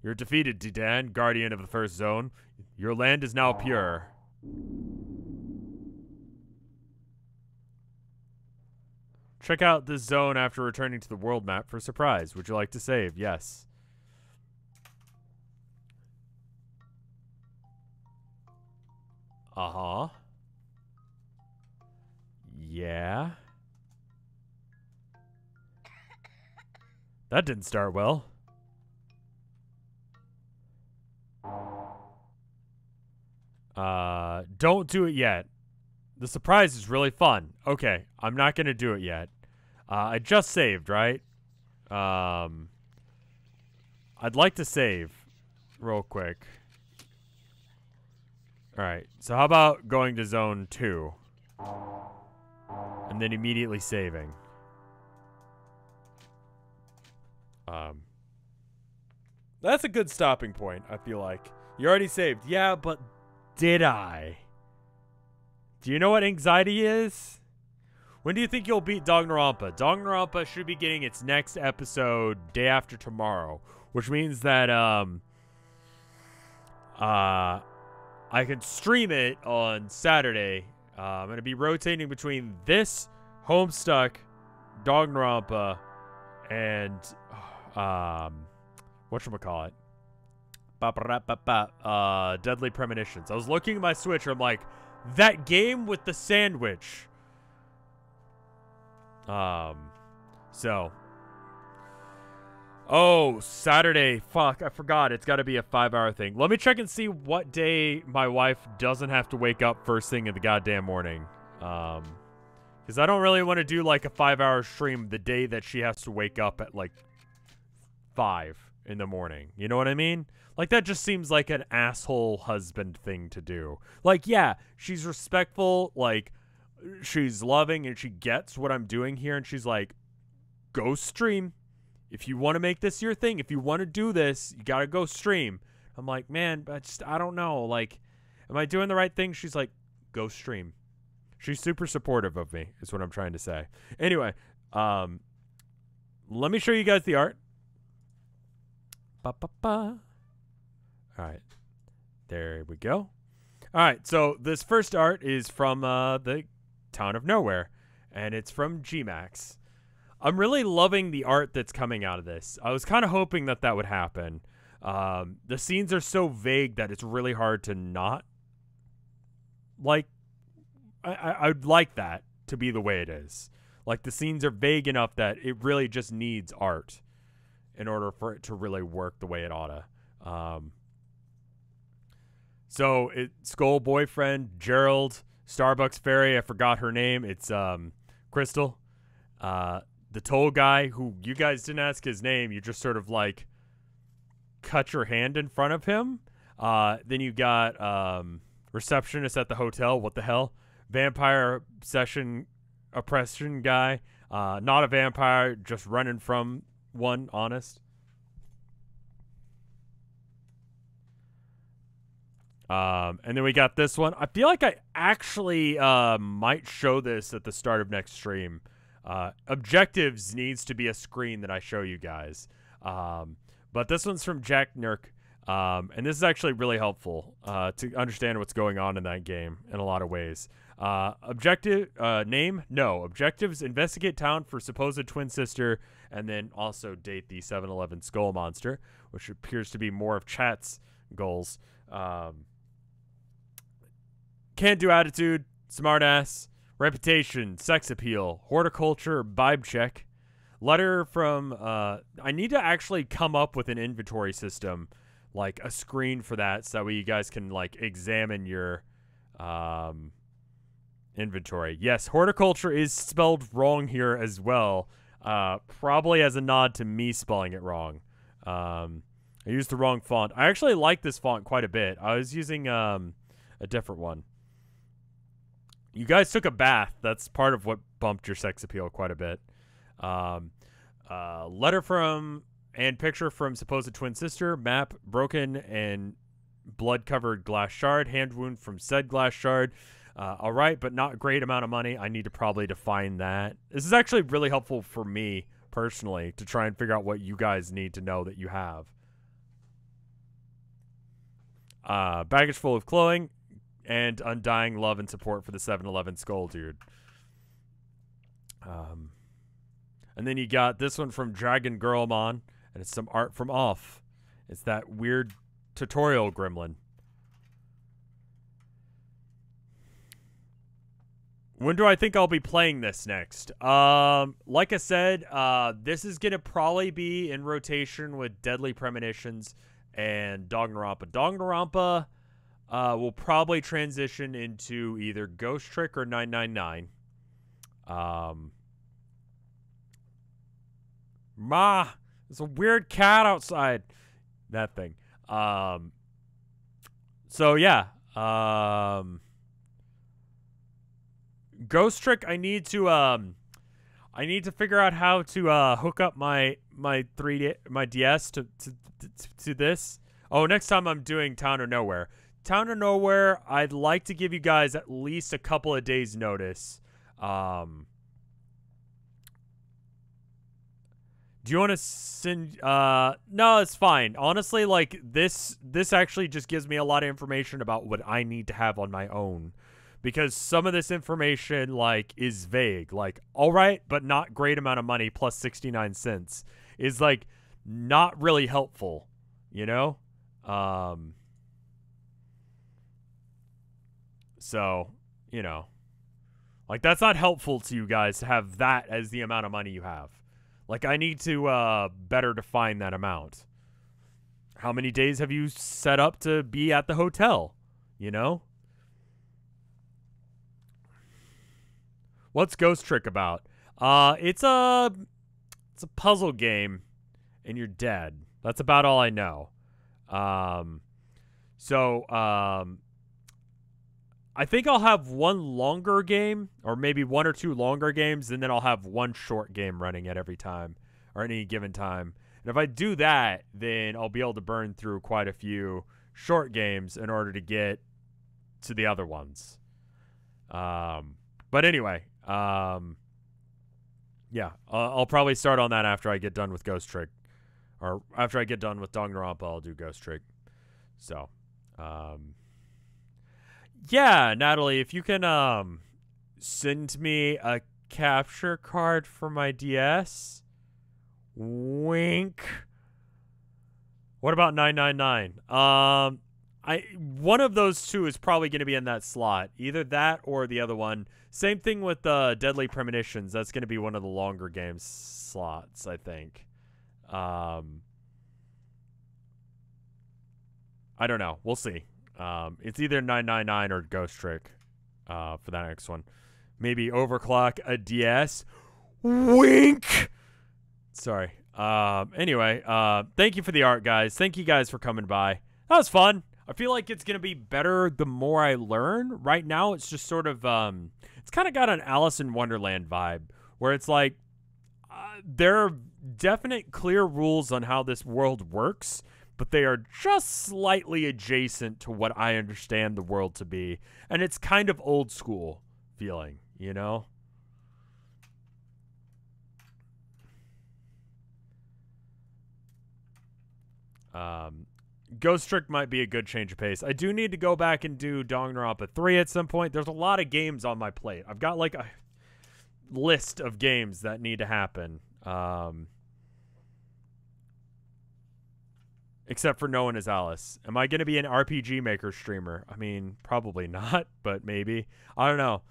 You're defeated, Dedan, guardian of the first zone. Your land is now pure. Check out this zone after returning to the world map for surprise. Would you like to save? Yes. Uh-huh. Yeah. That didn't start well. Uh, don't do it yet. The surprise is really fun. Okay, I'm not going to do it yet. Uh, I just saved, right? Um, I'd like to save real quick. Alright, so how about going to zone 2? And then immediately saving. Um, that's a good stopping point, I feel like. You already saved. Yeah, but did I? Do you know what anxiety is? When do you think you'll beat Danganronpa? Danganronpa should be getting its next episode day after tomorrow, which means that um uh I can stream it on Saturday. Uh, I'm gonna be rotating between this Homestuck, Danganronpa, and um whatchamacallit? Uh, Deadly Premonitions. I was looking at my Switch. I'm like, that game with the sandwich. Um, so. Oh, Saturday. Fuck, I forgot. It's got to be a five-hour thing. Let me check and see what day my wife doesn't have to wake up first thing in the goddamn morning. Um, because I don't really want to do like a five-hour stream the day that she has to wake up at like five in the morning. You know what I mean? Like that just seems like an asshole husband thing to do. Like, yeah, she's respectful, like she's loving and she gets what I'm doing here and she's like, "Go stream. If you want to make this your thing, if you want to do this, you got to go stream." I'm like, "Man, I just I don't know. Like am I doing the right thing?" She's like, "Go stream." She's super supportive of me. Is what I'm trying to say. Anyway, um let me show you guys the art. Ba ba ba. All right. There we go. All right. So this first art is from uh, the town of nowhere, and it's from Gmax. I'm really loving the art that's coming out of this. I was kind of hoping that that would happen. Um, the scenes are so vague that it's really hard to not like. I, I I'd like that to be the way it is. Like the scenes are vague enough that it really just needs art in order for it to really work the way it oughta. Um, so it Skull boyfriend Gerald Starbucks fairy. I forgot her name. It's um Crystal. Uh, the toll guy who you guys didn't ask his name. You just sort of like cut your hand in front of him. Uh, then you got um receptionist at the hotel. What the hell? Vampire session oppression guy. Uh, not a vampire, just running from one. Honest. Um, and then we got this one. I feel like I actually uh, might show this at the start of next stream. Uh, objectives needs to be a screen that I show you guys. Um, but this one's from Jack Nurk. Um, and this is actually really helpful uh, to understand what's going on in that game in a lot of ways. Uh, objective uh, name? No. Objectives: investigate town for supposed twin sister, and then also date the 7-Eleven skull monster, which appears to be more of chat's goals. Um, can't do attitude, smartass, reputation, sex appeal, horticulture, vibe check. Letter from uh I need to actually come up with an inventory system, like a screen for that so that way you guys can like examine your um inventory. Yes, horticulture is spelled wrong here as well. Uh probably as a nod to me spelling it wrong. Um I used the wrong font. I actually like this font quite a bit. I was using um a different one. You guys took a bath. That's part of what bumped your sex appeal quite a bit. Um, uh, letter from and picture from supposed twin sister. Map broken and blood covered glass shard. Hand wound from said glass shard. Uh, all right, but not great amount of money. I need to probably define that. This is actually really helpful for me personally to try and figure out what you guys need to know that you have. Uh, baggage full of clothing and undying love and support for the 7-Eleven skull dude. Um, And then you got this one from Dragon Girlmon, and it's some art from Off. It's that weird tutorial gremlin. When do I think I'll be playing this next? Um, like I said, uh, this is gonna probably be in rotation with Deadly Premonitions and Danganronpa. Danganronpa uh, will probably transition into either Ghost Trick or 999. Um, Ma, there's a weird cat outside. That thing. Um, so yeah. Um, Ghost Trick. I need to um, I need to figure out how to uh hook up my my 3D my DS to to to, to this. Oh, next time I'm doing Town or Nowhere. Town or Nowhere. I'd like to give you guys at least a couple of days notice. Um, Do you want to send? Uh, no, it's fine. Honestly, like this, this actually just gives me a lot of information about what I need to have on my own, because some of this information like is vague. Like, all right, but not great amount of money plus sixty nine cents is like not really helpful. You know, um. So, you know, like that's not helpful to you guys to have that as the amount of money you have. Like, I need to uh, better define that amount. How many days have you set up to be at the hotel? You know? What's Ghost Trick about? Uh, it's a it's a puzzle game, and you're dead. That's about all I know. Um, so um, I think I'll have one longer game, or maybe one or two longer games, and then I'll have one short game running at every time, or any given time. And if I do that, then I'll be able to burn through quite a few short games in order to get to the other ones. Um, but anyway, um, yeah, I'll, I'll, probably start on that after I get done with Ghost Trick, or after I get done with Danganronpa, I'll do Ghost Trick. So, um, yeah, Natalie, if you can um send me a capture card for my DS. Wink. What about 999? Um I one of those two is probably going to be in that slot. Either that or the other one. Same thing with uh, Deadly Premonitions. That's going to be one of the longer game slots, I think. Um I don't know. We'll see. Um, it's either 999 or Ghost Trick uh, for that next one. Maybe overclock a DS. Wink. Sorry. Um, anyway, uh, thank you for the art, guys. Thank you guys for coming by. That was fun. I feel like it's gonna be better the more I learn. Right now, it's just sort of um, it's kind of got an Alice in Wonderland vibe, where it's like uh, there are definite clear rules on how this world works, but they are just slightly adjacent to what I understand the world to be. And it's kind of old school feeling, you know? Um, Ghost Trick might be a good change of pace. I do need to go back and do Danganronpa 3 at some point. There's a lot of games on my plate. I've got like a list of games that need to happen. Um, except for no one is Alice. Am I going to be an RPG Maker streamer? I mean, probably not, but maybe. I don't know.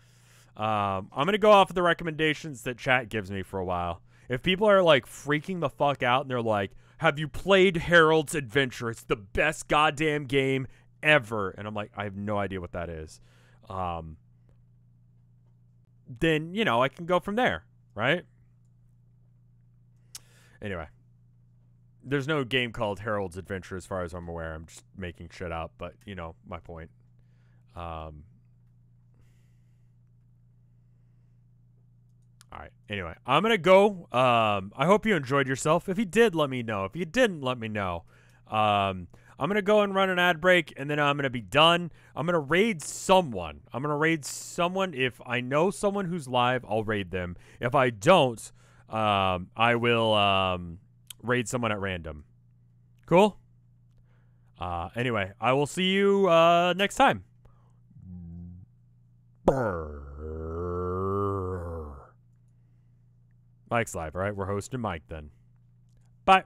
Um, I'm going to go off of the recommendations that chat gives me for a while. If people are like freaking the fuck out and they're like, have you played Harold's Adventure? It's the best goddamn game ever. And I'm like, I have no idea what that is. Um, then, you know, I can go from there, right? Anyway, there's no game called Harold's Adventure as far as I'm aware. I'm just making shit up, but you know my point. Um, all right. Anyway, I'm gonna go. Um, I hope you enjoyed yourself. If you did, let me know. If you didn't, let me know. Um, I'm gonna go and run an ad break, and then I'm gonna be done. I'm gonna raid someone. I'm gonna raid someone. If I know someone who's live, I'll raid them. If I don't, um, I will. Um, raid someone at random. Cool? Uh, anyway, I will see you uh, next time. Brrr. Mike's live. All right, we're hosting Mike then. Bye.